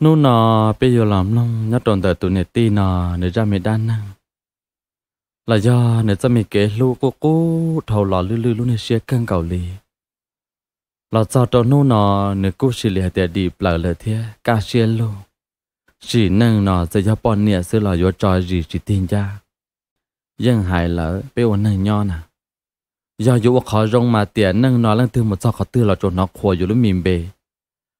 nô nọ bây giờ làm nông nhất tròn tờ tụi nè ti nọ nè ra mẹ đan năng là do nè cho mẹ kế lu cô cô thầu lò lư lư lu nè xe căng cầu lì. Là do trò nô nọ nè cô xì lì hạt đi bờ lờ thế ca xe lu chỉ nâng nọ sẽ cho bọn nè sẽ là do trò gì chỉ tin ra dân hại lỡ bây giờ nâng nho nè do dù khó rong mà tiền nâng nọ lên thương một sao khó tư là chỗ nó khổ dù lúc mìm bề.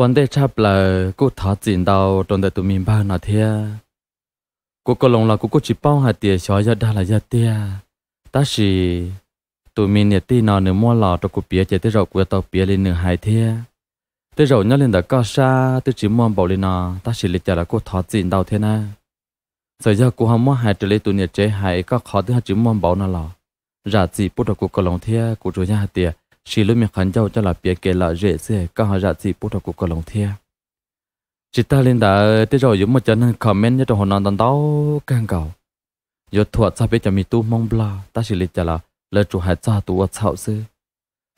dù vấn đề chấp là cô thọ tiền đâu trong đời tụi mình bao nọ thế cô có lòng là cô có chỉ bao hạt tiền cho ra là ra tiền ta chỉ tụi mình nè tin nọ nè mua lò cho cô bia chỉ tới rồi cô tàu bia lên nửa hai thế tới rồi nhớ lên đã có xa tới chỉ mua bảo lên nọ, ta chỉ lịch trả là cô thọ tiền đâu thế na. Giờ giờ cô không mua hai trở lên tụi nè chế hai, có khó thứ chỉ mua bảo nó lò giả gì bút đầu cuộc lòng thia của chủ nhà tiề chỉ lúc mình khẩn dâu cho là bia kể là dễ sẽ có họ ra gì bút của cuộc lòng thia. Chỉ ta lên đã tới rồi dùng một chân comment cho họ nói tao tao càng cầu giờ thuật sao biết cho mình tu mong bla, ta chỉ lấy cho là lời chủ hại cha tu chạo sư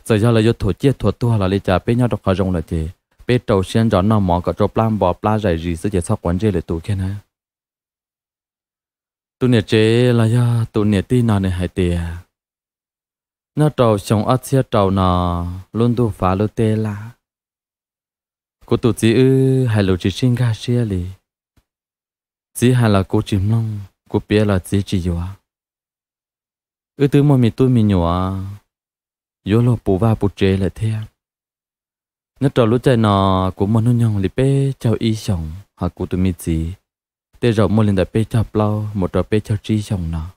giờ giờ là giờ thuật chết thuật tu là lấy cho biết nhau đọc họ rong là gì biết đầu xuyên rõ nó mỏ có cho plan bỏ plan giải gì sẽ chỉ sau quán chơi lại tu kia nè tu nè chế là do, tu nè tin nào nè hay tiề nó trâu sống ở xe trâu nó luôn tu phá lu tê la. Cô tu chỉ ư hay lu chỉ sinh ga xe lì. Chỉ hay là cô chìm mong cô biết là chỉ chỉ yếu ư từ mà mi tu mi nhỏ yếu lo bù va bù chế lại thế nó trâu lu chạy nó của mình nó nhong lì bê chào y sống hoặc cô tu mi chỉ tê rộng mua lên đại bê chào plau, một trò bê chào chi sống nó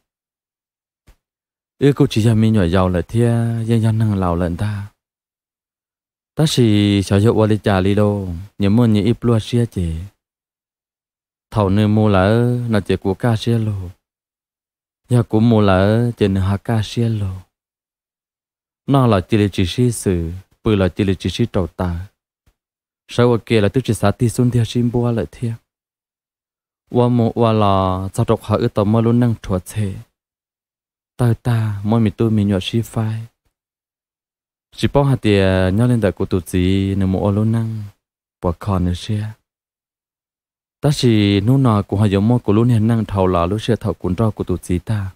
ư cô chỉ cho mình nhỏ giàu là thia, dân dân năng lão lận ta. Ta chỉ cho hiệu qua đi trả đi đâu nhớ muốn như ít lúa xia chế thầu nơi mua lỡ nó chế của ca xia lô. Giờ cũng mua lỡ chế nơi hạ ca xia lô. Nó là chỉ là chỉ sĩ sự bự là chỉ là chỉ sĩ trầu ta. Sau kia là tức chỉ sát ti xuân theo xin bua lại thia. Qua một qua là cho độc họ tao mơ luôn năng thuật thế ta ta mỗi mình tôi mình nhọ chi phai chỉ bao hạt tiền nhau lên đại của tụi chị nếu mua luôn năng bỏ con nữa xe. Ta chỉ nô nọ của họ giống mua của luôn hiện năng thầu là lúc xe thầu cuốn rau của tụi chị ta.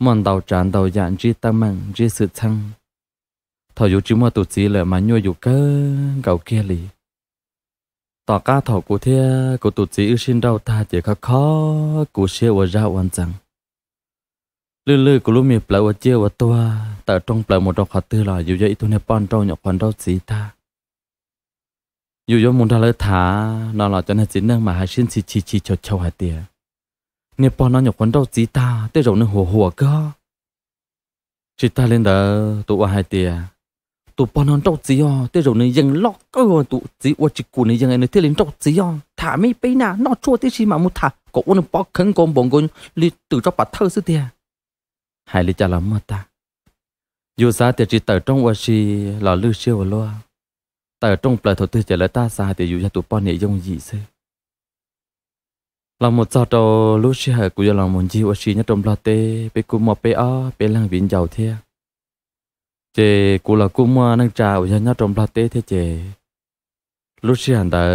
Mòn đầu tràn đầu dạng chi ta mạnh chi sự thăng. Thầu dù chỉ mua tụi chị là mà nhua dù cơ gạo kia lì. Tỏ ca thầu của thế của tụi chị ưu xin đâu ta chỉ khó khó, của xe và ra hoàn rằng lư lư của lúc mi plei ở chia ở tua. Tại trong plei một trong khát tư là dù vậy ít thôi bọn trong nhọc quan đâu gì ta dù vậy muốn ra lời thả, nó là cho nên chỉ nên mà hai xin chỉ chỉ chỉ cho châu hai tiền nè bọn nó nhọc quan đâu gì ta tới rồi nó hồ hồ cơ. Chỉ ta lên đó tụ hai tiền tụ bọn nó đâu gì à tới rồi nó dừng lót cơ. Tụ chỉ ở chỉ cụ này dừng này tới lên đâu gì à thả mấy bé nào nó chua tới gì mà muốn thả. Có uống bỏ khấn con bồng con li từ cho bà thơ sư tiền hai lý cha lắm mà ta. Dù sao thì chỉ tờ trong quá si là lưu siêu loa. Tờ trong lời thổ tư chỉ là ta xa thì dù cho tụi bọn này dùng gì chứ là một sao đầu lưu siêu hay cũng là một gì quá si nhất trong lo tê bị cú mò bé ó bé lăng vĩnh giàu thế chế cú là cú mua năng trà cho nhất trong lo tê thế chế lúc xưa hẳn tờ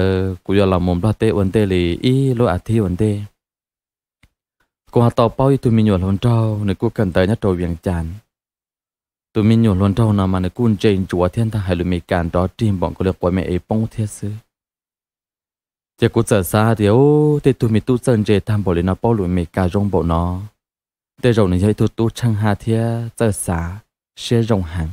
của là một lo tê vấn đề là ý lúc à thi vấn đề cô họ tàu bao tụi mình nhuận luôn trâu nè cô cần tới nhất trâu viếng chán. Tụi mình nhuận luôn trâu nào mà nè cô chơi chúa thiên ta hay là mấy cản đó tìm bọn cô được quay mẹ ấy bông thiết sư chỉ cô sợ xa thì ô thì tụi mình tu chân chơi tham bộ lên nó bao lùi mì cà rong bộ nó. Để rồi này chơi tu tu chăng hà thia sợ xa sẽ rong hẳn.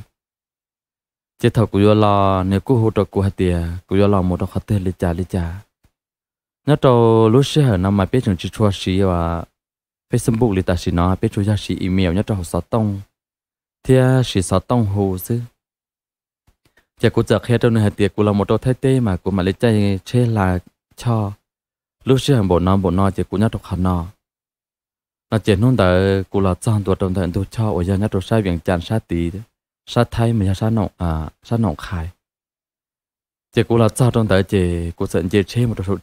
Chỉ thật cô lo nếu cô hỗ trợ cô hạt tìa, cô lo một đôi khó tiền lấy trả lấy trả nhớ trâu lúc xưa năm mà biết chừng chỉ chua xí và Facebook li ta chỉ nói biết chú gia chỉ email nhớ cho sáu tông. Thì chỉ sáu tông hồ chứ giờ cô giờ khi trong này tiệc cô là một đôi thái tê mà cô mà lấy chơi chơi là cho. Lúc xưa bộ nó bộ nó chỉ cũng nhát độc hẳn nó. Nó chỉ nôn đợi cụ là chọn tuổi trong thời tôi cho ở nhà nhát độc sai viện chán sát tí sát thay mình sát nọng à sát nọng khai. Chỉ cụ là chọn trong thời chỉ cụ sợ chỉ chế một số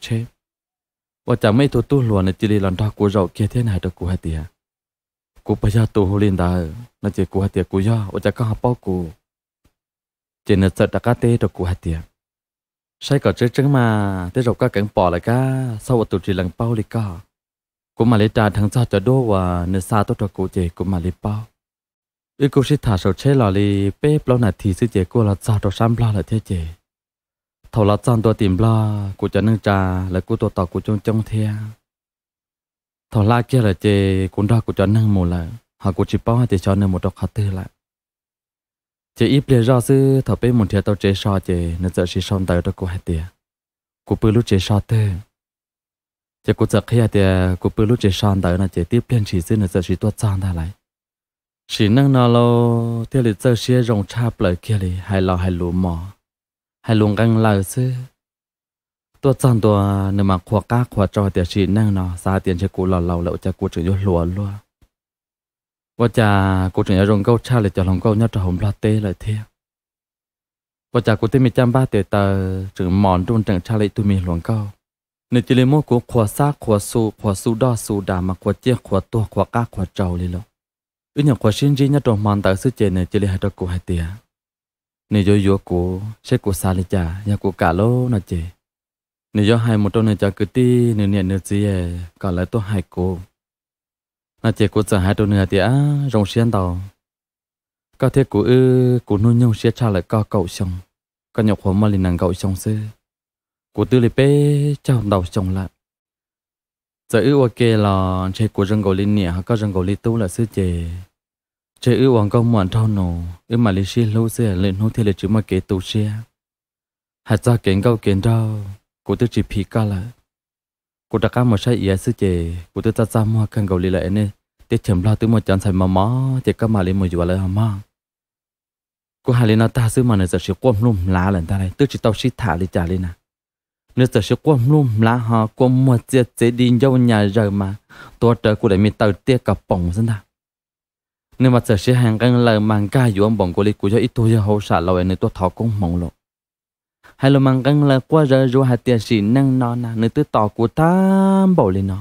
chế và chẳng mấy tôi tu luôn này chỉ đi làm ra cụ rau kia thế này được cụ hai tiền cụ bây giờ tu hồ linh đợi nó chỉ cụ hai tiền cụ do và chẳng có học bao cụ chỉ nên sợ đặc cá tê được cụ hai tiền sai có chơi trứng mà thế rồi các cảnh bỏ lại cả sau tụi chỉ lần bao đi cả cũng mà lấy trà thằng sao cho đô và nơi xa tốt cho cụ chị cũng mà lấy bao ý cô sẽ thả sầu chế lò li bê bao nà thì sư chị cô là sao cho sam bao là thế chị thầu là chọn tôi tìm lo cụ cho nâng trà là cụ tôi tỏ cụ trong trong thế thầu la kia là chê cũng đó cụ cho nâng một là họ cụ chỉ bao thì cho nâng một đọc khát tư lại chỉ ít bia ra sư thọ bé một thiệt tao chế so chê nên giờ chỉ xong tới đó cô hai tiệt cô bự lúc chế so tư chỉ cô giờ khi tiệt cô bự lúc chế so tới là chế tiếp liên chỉ sư nên giờ chỉ tuột sang ta lại chỉ nâng nó lo tiêu lịch giờ xia rong chạp lời kia li hai lo hai lúa mò hay luôn găng lời sư tôi sang tôi, nếu mà khoa cá khoa cho tiền chỉ năng nó xa tiền cho cụ lò lầu, lậu cho cụ chỉ vô lùa luôn và cha, cụ cô chuyện rong câu cha lại cho lòng câu nhớ cho hồng la tê lại thế và cha, cụ tên mi chăm ba tê tờ chừng mòn trung trận cha lại tụi mi lòng câu. Nếu chỉ lấy một của khóa xa khóa su khóa su đo su đà mà khóa chia khóa tua khóa cá khóa trâu đi lo ứ nhà khóa sinh gì nhớ trong mòn tờ sư chế này chỉ lấy hai đôi cụ hai tiền nếu yo yo cô sẽ cô xa lấy cha nhà cô cả lô nó chế nếu yo hai một trong nè cha cứ ti nếu nè nè gì còn lại tôi hai cô. À chị cô sợ hai tôi nữa thì á rong xiên tàu. Có thể của ư, của nuôi nhung sẽ cha lại có cậu xong có nhọc hồ mà liền nàng cậu xong xưa của tư lì bê cho đầu xong lại. Giờ ư ok là chơi của rừng gấu linh nhẹ có rừng gầu linh tu là sư chế ưu hoàng công muộn thao nổ ưu mà lý xí lâu xưa lên hô thế là chứ mà kế tù xia. Hạt ra kiến câu kiến đâu của tư chỉ phí ca là cô đã cá một sai ý sư chế cô tư ta ra mua khăn cầu lì lại nè tiết chấm lo tư một chọn sai mà mó chế có mà lên một dùa lại hả mà cô hà lên nó ta sư mà nè giờ sẽ quăm lùm lá lần ta này tư chỉ tao xí thả đi trả lên nè. Nếu giờ sẽ quăm lùm lá họ quăm một chiếc chế đi dâu nhà rồi mà. Tôi trở cô để mi tàu tiết cả bỏng xin ta nếu mà sợ sẽ hàng gần lời mang ca dù ông bông của đi của cho ít tôi hậu xả lâu nên tôi thọ cũng mong lộ. Hay là mang gần là qua giờ dù hạt tiền xì năng nó nà nơi tôi tỏ của ta bảo lên nó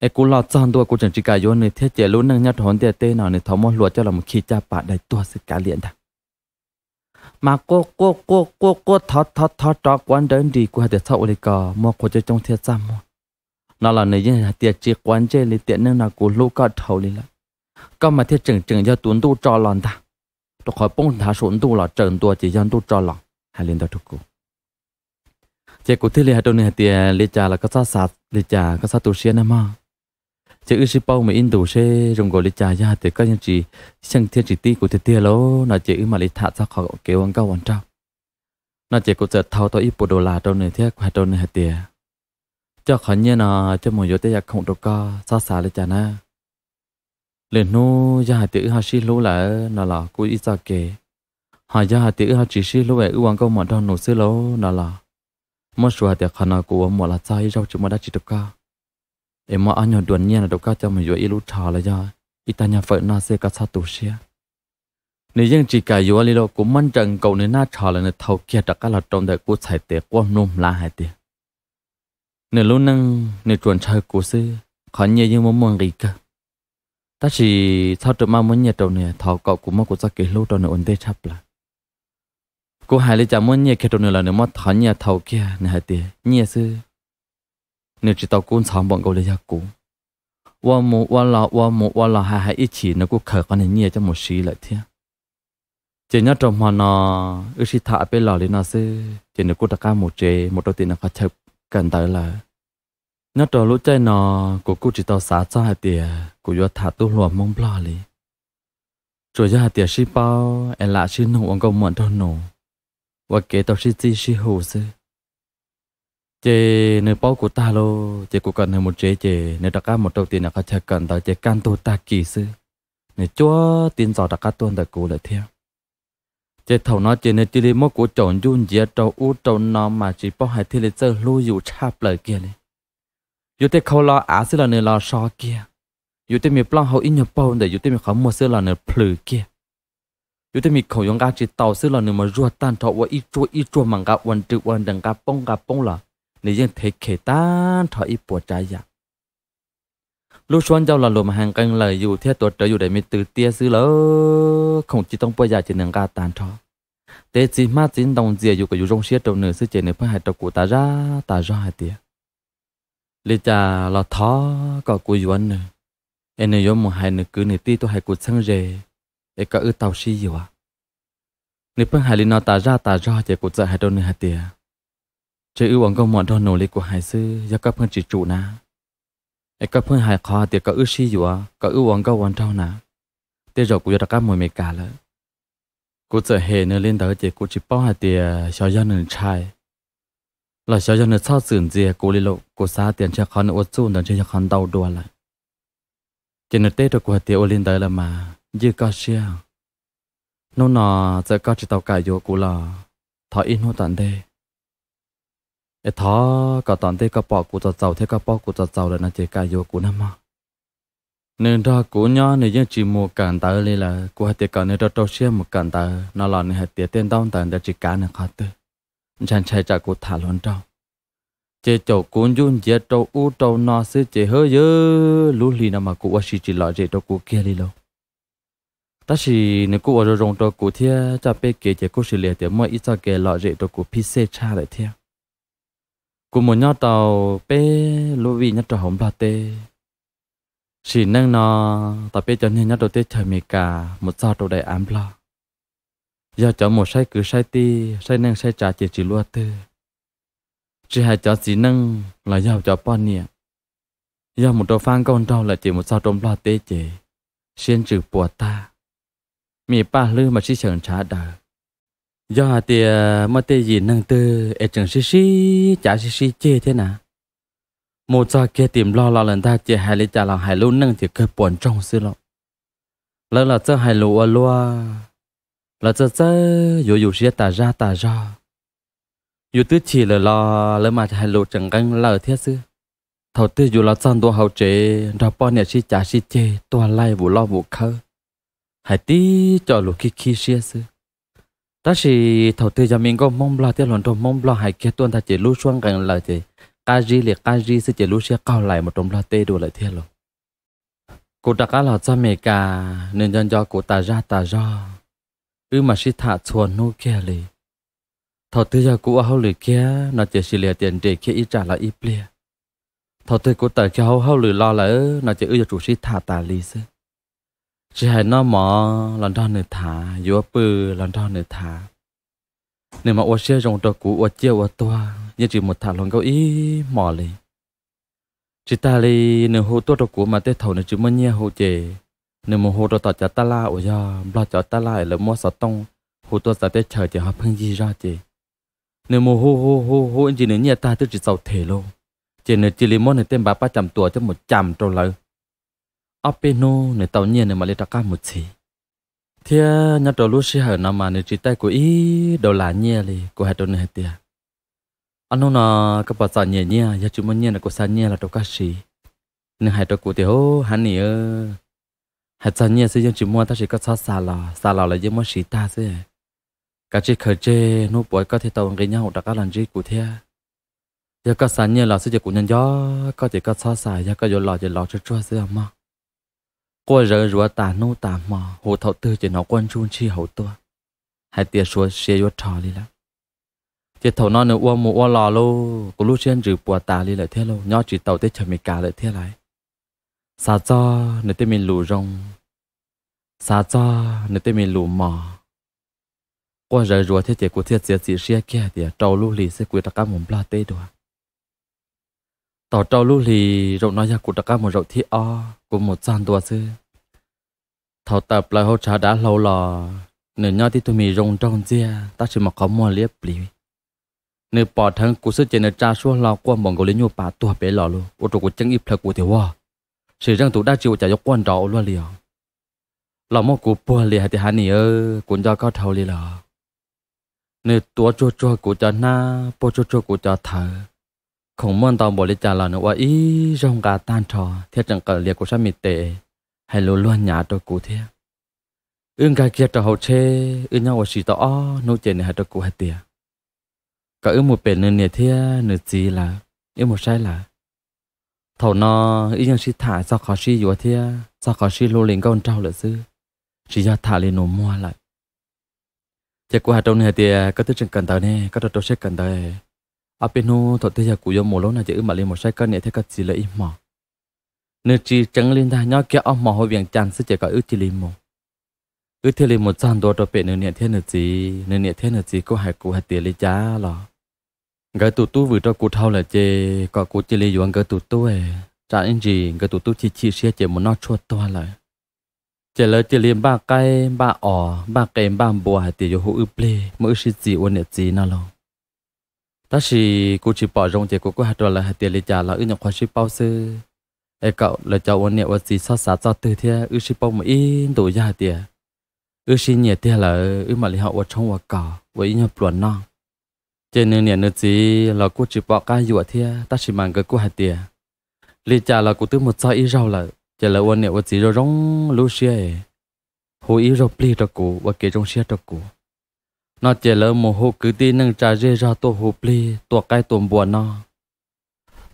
ai cũng lo chọn tôi cũng chẳng chỉ cả dù nơi thiết chế luôn năng nhát hồn tiền tê nó nơi thọ một lúa cho là một khi cha bạn đầy tôi sẽ cả liền ta mà cô cô cô cô cô thọ thọ thọ trọ quan đơn đi của hạt tiền sau lại cò, mua của cho trong thiết giam mua. Nó là nơi dân hạt tiền chỉ quan chơi lấy tiền năng nào của lũ có thầu lên là có mà thiết chừng chừng cho tuấn tu cho lòn ta. Tôi khỏi bông thả xuống tu là trần tua chỉ cho tu cho lòn hai liên đó thuộc chế cụ thế là đâu thì lê cha là có sao sạt lê cha có sao tu sĩ nữa mà. Chế ư sĩ bao mà in đủ xe dùng gọi lê cha ra thì có những gì sang thiên chỉ ti của thế tia lố, nó chế ư mà lê thả ra khỏi kéo ăn cao quan trọng nó chế cụ giật thao tôi ít bộ đô la đâu này thế hai đâu này thì cho khỏi nhiên nó cho một yếu tế không đâu có sao xa lê cha na lên nu, gia thì tự ha xí lú là nó là cô ít ra kể họ gia họ tự họ chỉ xí lúc ấy uống câu mà đòn nổ xí lô nà là mất số tiệc khả năng của mà là sai rau chúng mà đã chỉ được ca. Em mà anh nhớ đuổi nhiên là được cao cho mình vừa ít lúc thả là gia ít ta nhà phật na sẽ cả sát tổ xia. Nếu riêng chỉ cả vừa đi đâu cũng mang trận cầu nên na thả là nên thâu kia đặc cả là trong đời của thầy tiệt quan nôm là hai tiệt nếu lúc năng nếu chuẩn chơi của sư khó nhớ như muốn muốn gì cả ta chỉ thao được mà muốn nhớ đầu này thảo cậu cũng mà cũng sẽ kể lâu đầu này ổn định chấp là cô hai lấy chả muốn nhẹ cái đồ nữa là nếu mà thảo nhẹ thảo kia, nè hai tiền nhẹ sư nếu chỉ tao cũng sáng bọn cậu lấy ra cũ. Wa mu wa la wa mu wa la hai hai, ít chỉ, nó cũng khởi con này nhẹ cho một xí lại thế. Chỉ nhớ trong mà nó ước sĩ thả bên lò lên nó sư chỉ nó cũng đặt ca một chế một đầu tiên nó có chụp cần tới là nó trò lũ chơi nó của cô chỉ tao xả cho hai tiền của do thả tu lùa mong bò lì. Rồi ra hai tiền xí bao em lại xí nông ông công muộn đâu nổ và kể tao sĩ chi sĩ hồ sơ chế nơi bao của ta lô chế của cần một chế chế nơi đặc cá một đầu tiên là có thể cần tao chế can tu ta kỳ sư. Nơi chúa tin giỏ đặc cá tuân tại cụ lại theo chế thầu nó chế nơi chỉ đi mốt của chọn dun dĩa trâu u trâu nó mà chỉ bao hai thiên lịch chơi lưu dụ chạp lời kia này อยู่แต่เขารออาสิละเนรอชอเกียอยู่แต่มีปล้องเขาอินยปอนแต่อยู่แต่มีเขามัวสิละเนพลือเกียอยู่แต่มีเขายงกาจิตเต่าสิละเนมารัวตันทว่าอีจัวอีจัวมังกะวันจุวันดังกาป้องกาป้องละในยังเทเคตันทออีปวดใจอยากลูกชวนเจ้าละลมห่างกันเลยอยู่เที่ยตัวเตออยู่ได้มีตื่นเตี้ยซื้อแล้วคงจะต้องปวยาจินังกาตานทอแต่จีมาจินดงเจียอยู่กับอยู่โรงเชียตัวเนื้อซื้อเจเนื้อเพื่อให้ตัวกูตาจ้าตาจ้าให้เตี้ยเ ลีจาเราท้อก็กูยวนเนเอ็นยมหายนึกคือนที่ตัวหายกูช่างเจเอก็อือเตาชี้อยู่อะนี่เพิ่งหายลีนอตาจ้าตาจอเจกูจะหายโดนเนื้อเตียเจอือวังก็หมอนโดนหนูเลยกูหายซื้อยักก็เพิ่งจิจูนะเอก็เพิ่งหายคอเตียก็อือชี้อยู่อะก็อือวังก็วันเท่านะเตียจอกกูจะกับมวยเมกาเลยกูจะเห็นเนื้อเล่นเต๋อเจกูจิป้อหาเตียชอยยอดหนึ่งชาย là cho dân sao sườn dìa cô lì lộ, cô xa tiền cho con, ô chu đón cho con đau đùa lại. Chỉ nửa tết rồi của tiêu lên tới là mà như có xia. Nô nọ sẽ có chỉ tàu cải vô cũ là thọ in hô tận đây ê, thọ có tận đây có bỏ cũ tàu tàu thế, có bỏ cũ tàu tàu là nó chỉ cải vô cũ năm mà nên ra cũ nhỏ nên như chỉ mua cản tờ lên là của tiêu còn nên ra tàu xia một cản tờ, nó là nên hạt tiền tên đau tận để chỉ cả nên khó tới chẳng chạy trả cô thả luôn trâu. Chế chỗ cuốn dùn dễ trâu, u trâu nó sẽ chế hơi dơ. Lũ lì nào mà cụ ở chỉ lại chế trâu cụ kia lì lâu ta chỉ nếu cụ ở rong trâu cụ thia, cha bé kia chế cụ xử lý thì mới ít cho kia lọ chế trâu cụ phi xe cha lại thia. Cụ muốn nhau tàu bé lũ vị nhất trâu hổng bà tê. Chỉ năng nó ta bé cho nên nhất trâu tê trời mì kà một sao trâu đầy ám lo giờ cho một sai cứ sai ti sai năng sai trả chỉ chỉ lúa tư chỉ hai cho chỉ năng là giờ cho bao nhiêu giờ một đầu phang con đâu là chỉ một sao trong lo tê chế. Xuyên trừ bùa ta. Mì ba lư mà chỉ chẳng trả đời do thì mà tê gì năng tư ở chẳng xí xí, chả xí xí chê thế nào một giờ kia tìm lo lo lần ta chỉ hai lý trả lòng hai luôn năng thì cơ buồn trong xí lo lỡ là cho hai lúa lúa là cho cho dù dù xia ta ra ta ra dù tứ chỉ là lo lỡ mà hai lúa chẳng căng là thiết sư. thầu tư dù là chọn đồ hậu chế ra bao nhiêu xí chả xí chê, tua lai vụ lo vụ khơ hãy tí cho lúa khi khi xia sư. đó là thầu tư cho mình có mong lo tiêu luận trong mong lo hãy kia tuân ta chỉ lưu xuống gần là chỉ ca gì liệt ca gì sẽ chỉ lưu xia cao lại một trong lo tê đồ lại thiết luôn cô ta cá là cha mẹ cả, nên dân cho cô ta ra ta ra ư mà sĩ thả chuồn nô kia lì. Thầu tư giờ cũ hậu lì kia nó chỉ xì lìa tiền để kia ít trả lại ít bia, thầu tư cô tờ kia hậu hậu lì lo là nó chỉ ư cho chủ sĩ thả ta lì xưa chỉ hay nó mỏ lần đó nữa thả vừa bự lần đó nữa thả. Nếu mà ô xe rong đồ cũ ô chiêu ô toa như chỉ một thả lần câu ý mỏ lì. Chỉ ta lì nếu hồ tô đồ cũ mà tết thầu nửa chỉ muốn nhia hồ chè nếu mà hồ đồ tỏ cho ta la ô do lo cho ta la là mua sọt tông hồ tô sẽ để chờ chỉ họ hưng gì ra chè nếu mà hồ hồ hồ hồ chị nếu nhia ta tức chỉ giàu thể luôn chỉ nếu chỉ li mua nếu tên bà ba trăm tuổi cho một trăm trâu lợn apeno ne tàu nhiên ne mà lấy một chỉ thia nhớ đồ lúc xưa nó mà ne chỉ tay của ý đồ là nhẹ li của hai đồ này tia anh nó cái bảo nhẹ nhẹ giờ chúng mình nhẹ là của sao nhẹ là đồ cá sĩ ne hai đồ của tiêu hắn nè hạt sao nhẹ sẽ chỉ mua ta chỉ có sao xà lò xà lò là chỉ mua xì ta sẽ cả chỉ khởi chê nô bội có thể tàu cái nhau đã có lần gì cụ thế, giờ có sao nhẹ là sẽ chỉ cụ nhân gió có thể có sao xà giờ có giờ lò giờ lò cho chua sẽ mà qua giờ rửa tà nô tà mò hồ thọ tư chỉ nó quan chung chi hậu tua hai tia số xe yếu trò đi lắm chỉ thầu nó nữa uo mù uo lò lô của lúc trên rửa bùa tà đi lại thế lô nhau chỉ tàu tới chờ mì cà lại thế lại xa cho nơi tới mình lù rong. Xa cho nơi tới mình lù mò. Qua giờ rùa thế chế của thiết chế chỉ xe kia thì trâu lù lì sẽ quyết các cả bla tê đùa. Tỏ trâu lù lì rộng nói ra của tất cả một rộng thi o của một gian tua sư. Thầu tập lại hỗ trợ đã lâu lò. Nửa nhau thì tôi mì rong trong chia ta chỉ mà có mua liếp lì. Nửa bỏ thằng của sư trên nửa cha xuống lò qua mong gọi lấy nhau bà tua bé lò luôn. Ô tô của chân ít thật của thì hoa sự rằng tụ đa chịu chả dọc quan trọng luôn liền. Lòng mua cụ bùa liền thì hắn nỉ ơ cũng cho cao thầu liền là, nửa tua chua chua của cho na bố chua chua của cho thở không muốn tao bỏ đi trả là nữa ý rong gà tan trò thiết chẳng cờ liền của sao mịt tệ hay luôn luôn nhà tôi cụ thế ương gà kia trò hậu chê ương nhau ở xì tỏ nô chê này hay tôi cụ hay tiệt, cả ương một bể nửa nè thế nửa gì là ương một sai là thầu nó sĩ thả sao khó sĩ yếu thế sao khó sĩ lô lên con trâu lợi sư chỉ do thả lên nổ mua lại. Chắc cụ trong này thì, có thứ chuyện cần tới nè, có đồ sẽ cần tới à bên hồ thọ thế cụ dùng một lỗ này chỉ mà lên một sai cân này thế có chỉ lấy mỏ. Nếu chỉ chẳng lên ta nhớ kia ông mỏ hồi viện chăn sẽ chỉ có ước chỉ lên một ước thế lên một trăm đô đồ bên nửa thế nữa gì nửa nè thế nữa gì có hai cụ hai tiền lấy giá lo cái tụ tu vừa cho cụ thâu là chê, có cụ chỉ lấy dụng cái tụ tu ấy. Trả anh gì cái tụ tu chỉ chỉ xe chê một nó chua to lại. Chê là chê liền ba cây ba ỏ, ba cây ba bùa hai tiền hữu ư ple mỗi sự gì ôn nè gì nào lo ta chỉ cô chỉ bỏ rong chỉ cô có hạt là hạt tiền lấy trả là ư nhọc khoa sĩ bao sư ai cậu, là cháu ôn nè ôn gì sao xả cho từ thế ư sĩ bao mà ít đủ ra tiền ư sĩ nhẹ thế là ư mà lì họ uốn trong uốn cỏ với nhau buồn non trên nền nền nữa gì là cô chỉ bỏ cái dụa thế ta chỉ mang cái cô hạt tiền lấy trả là cô từ một sao ít rau là, chỉ là uốn nẹo uốn gì rồi rong lú xe hồ ý rau pli cho cô và kể trong xe cho cô. Nó chỉ là một hồ cứ tin nâng trà dê ra tổ hồ pli tổ cái tôm buồn nó.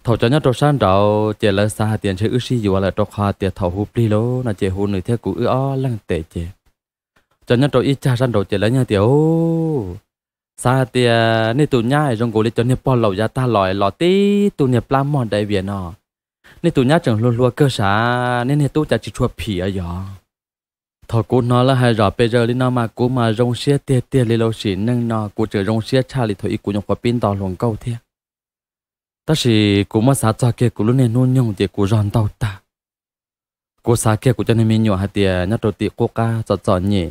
Thầu cho nhớ trong sáng đầu chỉ là xa tiền chơi ước sĩ dù là trong khoa tiền thầu hồ pli lố, nó chỉ hồ nửa theo cô ước ó lăng tệ chỉ cho nhớ trong ít cha sáng đầu chỉ là nhà tiểu xa tiền nên tụ nhai trong cổ lý cho nên bỏ lẩu ra ta lòi lò tí tụ nhập lam mòn đại viện nó nên tụ nhai chẳng luôn luôn cơ sở nên nên tụ chả chỉ chua phỉ ở gió thọ cô nó là hai rõ bây giờ đi nó mà cô mà rong xe tiệt tia li lâu xí nâng nọ cô chờ rong xe cha li thôi cú nhung qua pin tàu luồng câu thế ta chỉ cô mà sát cho kia cô lúc này nôn nhung thì cô ròn tàu ta. Cô sát kia cô cho nên mình nhỏ hạt tiền à, nhát đầu tiên cô ca cho cho nhỉ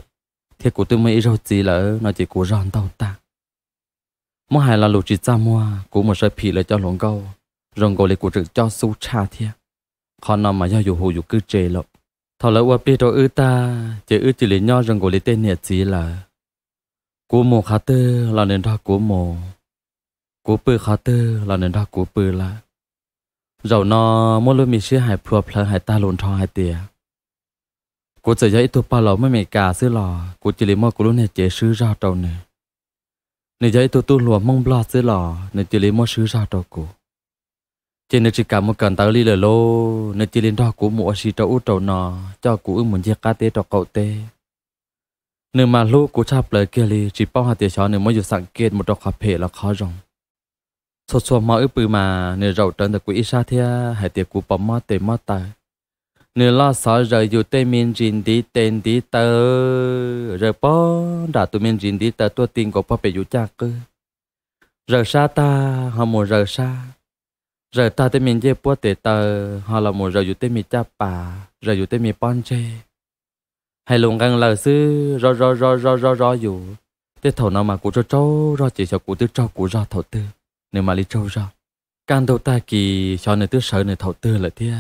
thì cô tôi mới rau gì là nó chỉ cô ròn tàu ta mỗi hai là lục chỉ ra mua, cú một sợi phì lại cho luồng câu rồng câu lại của trực cho su cha thiệt. còn nằm mà do dù hồ dù cứ chê lộ. Thọ lỡ qua biết ư ta chỉ ư chỉ lấy nhau rồng gọi lấy tên nhiệt gì là cú mồ khá tư là nên ra cú mồ cú bự khá tư là nên ra cú bự là dầu nó mỗi lúc mình sẽ hại phù hợp hại ta lồn thọ hại tiền cú chỉ dạy tụi ba lò mới mày cả xứ lò, cú chỉ lấy mua cú lúc này chế sứ ra trâu nè giấy tôi tu lùa mong bla dưới lò này chỉ lấy mua sứ ra trâu cú trên nên chỉ cả một cần tao li lờ lô nên chỉ lên đó của một sĩ trâu trâu nọ cho của muốn giết cá tê cho cậu tê. Nếu mà lúc của chắp lời kia li chỉ bao hạt tiền cho nếu mới dùng sáng kết một trò cà phê là khó rồng số số mà ư bự mà nếu rau trần được của sa thia hay tiền của bấm mà tê mà tài nếu lo sợ rồi dù tên miền rình đi, tên đi tờ. Rồi bó đã tụi miền rình đi tờ tôi tin của bó bể dù cha cơ. Rồi xa ta, họ muốn rồi xa giờ ta tên mình dê bó tệ tờ, họ là mùa giờ dù tên mình cha bà giờ dù tên mình bon chê. Hay luôn gần lời sư ro ro ro ro ro ro dù. Tới thầu nào mà cụ cho trâu, ro chỉ cho cụ tư trâu cụ ro thầu tư. Nếu mà đi trâu ro. Can đầu ta kỳ, cho nơi tư sợ nơi thầu tư là thế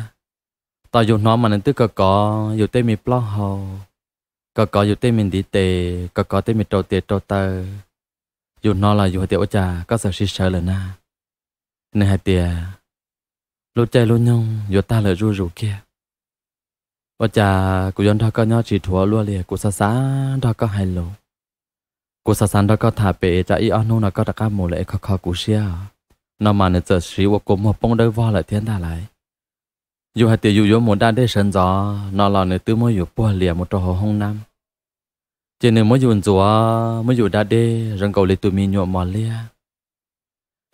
ta dùng nó mà nên tức cờ cọ dù tên mình plo hồ, cờ cọ dù tên mình đi tệ cờ cọ tên mình trâu tề trâu tờ dù nó là dù tiểu cha có sợ sĩ sợ là na. Nên hai tiề lúc chạy lúc nhông dù ta lại ru ru kia. Ô cha của dân đó có nhau chỉ thua luôn liền của sa sa đó có hai lô của sa sa đó có thả bể cha y anh nó có đặc cả một lệ khó khó của xia. Nó mà nên giờ xí của cô một bông đôi vo lại thiên ta lại dù hạt tiêu dù một đan để sơn gió, nó là nơi tứ mới dù bùa lìa một trò hồ hông nam. Chỉ nếu mới dùng rùa mới dùng đa đê, rừng cầu lì tụi mi nhuộm mò lia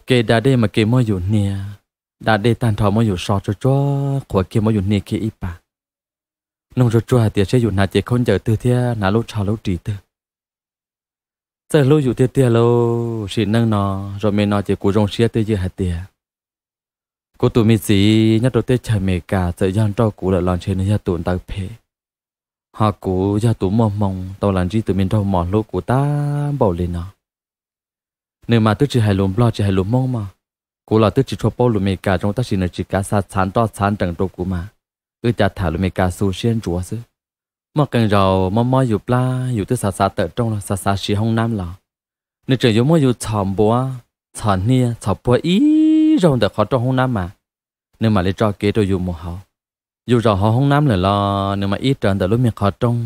kê đa đê mà kê mới dùng nia đa đê tan thọ mới dùng sọ cho cho của kê mới dùng nè kê ít bà. Nông cho cho hạt tiêu sẽ dùng hạt chế không chờ từ thế nà lúc chào lúc trì từ giờ lúc dùng tiêu tiêu lâu xin nâng nó rồi mình nó chỉ cố rong xía tới giờ hạt tiêu cô tụi mình gì nhất đầu tết trời mẹ cả sợ gian cho cụ lại làm trên nhà tụi ta phê. Họ cũ gia tụi mong mong tàu làm gì tụi mình đâu mỏ lỗ của ta bảo lên nó. Nếu mà tức chỉ hay lùm lo, chỉ hay lùm mong mà. Cụ là tức chỉ cho bao lùm mẹ cả, trong ta chỉ là chỉ cả sa chán to chán chẳng trâu cụ mà. Ư cha thả lùm mẹ cả su xuyên chúa sư mà cần rầu mà mò dục la dục tức sa sa tợ trong là sa sa xì hông nam là. Nếu trời dục mò dục chòm bùa, chòm nia, chòm bùa ý rong đã khó cho hôn nam mà. Nếu mà lấy cho kia tôi dù một họ dù rõ họ hôn nam là lo, nếu mà ít trần đã lúc miệng khó trong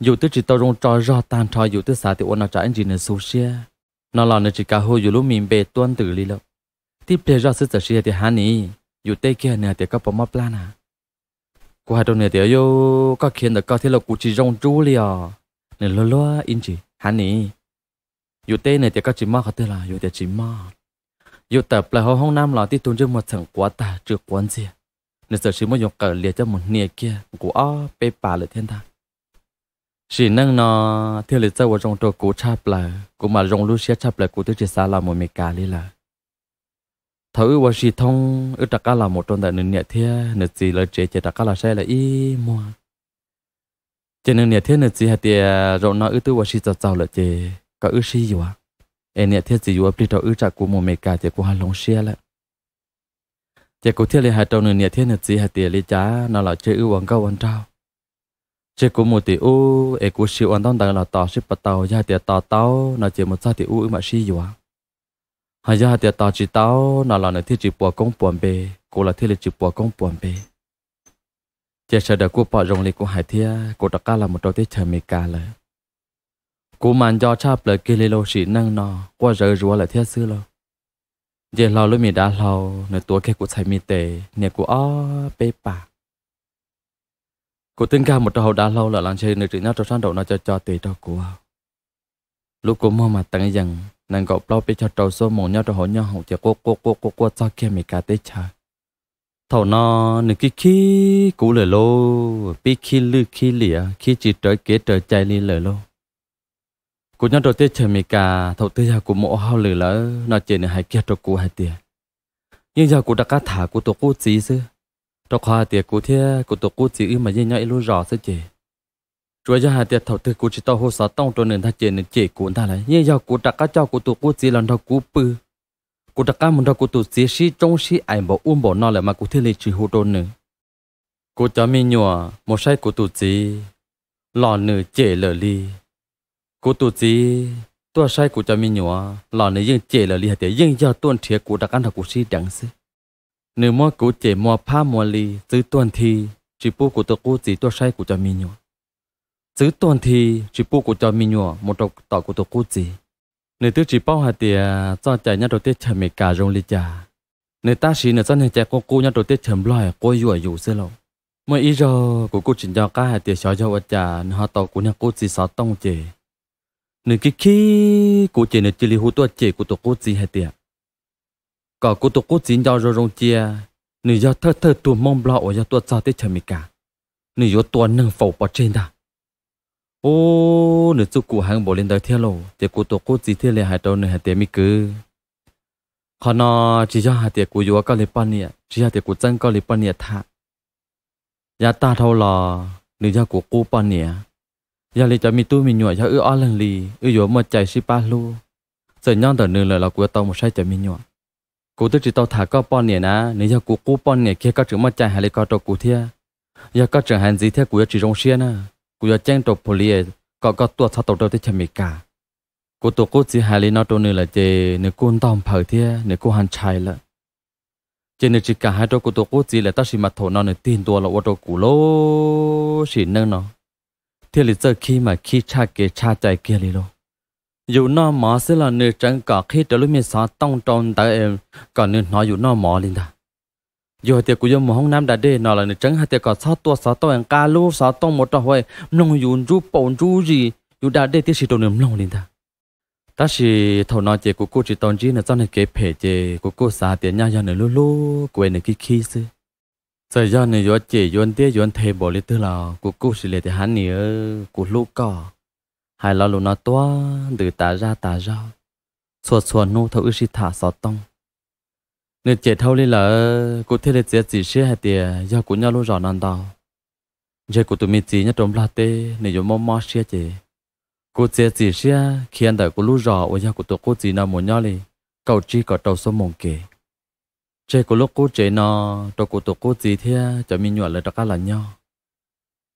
dù tôi chỉ tôi rong cho rõ tan cho dù tôi xả thì ôn nó cho anh chị nữa xấu xia. Nó lo nữa chỉ cả hồ dù lúc mình bề tuân tử lý lộc. Tiếp theo rõ sức sở xia thì hắn ý, dù tây kia nữa thì có bỏ mất plan à. Qua đâu này thì yêu, có khiến được có thế là cụ chỉ rong chú liền nên lo lo anh chị hắn ý. Dù tây này thì có chỉ mơ có thế là dù thì chỉ mơ dù tập là hôm nam là tí tuần trước một thằng quá ta trước quán gì nên giờ chỉ muốn dùng cờ liệt cho một nia kia của ó bê bà lại thiên ta. Chỉ năng nó theo lịch sau trong trò cũ chắp là, cũng mà rong lúc xếp chắp là của tôi chỉ xa là một mẹ cả đi là. Thấu và chỉ thông ở đặc cả là một trong đại nền nhẹ thế nên gì là chế chế đặc cả là sai là y mua. Cho nên nhẹ thế nên gì hạt tiền rồi nó ở tôi và chỉ cho giàu là chế có ư gì vậy em nhẹ thiết gì u vậy đi giờ ư trả của một mẹ cả thì của hàng long xia lại chế của thiết là hai trong nên nhẹ thiết nên gì hai tiền lấy giá nó là chơi ư quảng cáo quảng trao chế của một tỷ u em của siêu an đông là tàu ship bắt tàu ra tiền tàu tàu nó chỉ một sao tỷ u mà xí vậy hay giờ hai tiền tàu chỉ tàu nó là nơi thiết chỉ bỏ công buồn bề cô là thiết chỉ bỏ công buồn bề chế sợ được cô bỏ rồng lịch của hải thiết cô đặc ca là một trò tiết chờ cả lại cú màn do chắp lời kia lê lô sĩ năng nọ, qua giờ rúa là thiết sư lô. Giờ lo lúc mình đã lo nơi tuổi kia của thầy mi tệ nè của ó, bê bà cô tin ca một trâu đã lâu là làm chơi nơi chuyện nhau trong sáng đầu nó cho cho tùy cho của. Lúc cô mua mà tăng dần, nàng gọi bao bê cho trâu số mồm nhau cho họ nhau hậu chỉ cô cô cô cô cô cho kia mình cả tết chờ thầu nó nửa cái khí cú lời lô bị khí lư khí lìa khí chỉ trời kế trời chạy đi lời lô cú nhau đầu tiên chờ mì cả thầu tư giờ cú mộ hao lử lỡ nó chỉ nửa hai kia cho cú hai tiền nhưng giờ cú đã cá thả cú tổ cú chỉ sư cho khoa tiền cú thế cú tổ cú chỉ mà như nhau luôn rõ sư chị? Chúa cho hai tiền thầu tư cú chỉ tao hồ sơ tông cho nên ta chỉ nên chỉ cú ta lại. Nhưng giờ cú đã cá cho cú tổ cú chỉ lần đầu cú bự cú đã cá muốn đầu cú tổ chỉ sĩ trong sĩ ai bảo uống bảo nó lại mà cú thế lịch chỉ hồ đồ nữa cú cho mi nhua một sai cú tổ chỉ lò nửa chỉ lờ li cụ tụ tôi sai cụ cho mình nhua lò này nhưng chỉ lờ li hạt nhưng giờ tuần thiệt cụ đặt ăn thật cụ si đẳng sĩ nếu mua cụ chỉ mua pha mua li từ tuần thì chỉ bu cụ tôi cụ chỉ tôi sai cụ cho mình nhua chữ tuần thì chỉ bu của cho mình nhọ một đầu tỏ của tôi quốc gì nếu tôi chỉ bao hạt tiền cho chạy nhà đầu tiên chờ cả rong lý nếu ta chỉ nếu cho nên chạy con cô nhà đầu tiên chấm loài cô ở yêu xí lâu. Mà ý giờ của cô chỉ cho cả hạt tiền xóa cho vật già, họ tàu của nhà cô chỉ sáu tông chế nếu cái khi của chị nếu chỉ li hú tua chị của tổ quốc gì hết tiệt có cô tổ quốc gì cho rồi rong chia? Nếu do thơ thơ tua mong lo ở do tua sao tới chờ mì cả. Nếu do tua nâng phẩu bỏ trên đó. Ô nên chú cụ hàng bộ lên đời theo lô. Chỉ cụ tổ cụ chỉ theo lệ hai đầu nên hai tiệt mi cứ. Họ nó chỉ cho hai tiệt cụ yếu có lấy bao nhiêu chỉ hai tiệt cụ chân có lấy bao nhiêu thà nhà ta thâu lò nên cho cụ cụ bao nhiêu giờ lì cho mi tu mi nhụa cho ư o lần lì, ư dỗ một chạy si ba lu. Giờ nhon tờ nương là là của tao một sai cho mi nhụa cụ tức chỉ tao thả có bao nè na nếu giờ cụ cú bao nè kia có chữ một chạy hay là có trâu cụ thia. Giờ có chữ hành gì theo cụ chỉ rong xia na cụ giờ chen tổ polie có có tua sao tổ đâu tới mi cả. Cụ tổ cụ chỉ hai lý nó tổ nương là chế nếu cú tao phở thia nếu cú hành chạy là chế nếu chỉ cả hai tổ cụ tổ cụ chỉ là ta chỉ mặt thổ nó nếu tin tua là ô tô cụ lô chỉ nâng nó thì lý giờ khi mà khi cha kể cha chạy kia lý lô. dù nó mỏ sẽ là nơi chẳng cả khi trở lúc mình sao tông tròn tại em còn nếu nói dù nó mỏ lên ta giờ thì cũng giống một hông nam đã đi nó là nơi chẳng hay thì có sáu tua sáu tông em ca lô sáu tông một trò hoài nông dù rú bồn rú gì dù đã đi thì chỉ đồ niệm nông lên ta ta chỉ thầu nói chị của cô chỉ tông chí là cho nên kế phê chị của cô xả tiền nhau nhau nên lô lô, quên này cái khí xưa giờ do này do chỉ do anh tiếc do anh thề bỏ đi từ là của cô chỉ lấy thì hắn nữa của lú cỏ. Hai là lú nó toa từ tà ra tà ra. Xuột xuột nô thâu ư chỉ thả sáu tông. Nếu chết thâu lên là cụ thể là chết chỉ xe hay tiền do cụ nhau luôn rõ nan đào giờ cụ tụi mình chỉ nhớ trong là tê này do mò mò xe chứ cụ chết chỉ xe khi anh đợi cụ lúc rõ và do cụ tụi cụ chỉ nào muốn nhau đi cầu chi cầu đầu số mong kề chế cụ lúc cụ chế nó cho cụ tụi cụ gì thế? Cho mình nhọ lại cho cả là nhau.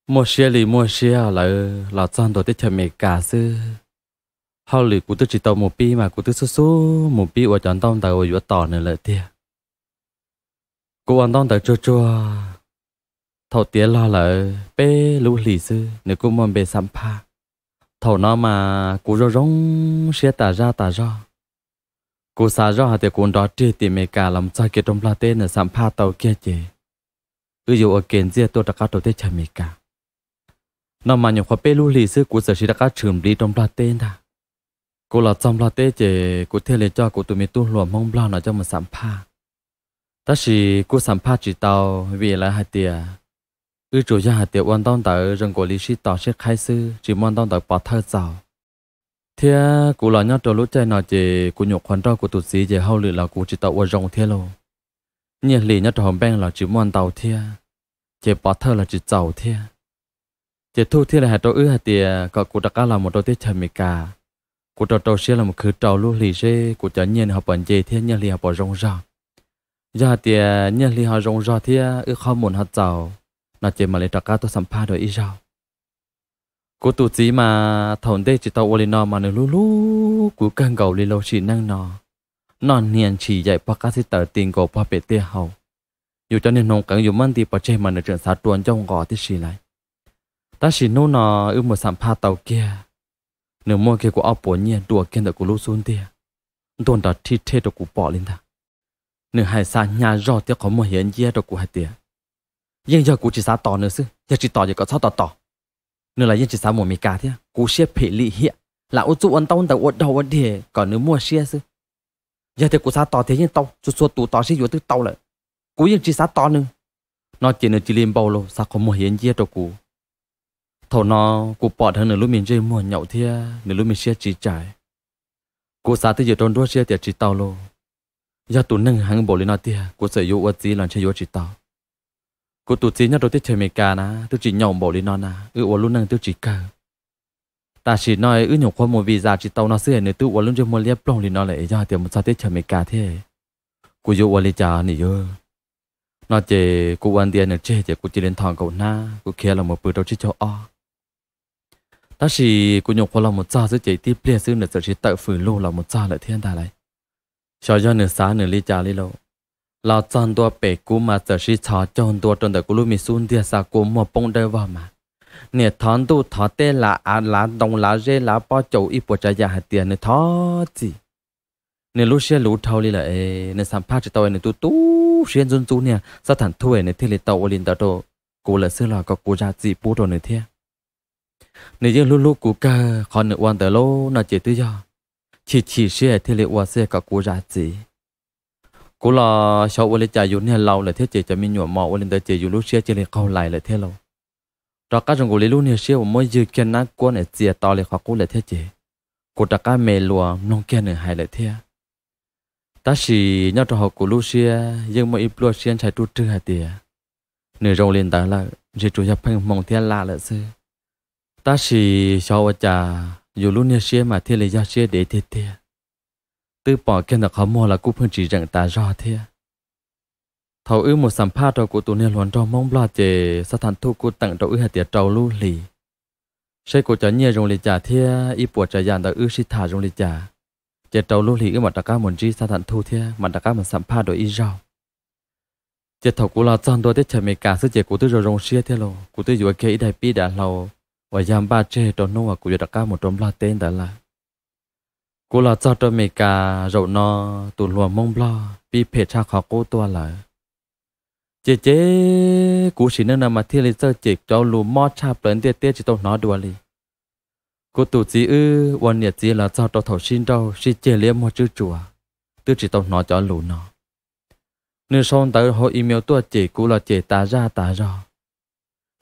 Mua xe lì mua xe là là chọn đồ tết chơi mẹ cả sư hao lì cụ tôi chỉ tàu một pi mà cụ tôi số số một pi ở chọn tông tàu ở tỏ này là thế cô ăn đông tàu chua chua, thầu tía lo là bê lũ lì sư nếu cô muốn bê sắm pa thầu nó mà cô rong rong xe tà ra tà ra Cô xa rõ ra thì cú đó chỉ tìm mê cả làm cho kia trong la tên nè sắm pa tàu kia chứ ư dù ở kiến dìa tôi đã có đầu tiên chả mê cả. Nó mà nhiều khóa bê lưu lì sư cú sở sĩ đã có trường đi trong la tên đã. Cô là trong la tên chứ cô thê lời cho cô tụi mê tu lùa mong lo nó cho mà sắm pa Tất chỉ cô sắm pa chỉ tàu vì là hai tiền ư chủ gia hạt tiệp quan tông tới rừng của lý sĩ tàu sẽ khai sư, chỉ mong tông tới bỏ thơ giàu thế cụ là nhớ trò lúc chơi nói chỉ cụ nhục khoản trò của tụt sĩ chỉ hậu lự là cụ chỉ tàu qua rong thế lô. Nhiệt lì nhớ trò hồng beng là chỉ muốn tàu thế chỉ bỏ thơ là chỉ giàu thế chỉ thu thế là hạt trò ư hạt tiệp có cụ đặc là một đôi tiết chầm mì cả cụ trò trò sẽ là một khứ trò lúc lì chơi cụ chả nhiên học bản gì thế nhiệt lì học bỏ rong rạc giờ tiệp nhiệt lì học rong rạc thế ư không muốn học giàu nó chỉ mà lấy trạc tôi sắm pha rồi ít rạc cô tụ chí mà thổn đê chỉ tao ô nó mà nó lú lú, cú càng gầu lì lâu chỉ năng nó non niên chỉ dạy bác ca sĩ tờ tiền của bác bệ tê hầu. Dù cho nên nông càng dù mang thì bác chê mà nó chuyện sát tuôn trong gò tí xì lại. Ta chỉ nô nó ư một sản pha tàu kia. Nửa mua kia của ao bổ nhiên đùa kia được của lú xuống tia đồn đó thi thế được của bỏ lên ta. Nửa hai xa nhà rò tiếc có một hiện gia được của hai tia nhưng giờ cũng chỉ sát tỏ nữa chứ giờ chỉ tỏ giờ có sao tỏ tỏ nữa là yên chỉ sao một mì cả thế cú xe phê lì hiện là ô chú ăn tao tao ô đầu ăn thì còn nếu mua xe sư. Giờ thì cú sao tỏ thế nhưng tàu, chú xua tụ tỏ xe vô tức tàu lại. Cú yên chỉ sao tỏ nữa nó chỉ nên chỉ liên bầu lâu sao không mua hiện gì đâu cú thầu nó cú bỏ thằng nửa lúc mình chơi mua nhậu thế nửa lúc mình xe chỉ trải. Cú sao thì giờ tròn đua xe thì chỉ tàu lô. Giờ tụ nâng hàng bộ lên nó thế cú sở hữu ô gì là chơi vô chỉ tàu cô tụt chỉ nhất đầu tiết trời mày cả na tôi chỉ nhậu bộ đi non na ư, ủa, luôn năng tôi chỉ cờ ta chỉ nói, ư nhậu qua một vì già chỉ tàu nó xưa này tôi ủa luôn cho một liếp lòng đi non lại do tiền một sao tết trời mày cả thế. Cô yêu ủa đi chả này ư nó chỉ cô quan tiền nữa chơi chỉ cô chỉ lên thằng cậu na cô kia là một bữa đầu chỉ cho o. Ta chỉ, cô nhậu qua là một sao sẽ chỉ tiếp liền, xưa nữa chỉ tự phử lô là một sao lại thiên ta lại. Cho cho nửa sáng nửa ly trà ly lâu là chọn tua bể cú mà giờ chỉ chọn chọn tua trong đời cú lúc mình xuống địa sa cú một bông đời vào mà nè thằng tu thọ tê là à là đồng là rê là bao chậu ít bộ trái hạt tiền nè thọ gì nè lúc xe lũ thâu đi là nè sản phát cho tôi nè tu tu xuyên dân tu nè sao thằng thui nè thế là tàu lên tàu đồ cú là xưa là có cú ra gì bút đồ nè thế nè giờ lúc lúc cú ca còn nè quan tờ lô nè chỉ tự do chỉ chỉ xe thế là quan xe có cú ra gì cú là sau ôn chạy dù nè lâu là thế chỉ cho mình nhuộm mò ôn tới chỉ dù lúc xưa chỉ là câu lại là thế lâu. Đó các trong cú lấy lúc nè xưa mới dư kiên nát quân ở chia to lại khó cú là thế chỉ cú đã cá mè lùa, nông kia ở hay là thế. Ta chỉ nhớ cho học cú lúc xưa, nhưng mà ít lúc xưa chạy tu trừ hai tiền nửa rồng lên tới là chỉ chủ nhập phăng mong thiên la là xưa. Ta chỉ sau ở cha dù lúc nè xưa mà thiên là do xưa để thế thế tư bỏ kia là khó mua là cú phương chỉ rằng ta rõ thế. Thầu ư một sản phát của tụi nên luôn trong mong lo chề sát thành thu của tặng đầu ư hạt tiệt trâu lưu lì. Sẽ của cho nhẹ rong lì trả thế y bộ trả dàn đầu ư sĩ thả rong lì trả chè trâu lưu lì ư mà đặc cá muốn chi sát thành thu thế mà đặc cá một sản phát đồ ít rau. Chè thầu của là chọn đôi tết chờ mấy cả sức chế của tư rồi rong xia thế lo của tư vừa kia ít đại pi đã lâu và giam ba chề trâu nô và của đặc cá một trống lo tên đã là cô là cho tôi mấy cả rậu nó tụ lùa mông lo bị phê cha khó cô tua lại chế chế cú chỉ nên mà thiên lý sơ chế cho lù mò cha bẩn tiết tiết chỉ tôi nói đùa li cô tụ chỉ ư วัน nhiệt chỉ là cho tôi thầu xin đâu xin chế liếm một chữ chùa. Tôi chỉ tôi nói cho lù nó. Nếu xong tới hồ email tôi chỉ cú là chỉ ta ra ta ra.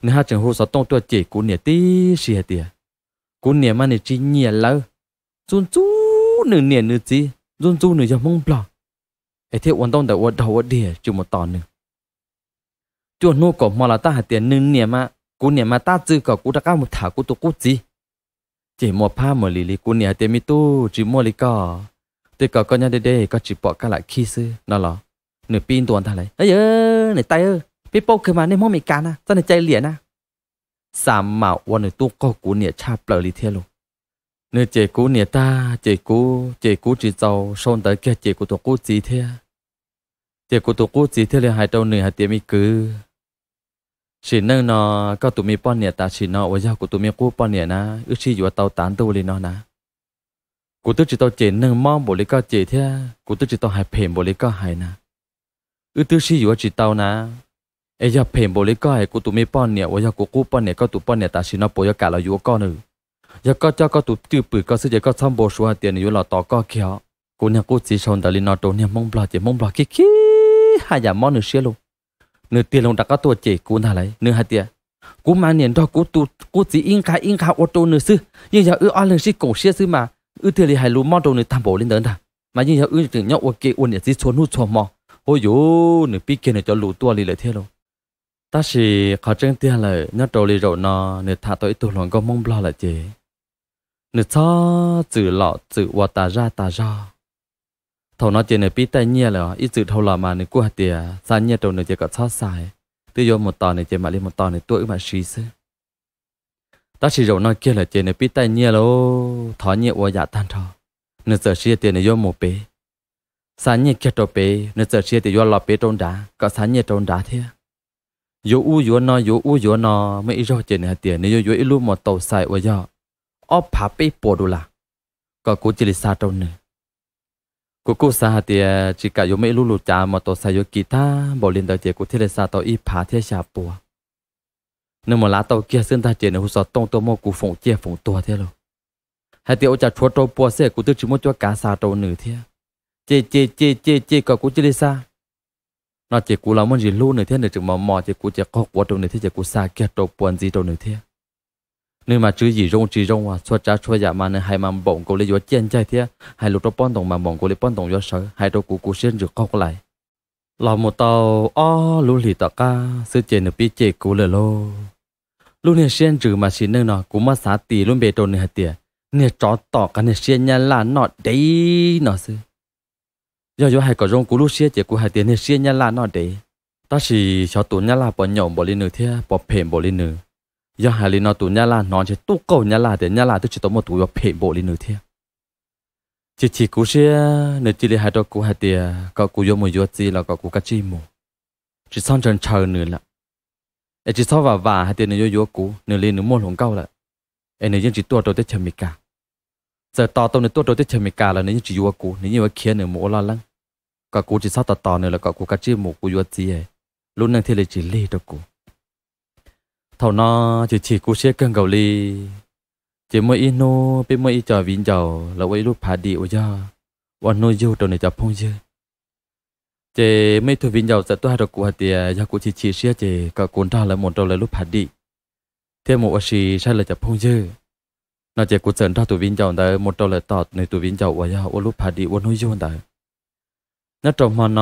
Nếu hai trường hồ sao tông tôi chỉ cú nhiệt tí hết tiệt. Cú nhiệt mà nhiệt chỉ nhiệt lâu chun chun nửa nè nửa gì run run nửa giờ mong bò ấy thế quan tâm để quan đầu quan địa chịu một tòn nữa chua nô cổ mà là ta hạt tiền nửa nè mà cú nè mà ta chữ cổ cú đã cao một thả cú tu cú gì chỉ một pha một lì lì cú nè tiền mi tu chỉ mua lì cỏ tôi cỏ con nhà đây đây có chỉ bỏ cả lại khi xưa nó là nửa pin tuần thằng này ấy ơ này tay ơ bị bốc cơ mà nên mong mình cán à sao nửa chạy liền à sàm nếu chế cú nè ta chế cú chế cú chỉ giàu son tới kia chế cú tổ cú gì thế. Chỉ của tụ cú chỉ thế là hai trâu nửa hai tiếng mi cứ. Chỉ nâng nó có tụi mi bọn nè ta, chỉ nó ở giao của tụi mi cú bọn nè na, ước chi vừa tàu tán tu lên nó na. Của tôi chỉ tàu chỉ nâng mong bộ lý có chỉ thế của tôi chỉ tàu hai phèm bộ lý có hai na. Ước tôi chi vừa chỉ tàu na, ấy giờ phèm bộ lý có hai của tụ mi bọn nhẹ ở giao của cú bọn nhẹ có tụ bọn nhẹ ta, chỉ nó bộ giờ cả là vừa có nữa giờ có cho có tụ tiêu bự có sự giờ có tham bộ số tiền vừa là tàu có kéo, cô nhà cô chỉ xong tại nó trốn nhà mong bò chỉ mong bò kia kia hai nhà món nửa xe luôn nửa tiền luôn đã có tuổi chỉ cô nào lấy nửa hai tiền cô mà niệm đó cô tụ cô chỉ in khai in khai ô tô nửa sư nhưng giờ ư ăn lần xí cổ xe sư mà ư tiền thì hai lú món đồ nửa tham bộ lên đến ta mà nhưng giờ ư tưởng nhau ô kê ôn chỉ xuống hút xuống mò ôi dô nửa pi kia nửa cho lú tua lì lại thế luôn ta chỉ khó chân tiền là nhớ trâu lì rồi nó nửa thả tới tụ lòng có mong bò là chỉ nửa cho chữ lọ chữ wa ta ra ta ra. Thầu nó chỉ nửa pi tay nhia là ít chữ thầu là mà nửa qua tiề sa nhia đầu nửa chỉ có cho sai. Tự vô một tòn nửa chỉ mà lên một tòn nửa tuổi mà suy xí ta chỉ rồi nói kia là chỉ nửa pi tay nhia lô. Thọ nhia wa dạ tan thọ. Nửa giờ xia tiền nửa vô một bể sa nhia kia đầu bể nửa giờ xia tiền vô lọ bể trôn đá. Có sa nhia trôn đá thế. Vô u vô no vô u vô no, mấy ít rồi chỉ nửa tiền nửa vô vô ít lúc một tàu sai wa dạ ở phá bê bộ đô la có cú chỉ là sa trôn nữa cô cô sa thì chỉ cả dùng mấy lulu trà mà tôi xài dùng guitar bộ liên đời chỉ của thế là sa tôi ít phá thế xa bùa nhưng mà lá tàu kia xuyên ta chỉ là hụt tông tôi mua cụ phụng chia phụng tua thế rồi hai ô chả chúa trâu bùa xe cú tôi chỉ muốn cho cả sa trâu nữ thế chê chê chê chê chê có cụ chỉ đi sa nó chỉ cụ làm muốn gì luôn nữa thế nữa chừng mà mò chỉ cụ chỉ có quá trâu nữa thế chỉ cụ sa kia trâu buồn gì trâu nữa thế nếu mà chữ gì rong chỉ rong à xóa trả xóa dạ mà, nên hai mà bọn cô lấy gió chen chạy thế hai lúc đó bón đồng mà bọn cô lấy bón đồng gió sợ hai đôi cụ cụ xuyên được khóc lại. Lò một tàu, o, lũ lì tọa ca sư chê nửa bi chê cụ lờ lô. Lũ nè xuyên trừ mà xin nơi nọ, cú mà xá tì luôn bề trồn nè hạt tiền nè chó tọ cả nè xuyên nhà là nọ đấy nọ sư do do hai có rong cụ lũ xuyên chê cụ hạt tiền nè xuyên nhà là nọ đấy. Ta chỉ cho tụi nhà là bọn nhộng bỏ lên nửa thế bỏ phèm bỏ lên nửa giờ hà lý nó tụ nhà là nó chỉ tu cầu nhà là để nhà là tôi chỉ tụ một tụ vào phê bộ lý nữa thế chỉ chỉ cú xe nếu chỉ lý hai đôi cú hai tiền có cú vô một vô gì là có cú cá chi mù. Chỉ xong chân chờ nữa là em chỉ sau vào và hai tiền nếu vô vô cú nếu lên nếu môn lồng cao là em nếu chỉ tua đầu tới chờ mì cả giờ to tôi nếu tua đầu tới chờ mì cả là nếu chỉ vô cú nếu như vậy kia nếu mua lo lắng. Có cú chỉ sau to to nữa là có cú cá chi mù, cú vô gì ấy. Lúc này thì là chỉ lê đôi cú thầu nó chỉ chỉ cú xe cân cầu li chỉ mới ít nô bên mới ít cho vinh giàu là quay lúc phá đi ở giờวันนู้นอยู่ตรงไหนจะพงเยอะเจไม่ถูกวินเจ้าจะตัวเรากูหัดเดียยากูชีชีเสียเจก็กูท่าแล้วหมดเราเลยลูกผัดดีเที่ยวหมดชีใช่เลยจะพงเยอะน่าจะกูเจอท่าตัววินเจ้าแต่หมดเราเลยตอดในตัววินเจ้าว่ายาว่าลูกผัดดีวันนู้นอยู่แต่นั่นตรงมันน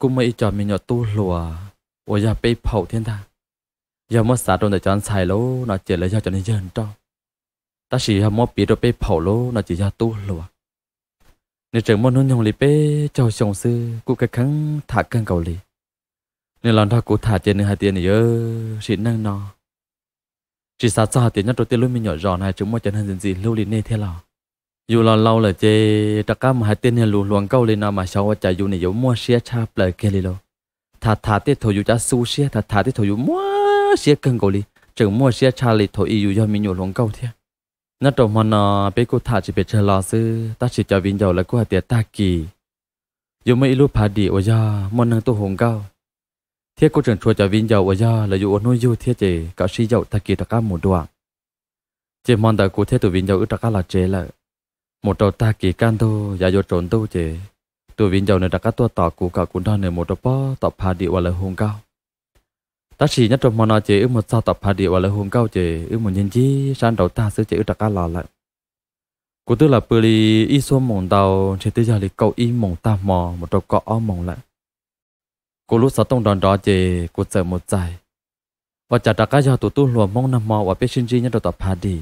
กูไม่จอมีหยอดตู้หลัวว่ายาไปเผาเทียนตา giờ mất sát trong đời chọn xài lố nó chỉ là do cho nên dân cho ta chỉ hàm mất biết được bị phẩu lố nó chỉ do tu lùa. Nên trường môn hôn nhung lì bê, cho chồng sư, cụ cái kháng thả cân cầu lì nên lần đó cụ thả trên hai tiền này ơ chỉ năng nó chỉ sát cho tiền nhất đầu tiên lúc mình nhỏ giòn này, chúng mới chân hơn gì lưu lì nê thế nào? dù là lâu là chê, tất cả mà hai tiền này luôn luôn câu lên nào mà sau chạy dù này giống mua xe cha lời kia lì lo thả thả tiết thổi dù cha su xe, thả thả tiết thổi dù mua xe cần gọi đi chừng mua xe cha lì thôi yêu cho mình nhiều lòng câu thế nó trong mà nó bé cô thả chỉ bé chờ lo sư ta chỉ cho viên dầu là cô hạt tiệt ta kỳ dù mấy lúc phá đi ở giờ món năng tôi hùng cao thiết cô trường chùa cho viên dầu ở giờ là dù ở nuôi du thiết chỉ cả sĩ dầu ta kỳ tất cả một đoạn chỉ mong đời cô thiết tụ viên dầu ở tất cả là chế là một đầu ta kỳ can tu và vô trốn tu chỉ tụ viên dầu này tất cả tua tỏ của cả cuốn đó này một đầu bó tập phá đi và là hùng cao ta chỉ nhất trong món nó chỉ một sao tập hạt địa và là hùng cao chỉ một nhân chí san đầu ta sẽ chỉ đặc cả lò lại. Cụ tức là bự li, y số mỏng đầu chỉ tới giờ li cầu y mỏng ta mò, một đầu cọ mỏng lại. Cụ lúc sáu tông đòn đó chỉ cụ sợ một dài. Và chả đặc cả giờ tụ tu lùa mong nằm mò và biết sinh chi nhất đầu tập hạt đi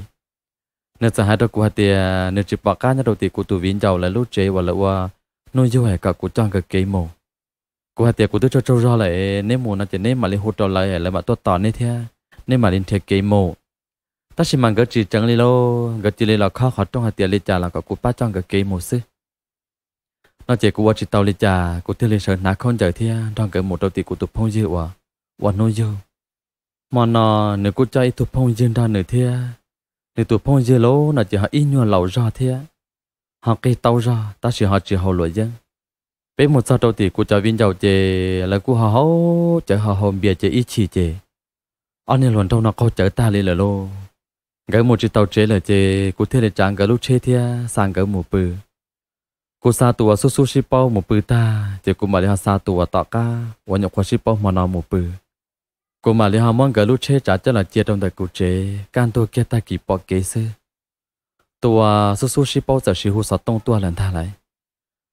nên giờ hai đầu cụ hạt địa nên chỉ bỏ cá nhất đầu thì cụ tụ viên giàu là lúc chế và là qua nuôi yêu hệ cả cụ trang cái cây mồ cô hạt tiền của tôi cho trâu ra lại nếu mù nó chỉ nếu mà lên hỗ trợ lại lại mà tôi tỏ nên thế. Nếu mà lên thiệt kế mù. Ta chỉ mang cái chỉ chẳng li lô cái chỉ li là khó khó trong hạt tiền li trả là có cô ba trong cái kế mù sư nó chỉ của chỉ tàu lịch trà của thiên lịch sợ nã không giờ thế, trong cái một đầu tiên của tôi phong dư à và nói dư. Mà nó nếu cô chạy tôi phong dư ra nữa thế nếu tôi phong dư lô, nó chỉ họ in nhuận lẩu ra thế. Họ cái tàu ra ta chỉ họ chỉ họ lỗi dân bé một sao đầu tiên của cho viên giàu chè, là của họ hấu, chở họ hồn bia chè ít chi chè. Anh này luôn đâu nó có chở ta lên là lô. Cái một chiếc tàu chế là chè của thế là chẳng cái lúc chế thia, sang cái một bự. Cô sa tua su su shi bao một bự ta chỉ cô mà đi sa tua tọt ca, và nhọc khoa shi bao mà nó một bự. Cô mà đi mong cái lúc chế trả cho là chia trong đời cô chế can tua kia ta kỳ bỏ kế sư tua su su shi bao giờ shi hu sa tông tua lần tha lại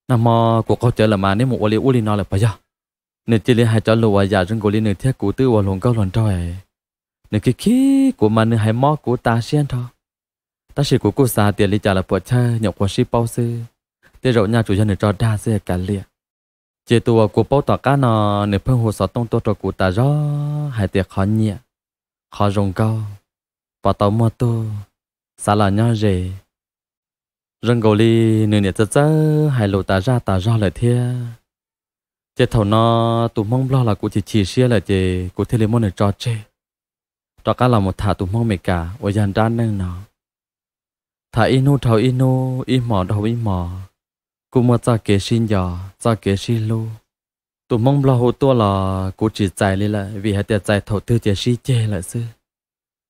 nằm mò cô có chơi là mà nếu một ô uli nó là bây giờ nếu chỉ lấy hai cho lùa giả trong cô liên nửa thiết cụ tư và luồng câu luận rồi nếu cái khí của mà nửa hai mò của ta xuyên thôi. Ta chỉ của cô xa tiền li trả là bỏ chơi nhậu khoa ship bao sư. Để rồi nhà chủ nhân nửa cho đa sẽ cả liệt chế tua của bao tỏ cá nọ nửa phân hồ sở tông tô cho của ta rõ, hai tiệc khó nhẹ, khó rồng câu và tàu mơ tô, xa là nhau rể rừng gò li nửa nhiệt chất hai lô ta ra ta ra lại thia. Chế thầu nó tụ mong lo là cụ chỉ chỉ xia là chế cụ thế môn này cho chê. Cho cá là một thả tụ mong mày cả ở dàn ra nâng nó. Thả inu thầu inu y mỏ đầu y mỏ cụ mà cho kế xin giờ cho kế xin lu. Tụ mong lo hồ tua là cụ chỉ chạy lên là vì hai tiệt chạy thầu tư chỉ xí chê lại sư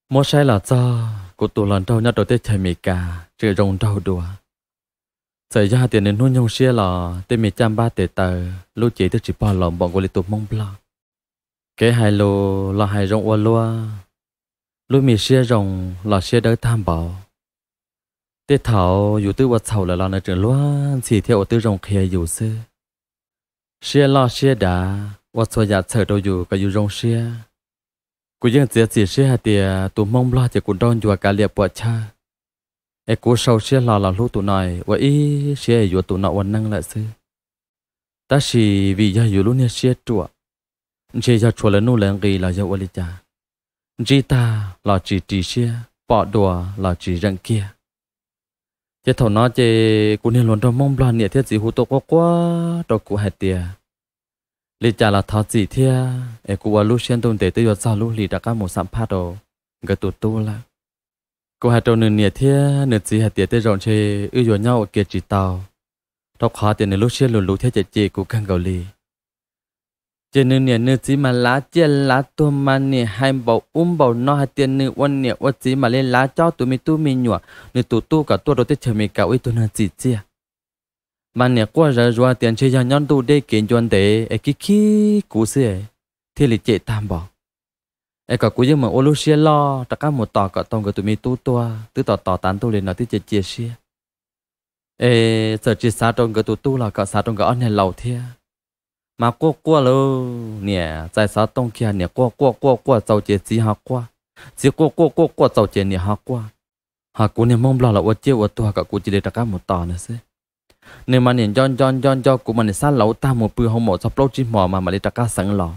mỗi sai là cho cụ tụ lần đầu nhất đầu tết chạy mì cả chỉ rồng đầu đùa xảy ra tiền nên nuôi nhông xia là tên mì trăm ba tệ tờ, lô chỉ tức chỉ bỏ lòng bọn gọi lấy tụ mong lo kế hai lô là hai rong ô lúa lô mì xia rong là xia đỡ tham bảo tê thảo, dù tư vật thảo là lo nơi trường luôn chỉ theo tư rong kia dù sư xia lo xia đã vật số giả sở đâu dù cả dù rong xia. Cú dân chỉ chỉ xia hạt tiền tụ mong lo chỉ cũng đón dù cả liệp bọt cha ai cố sau xia là là lúc tụ này và ý xia dù tụ năng lại sư ta chỉ vì giờ dù lúc này xia chùa chỉ giờ chùa là nô lên gì là giờ vali cha. Chỉ ta là chỉ chỉ xe bỏ đùa là chỉ răng kia. Chế thầu nó chế cụ nên luôn trong mong plan nhẹ thiết gì hú tổ quá quá đồ cụ hạt tiền lý cha là thọ gì thia em cụ vào lúc xuyên tôn để tới giờ sau lúc lý đã có một sản phát đồ người tụt tu là cô hai trâu nửa nhẹ thia nửa gì hạt tiệt tê rộn chế ư giờ nhau ở kia chỉ tàu. Tóc khó tiền nửa lúc xuyên lùn lùn thiết chạy chế của khăn gầu lì. Trên nương nè nương chỉ mà lá chia lá tua mà nè hai bầu um bầu no hai tiền nương quân nè quân chỉ mà lên lá cho tụi mình tụi mình nhua nương tụ tu cả tua đầu tết chờ mi cả uy tụi nó chỉ chia mà nè qua giờ rồi tiền chơi cho nhon tu để kiện cho anh để ấy cái kí cú xưa thì lịch chạy tam bảo ai cả cú nhưng mà ô lô xia lo, tất cả một tòa cả tông cái tụi mình tu tua, tứ tòa tòa tán tu lên nó tí chia chia xia. Ê sợ chia xa trong cái tụi tu là cả xa trong cái anh này lầu thia. Mà qua qua lô, nè tại sao tông kia nè qua qua qua qua tàu chia chỉ học qua chỉ qua qua qua qua tàu chia nè học qua học cú nè mong lo là ở chia ở tua cả cú chỉ để tất cả một tòa nữa xí. Nên mà nè John John John cho cú mà nè sát lâu ta một bữa không một sắp lâu chỉ mò mà mà để tất cả sẵn lò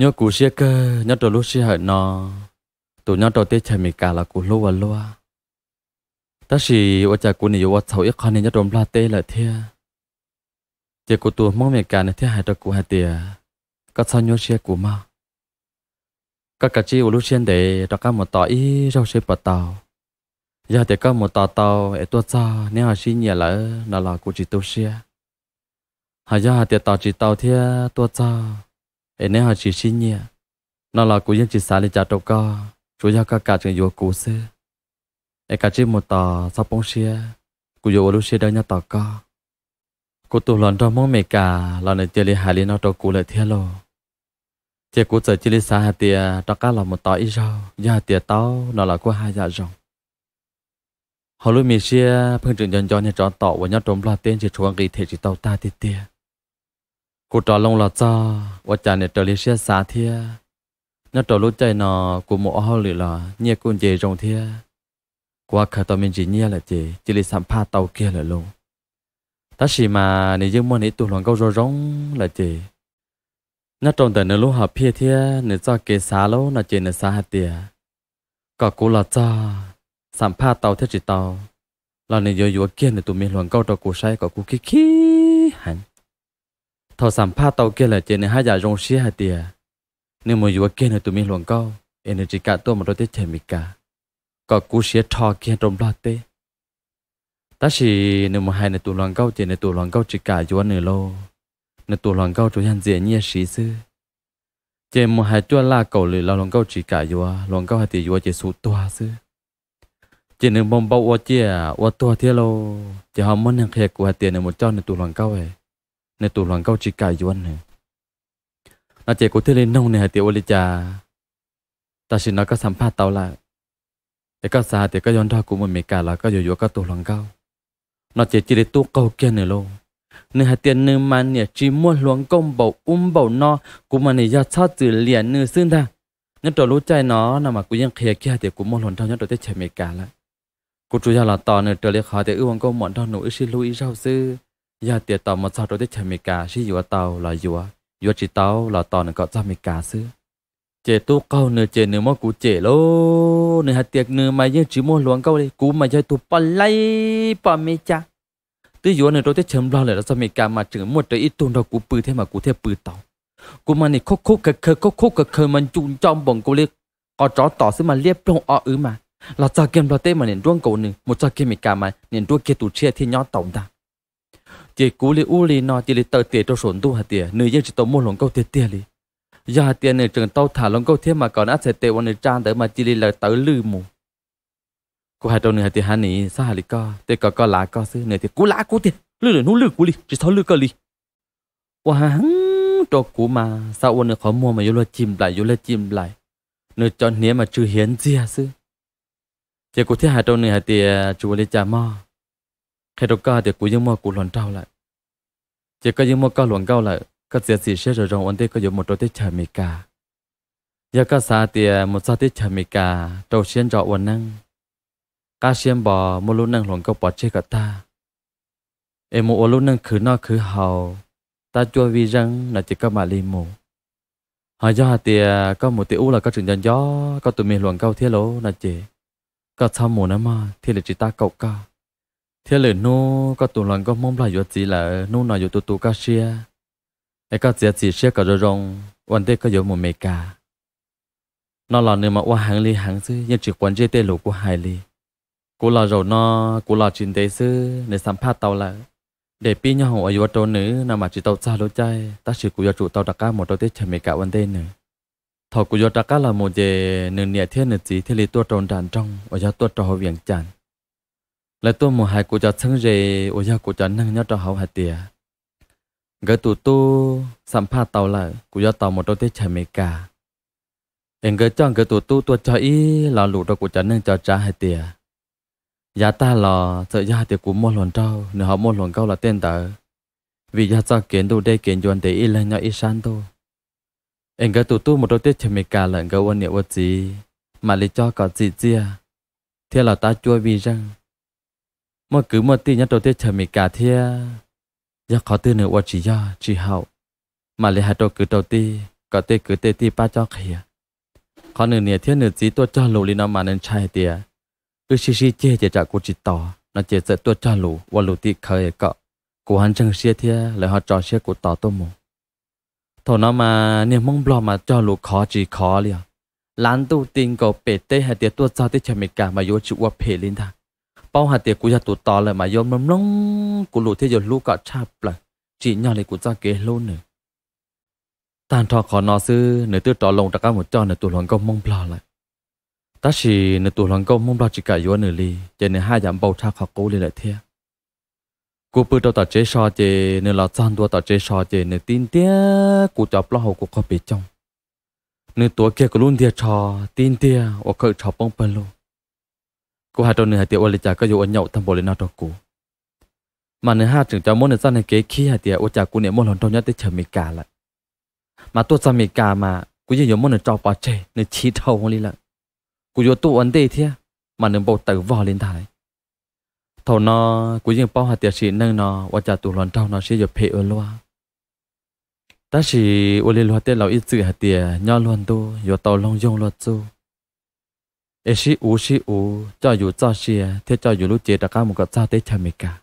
nhớ cú xe cơ, nhớ đồ lúc xe hở nó tụi nhớ đồ tết chạy mì cả là cú lô và lô ta chỉ ở cha cú này ở thầu ít con này nhớ đồ la tê là thế chỉ cú tôi mong mì cả này thế hai đứa cú hai tia có sao nhớ xe cú mà. Các cái chi ở lúc xe để đó có một tàu ý rau xe bờ tàu. Giờ thì có một tàu tàu ở tuột ra nếu họ xin nhà lỡ nó là cú chỉ tu xe họ giờ thì tàu chỉ tàu thế tuột ra tôi họ chỉ xin nhẹ nó là của những chỉ xã lên trả trâu co. Chủ yếu cả trường yếu cũ xưa ở cả chiếc một tàu sau bóng xe của yếu lúc xe đâu nhá tàu co. Cô tụ lần đó mong mẹ cả lần này chơi li hai li nó cho cô lại theo lo chơi cô chơi chơi li xa hai tia cả là một tỏi ít rau. Giờ tia tao nó là cô hai dạ rong họ lui mi xia, phương trường dân cho nhà trọ tọ và nhau trộm là tiền chỉ chuông kỳ thể chỉ tao ta tia cô trò lông là cho và chả nè trở lý xe xa thia. Nó trò lúc chạy nó của mộ họ lì là nhẹ côn dễ rong thia. Qua khởi tàu mình chỉ nhẹ là chỉ chỉ li sắm pha tàu kia là luôn ta chỉ mà nếu như muốn ít tụ lòng câu rồi rong là gì nó trông đời nè lúc học phía thia nè cho kế xá lâu nó chỉ nè xa hạt tìa. Có cụ là cho sản pha tàu thiết chỉ tàu. Là nè như dùa kia nè tụ mình lòng câu trò cụ say, có cú kia kia thọ sản pha tàu kia là trên hai giả rong xia hai tia nên mà vừa kia này tụi mình luồng câu energy cả tôi mà đôi tết chèn cả có cú xia thọ kia trong lo tê. Ta chỉ nếu mà hai này tụi luồng câu trên này tụi luồng câu chỉ cả vừa nửa lô. Nên tụi luồng câu chủ nhân dễ nhẹ sĩ sư. Trên một hai chua la cầu lì là luồng câu chỉ cả vừa luồng câu hai tỷ vừa chỉ sụt toa sư. Chỉ nên bông bao ô chia ô tua thế lô chỉ họ muốn hàng khẹt của hai tiền này một cho nên tụi luồng câu ấy. ในตัวหลังเก้าจิกายยวนเนี่ยนาเจกูเทเลนงเนี่ยเตียวอลิจาตาชินเราก็สัมภาษณ์เตาละแต่ก็ซาเต่ก็ย้อนท่ากูมอนเมกาแล้วก็อยู่ๆก็ตัวหลังเก้านาเจจิเลตุเก้าเกียนเนี่ยโลนื้อหาเตียนนื้อมันเนี่ยจีมวดหลวงก้มเบาอุ้มเบานอกูมันเนี่ยยอดชอบจืดเหรียญเนื้อซึ่งท่านี่ตัวรู้ใจเนาะนะมากูยังเคลียร์แค่เดี๋ยวกูมองหลอนเท่านี้ตัวได้ใช้เมกาละกูจูยาหลอดต่อเนี่ยตัวเลี้ยขาเดี๋ยวอ้วังก็หมอนเท่าหนูอื้ชิลุยเช่าซื้อ giờ tiệt tàu một sao đối với chơi mệt cả chỉ dùa tàu là dùa. Dùa chỉ tàu là tàu nửa có cho mệt cả sư chế tu câu nửa chế nửa mà cú chế lô, nửa hạt tiệc nửa mà nhưng chỉ mua luồng câu đi. Cú mà chơi tu pa lấy pa mê cha tư dùa nửa đối với chấm lo lại là cho mày cả mà chừng một cái ít tuần đâu, cú bự thế mà cú thế bự tàu. Cú mà này khúc khúc khờ khờ, khúc khúc khờ khờ mình chun trong bồng cú liếc. Có chó tỏ xứ mà liếp trong ọ ứ mà. Là cho kem lo tê mà nền đuông cầu nửa một cho kem mày cả mà, nền đuông kia tu chia thì nhỏ tổng ta chỉ cú li u li nó chỉ li tờ tiền cho sổn tu hạt tiền nữ dân chỉ tổ mua lồng câu tiền tiền li giờ hạt tiền nữ trường tàu thả lồng câu thiên mà còn át sẽ tệ vào nữ trang tới mà chỉ li là tờ lư mù. Cú hà đầu nữ hà tiền hà nỉ sao hà li co, tê co co lá co sư nữ thì cú lá, cú tiền lư lư nú lư, cú li chỉ thấu lư co li quá hắn cho cú mà, sao ôn nữ khó mua mà vô lo chìm lại, vô lo chìm lại. Nữ chọn nhé mà chưa hiến gì hả sư chỉ cú thiên hà đầu nữ hà tiền chú li cha mò khi trâu co thì cú dương mà cú luồn trâu lại. Chỉ có dương mà co luồn cao lại, có gì gì sẽ rồi rồi anh đề có dùng một đôi tết chờ mì cả. Giờ có sao thì một sao tết chờ mì cả cho xiên trọ วัน năng cá xiêm bò, một lúc năng luồng câu bỏ chết cả ta. Em mua lúc năng khử no khử hầu ta cho vi răng là chỉ có mà li mù. Họ do thì à, có một tiểu là có trường dân gió, có tụi mình luồng câu thiết lỗ là chỉ. Có tham mùa nó mà thì là chỉ ta cậu ca thế là nu có tụ lần có mong là yếu gì là nu nào yếu tụ tụ cá xia? Ai có gì gì xia có rồi rong vấn đề có yếu một mẹ cả nó là nếu mà qua hàng li hàng chứ nhưng chỉ quan chế tê lũ của hai li cú là rồi nó cú là chuyện đấy sư để sắm phát tàu là. Để pi nhau hậu ở yếu tàu nữ nằm mà chỉ tàu xa lối chạy ta chỉ cú chủ tàu đặc cá một tàu tết chờ mấy cả vấn đề nữa. Thọ cú đặc cá là một về nửa nhẹ thiên nửa chỉ, thế li tua tròn đàn trong, ở gia tua trò viện chán lại tôi một hai cô cho thân rề ôi giờ cô cho năng nhau cho hậu hạt tiề gỡ tụ tu sắm pha tàu lại, cô cho tàu một đôi tết chạy mê cả em gỡ cho gỡ tụ tu tôi cho ý là lụt đó cô cho năng cho trả hạt tiề giá ta là sợ giá thì cũng mua luận trâu nếu họ mua luận câu là tên tờ. Vì giá cho kiến đồ đây kiến chuẩn để ý lên nhau ít san tu em cái tụ tu một đôi tết chạy mê cả lần cái ôn niệm vật gì mà lý cho có gì chia. Thế là ta chua vì rằng mà cứ mà tin nhất đầu tiên chờ mình cả thế giờ khó tin nữa vật chỉ do, chỉ hậu. Mà lý hai đầu cứ đầu tiên, có tê cứ tê ti ba cho khía khó nửa nửa thiên nửa chỉ tôi cho lù lên nó mà nên trai tiệt cứ xí xí chê chê chả cô chỉ tỏ, nó chê sợ tôi cho lù và lù ti khởi cọ. Của hắn chẳng xia thia lại họ trò xia của tỏ tôi mù. Thổ nó mà niềm mong lo mà cho lù khó chỉ khó liền lán tu tin cầu bể tê hay tiệt tôi sao tê chờ mình cả mà vô chịu qua phê lên thằng bao hạt tiền của gia tụ tỏ lại mà yếm mầm long của lũ thế giờ lũ cả chạp lại chỉ nhau lại của gia kế luôn nữa tàn thọ khó nó sư nửa tư tỏ lồng tất cả một cho nửa tụ lòng công mong blo lại. Ta chỉ nửa tuổi lòng công mong bao chỉ cả yếu nửa ly cho nửa hai giảm bầu cha khó cố lên lại thế cô bự đầu tao chế so chế nửa là chăn đua tao chế so chế nửa tin tía cú chọc lo hậu của có bị trong nửa tuổi kia của luôn thiệt trò tin tía ở khởi trò bông bần luôn cô hai trâu nửa hai tiệu ở chả có yếu nhậu thầm bộ lên nào cô mà nửa hai trường cháu muốn nửa gian này kế khi hai tiệu ở chả cô niệm môn lần đầu nhất tới chờ mì cả lại. Mà tôi cho mì cả mà cô chỉ yếu muốn nửa trò bỏ chế nửa chi thầu không đi lại cú yo tôi ấn đề thế, mà nửa bộ tử vò lên thái. Thầu nó cú yên bao hai tiệt sĩ nâng nó, và chả tụ lòn trâu nó sẽ được phê ở loa. Ta chỉ ô lên loa tiệt lão ít chữ hạt tiệt nhỏ luôn tu yo tàu long dông loa tu ê sĩ ú sĩ ú, cho dù cho sĩ thế cho dù lúc chế đã có một cái sao tế cha mẹ cả.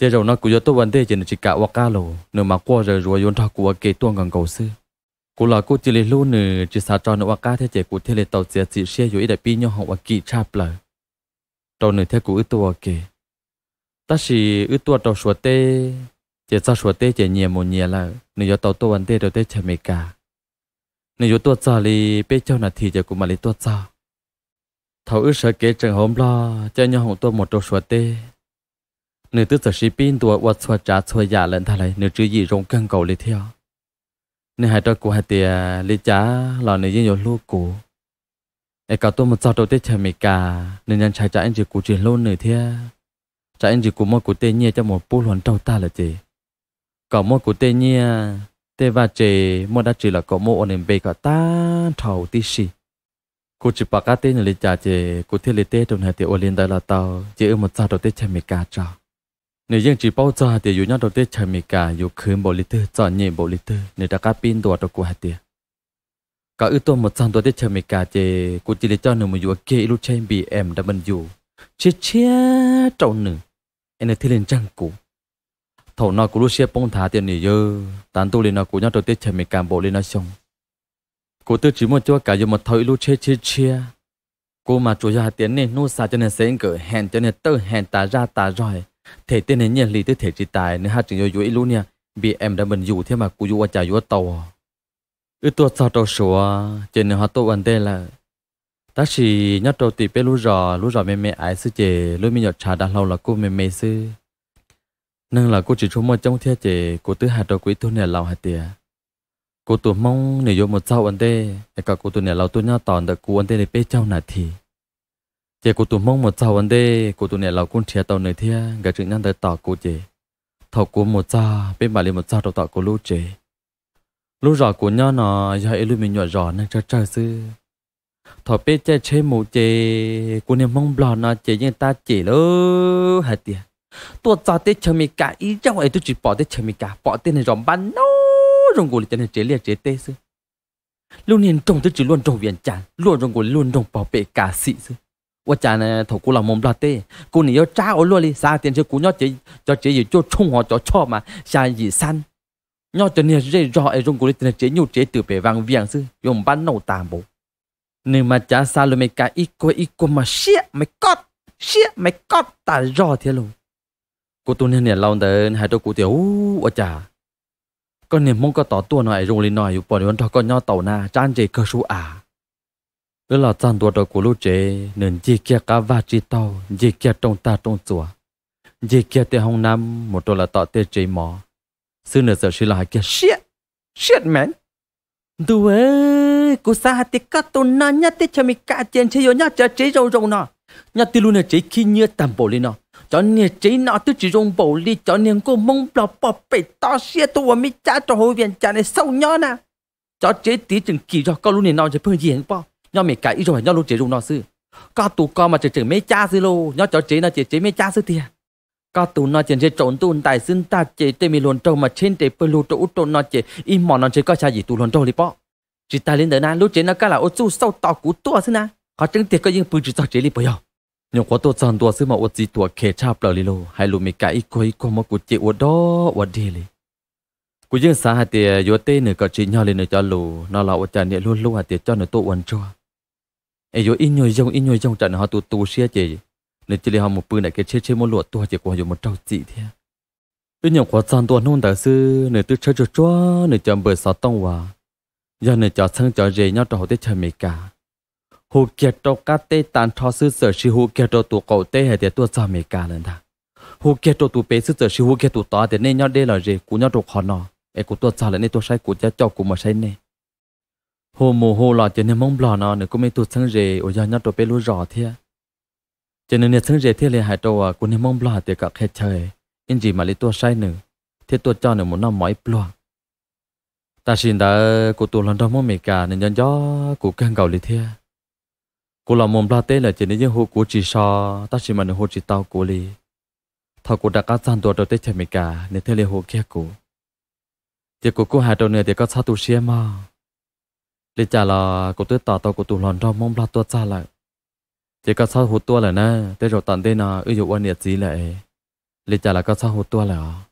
Thế rồi nó cũng tôi vấn đề chỉ là chỉ cả waka lô nếu mà qua rồi rồi yun thọ của cái tuồng gần cầu sư cú là cú chỉ lấy luôn nửa, chỉ sao cho nó waka thế chỉ cú thế lấy tàu xe chỉ xe rồi ít đại pi nhau họ kỳ cha lại tàu nửa thế cú ít tua kì. Ta sĩ ít tua tàu sửa tê chỉ sao sửa tê chỉ nhiều một nhiều là nửa nếu tàu tôi vấn đề rồi thế cha mẹ cả nên nếu tôi cho li bé cháu là thì giờ cũng mà li tua cho thầu ước sợ kế trường hôm lo cho nhau hồng tôi một đôi sủa tê. Nếu tức giờ sĩ pin tôi vật sủa trả sủa giả lên thay lại nếu chưa gì rong căng cầu li theo. Nên hai đứa của hai tia li trả là nếu như lúa cũ. Ai cả tôi một giờ đầu tết chờ mì cả nên nhân trái trả anh chỉ cụ chỉ luôn nữa thế trả anh chỉ cụ mua cụ tê nhia cho một bút luận trâu ta là gì còn mua cụ tê nhia tê và chị mua đã chỉ là có mua em bê cả ta thầu tí xì. Cô chỉ bảo cái tên lấy trả chị cô thiết lấy tết trong hai tia ổn lên là tao chỉ ở một sao đầu tết chờ mày cả cho. Nếu dân chỉ bao giờ thì dù nhau đầu tiên chơi mình cả, dù khứ bộ lít tư chọn nhẹ bộ lít tư, nếu đã pin đồ đồ của hạt tiền cả ưu tố một trăm đầu tiên chơi mình cả thì cụ chỉ để cho nửa một dù kê lúc chơi bị em đã bận dù. Chết chết trâu nửa em này thì lên cụ thổ nó của lúc xe bông thả tiền này dơ, tán tu lên nó của nhau đầu tiên chơi mình cả bộ lên nó xong. Cô tư chỉ một chỗ cả dù một thời lúc chết chết chết cô mà chủ gia tiền này nô xa cho nên sẽ cỡ hẹn cho nên tơ hẹn ta ra ta rồi thể tiền này nhận lý tới thể chỉ tài nên hát chỉ yo dối luôn nha. Bị em đã mình dù thế mà cụ yo chả yo tàu. Ư tôi sao tàu số trên họ tôi vấn đề là. Ta chỉ nhớ đầu tỷ bé lú rò lú rò mẹ mẹ ai sư chế lú mi nhật trà đã lâu là cô mẹ mẹ sư nên là cô chỉ cho một trong thiết chế cô thứ hạt đầu quý tôi nè lâu hạt tiền cô tôi mong nè dụ một sau tê, để cả cô tu nè lâu tôi nha tòn đợi cô anh tê để bê trao nà thì. Chế cô tụ mong một sao anh tê, cô tụ nè là cũng chia tàu nơi thia gà chuyện nhắn tới tỏ cô chế, thọ cô một sao bên bà liền một sao đầu tỏ cô lú chế, lú rõ của nhau nó giờ ấy lưu mình nhỏ rõ nên cho trời sư thọ bê chơi chế mù chế, cô nè mong bò nó chế nhưng ta chỉ ตัวจอเตชมิกาอีจังไอตุจิปอเตชมิกาปอเตในรอมบ้านโนรงกูลิจันเจเลียเจเตซึลูเนียนจงตุจิล้วนจงเวียนจานล้วนรงกูล้วนจงปอเปกาสิซึว่าจานเถากูหลามมลาเต้กูนี่ยอจ้าอ้ล้วนเลยซาเตียนเชกูยอเจจอเจอยู่จ้ชงหัวจอชอบมาชายีซันยอเจเนี่ยเจรอไอรงกูลิจันเจยูเจตือเปวังเวียงซึยมบ้านโนตามโบนึ่งมาจ้าซาลูเมกาอีกว่าอีกว่ามาเชี่ยไม่กอดเชี่ยไม่กอดตาจอเทียลง Cô tu nên lâu đến hai tôi cụ tiểu. Ở chả Con niềm mong có tỏ tua nói rung lên nói bỏ đi con con nhau tàu na chan chế cơ số à. Đó là chăn tua đầu của lũ trẻ nên chỉ kia cá va chỉ tàu chỉ kia trong ta trong chùa. Chỉ kia tại hông nam, một đôi là tọt tê chế mỏ sư nữa giờ sư là kia shit shit, man. Đuôi cú sa hạt cá tôn na, nhát tê cho mình cá tiền chơi yo nhá chơi chế râu râu nọ. Nhát tê luôn là chế khi nhớ tạm bộ lên nọ cho nên chế nó tôi chỉ dùng bộ li cho nên cô mong bỏ bỏ bể to xe tôi mi cha cho hồi viện cha này sâu nhá nè cho chế tí chừng kỳ cho con luôn này nào chơi phương gì bao nhau mày cái rồi nhau lúc chế dùng nó sư có tụ con mà chỉ chừng mấy cha sư lô nhau cho chế nó chế chế mấy cha sư thiệt. có tụ nó chỉ chế trộn tụ tại xin ta chế tê mi luôn trâu mà trên tê phơi lô trâu trộn nó chế im mòn nó chế có cha gì tụ luôn trâu đi bỏ chỉ ta lên đời na lúc chế nó cái là ô chú sâu to cú tua sư na họ chứng tiệt có những bự chỉ cho chế đi bây nhưng quá tôi chẳng tua xứ mà ô gì tôi kề chạp lờ đi lô hay lùm mi cái coi coi mà cú chị ô đó ô đi li cú dương xã hạt tiệt vô tê nữa có chị nhau lên nữa cho lù. Nó là ô cha nè luôn luôn hạt tiệt cho nó tôi uốn cho ai vô in nhồi dông in nhoi dòng trận họ tu tu xia chị nên chỉ là họ một bữa này cái chế chế một lụa tôi chỉ qua dùng một trâu chị thế. Ít nhiều quá chẳng tua nôn đại sư nên tôi chơi cho cho nên chậm bờ sao tông hòa. Giờ nên cho sang cho dễ nhau trâu tết chơi mấy cả hồ kiệt trâu cá tê tàn thọ sư sở sư hồ kiệt trâu tụ cậu tê hệ để tua cho mẹ cả lần ta. Hồ kiệt trâu tụ bế sư sở sư hồ kiệt tụ to để nên nhau đây là gì cú nhau trâu họ nọ. Ai cú tua cho lại nên tua sai cú cha cho cú mà sai nè. Hồ mồ hồ lọ cho nên mong lọ nọ nữa cũng mấy tụt sang rề ở nhà nhau đồ bé lú rõ thế cho nên sang rề thế liền hai đồ à cú nên mong lọ thì cả khai chơi in gì mà lấy tua sai nữa, thế tua cho nữa muốn năm mỗi plua ta xin đã cú tụi lần đó mong mẹ cả, nên nhân gió, cú càng cầu lý thế cô là mồm la tê là chỉ nên hồ cô chỉ so, ta chỉ mà hồ chỉ tao cô li thọ cô đã cá gian tua đầu tê chơi mẹ cả, nên thế là hồ kia cô. thì cô cô hai đầu nữa thì có sao tu xem mà. Lý trả là cô tôi tỏ tao cô tu lòn trong mồm la tua ra lại. Thì có sao hụt tua lại nè tới rồi tận đây nào ưu dụ quan nhiệt gì lại. Lý chả là có sao hồ tua là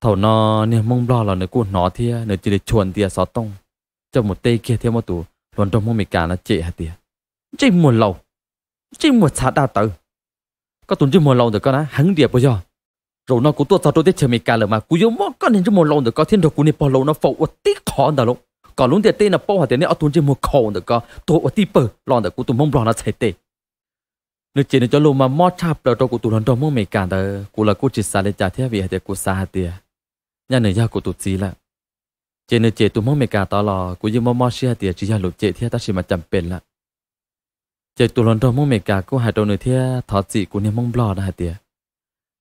thầu nó, nè mông lo là nè cô nó thì nè chỉ để chuồn tia sao tông. Cho một tê kia theo một tủ lòn trong mồm mình cả là chệ hả tiệt chỉ một lâu chỉ một sát đào tử. Có tuần chỉ một lâu được có nó hắn điệp bây giờ. Rồi nó cũng tua cho tôi tới chờ mình cả là mà cú yếu mất có nên chỉ một lâu được có thiên đồ cú này bao lâu nó phụ ở tí khó đó lúc còn lúc tiền tên là bao hạt tiền này ở tuần chỉ một khổ được có tôi ở tí bờ lo được cú tụi mong lo nó chạy tệ nếu chỉ cho lúc mà mót chạp rồi của tụi nó trong mong mình cả đó cú là cú chỉ xa lên trả theo vì hạt cú xa hạt tiền nhà này gia của tụi gì là chỉ nếu chỉ tụi mong mình cả đó là cú như mong mót xia tiền chỉ là lục chỉ theo ta chỉ mà chậm bền là chỉ tụi lần đầu mông mình cả cô hai đầu nữa thia thọ dị của niềm mong lo đã hạt tiệt,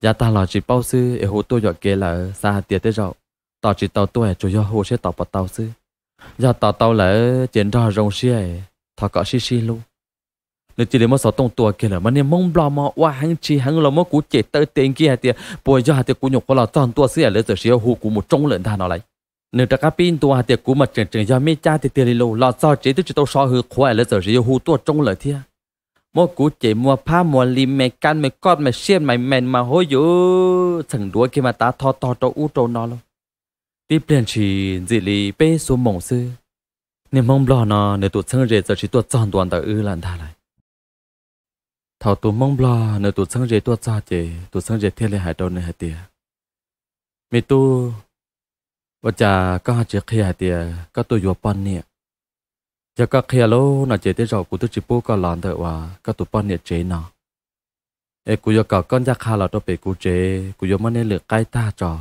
gia ta lo chỉ bao sư ở hồ tôi dọn kia là xa hạt tiệt tới rồi. Tao chỉ tao tôi à, chủ do hồ sẽ tao bắt tao sư. Gia tao tao là chuyện ra rong xe à, thọ cọ xí xí luôn. Nếu chỉ để mà sáu tông tua kia là mà niềm mong lo mà qua hàng chi hàng lo mà cú chết tới tiền kia thì bồi cho hạt cú nhục có là toàn tua xí à, là giờ xí hồ cú một trong lợn thà nó lại nếu ta cái pin tua hạt cú mà chừng chừng giờ mấy cha thì tiền luôn, lão sao chỉ tới chỉ tao so hư khỏe là giờ xí hồ tua trong lợn thiệt mua cú chỉ mua pha mua lim mẹ can mẹ con mẹ xiên, mày mèn mà hôi dữ. Thằng đuôi kia mà ta thò to cho u, trâu nó luôn tiếp liền chỉ dị lì bê số mộng sư nên mong lo nó nếu tụt sang rệt giờ chỉ tụt tròn toàn tờ ư lần thà lại. Thảo tụt mong lo nếu tụt sang rể tụt cha chè tụt sang rể thiên lệ hải đâu này hải tiề mẹ tu và cha có hai chiếc khi hải tiề có tu vừa pan nè giờ các kia lô nó chế tới rồi cụ tu chỉ bố cả lòn thôi và các tụi pan nhiệt chế nó ê cụ giờ cả con giác hà là cho bể cụ chế cụ giờ mới nên lựa cái ta cho,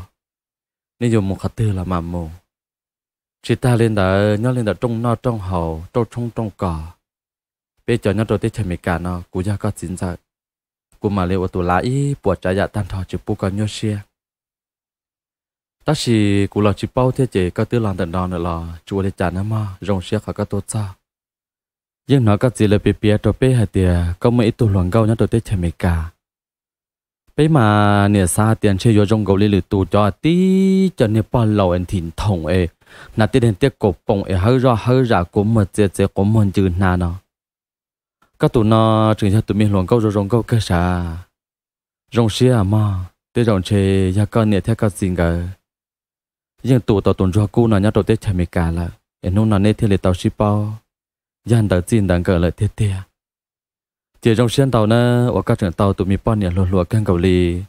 nên dùng một khát tư là mà mù. Chỉ ta lên đã nhớ lên đã trong no trong hậu trong trong trong cỏ. Bây giờ nó tới tiên chemi cả nó cú giờ có chính xác cú mà liệu tụ lại bỏ trái dạ tan thọ chỉ bố cả nhớ xe ta chỉ cú lo chỉ bao thế chế có tư làm tận đó nữa là chùa để trả nó mà, rong xiếc khỏi các tốt sao nhưng nó các gì là bị bịa cho bé hay tiề có mấy tụ loạn gâu nó đầu tết chèm cả bé mà nè xa tiền chơi vô rong gâu lì lử tụ cho à tí, cho nè bao lâu anh thìn thòng ấy nà tí đến tiếc cổ bông ấy hơi ra hơi ra cũng mà chế chế cũng muốn chữ nà nó các tụ nó chừng cho tụi mình luồng gâu rồi rong gâu cơ sa rong xiếc à mà tới rong chơi nhà con nè theo các gì cả nhưng tụ tàu tuần cho cô nó nhớ đầu tết chả mấy cả là. Em nông nó nè theo lệ tàu ship bao. Yan đợi tin đang cờ lại thiết tia chỉ trong xuyên tàu nè ở các trường tàu tụi mình bao nè, lùa lùa căng cầu lì.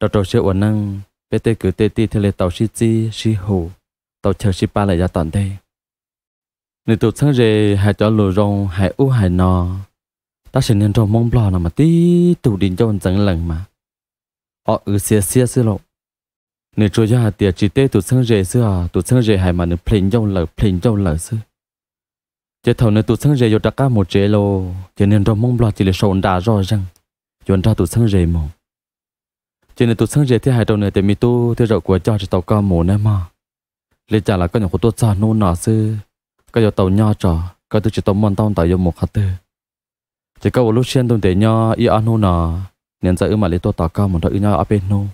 Đầu đầu xe uẩn năng bé tê cứ tê ti theo lệ tàu ship chi, ship hồ tàu chờ ship ba lại ra toàn đây. Nếu tụt sáng rề hai cho lùa rong, hai u hai nò. Ta sẽ nên trong mong bò nào mà tí tụ đình cho dẫn lần mà. Họ ừ xia xia xia lộ nếu cho ra tiệt chỉ tê tụt sang rề xưa à? Tụ sân rề hay mà nếu plane trong lở plane trong lở xưa chế thầu nếu tụt sang rề vô đặc ca một chế lô. Cho nên trong mong bò chỉ là sồn đà rõ ràng chuẩn ra tụt sang rề mồ. Cho nên tụt sang rề thì hai đầu này thì mi tu thì rồi của cho chỉ tàu cao mồ nè mà. Lấy trả là có những của tôi cho nô nọ xưa có giờ tàu nho trò, có tôi chỉ tàu mòn tàu tại vô một hạt tư. Chỉ có lúc xuyên tôi để nho, y ăn nô nọ. Nên giờ ư mà lấy tôi tàu cao một đôi nho ở bên nô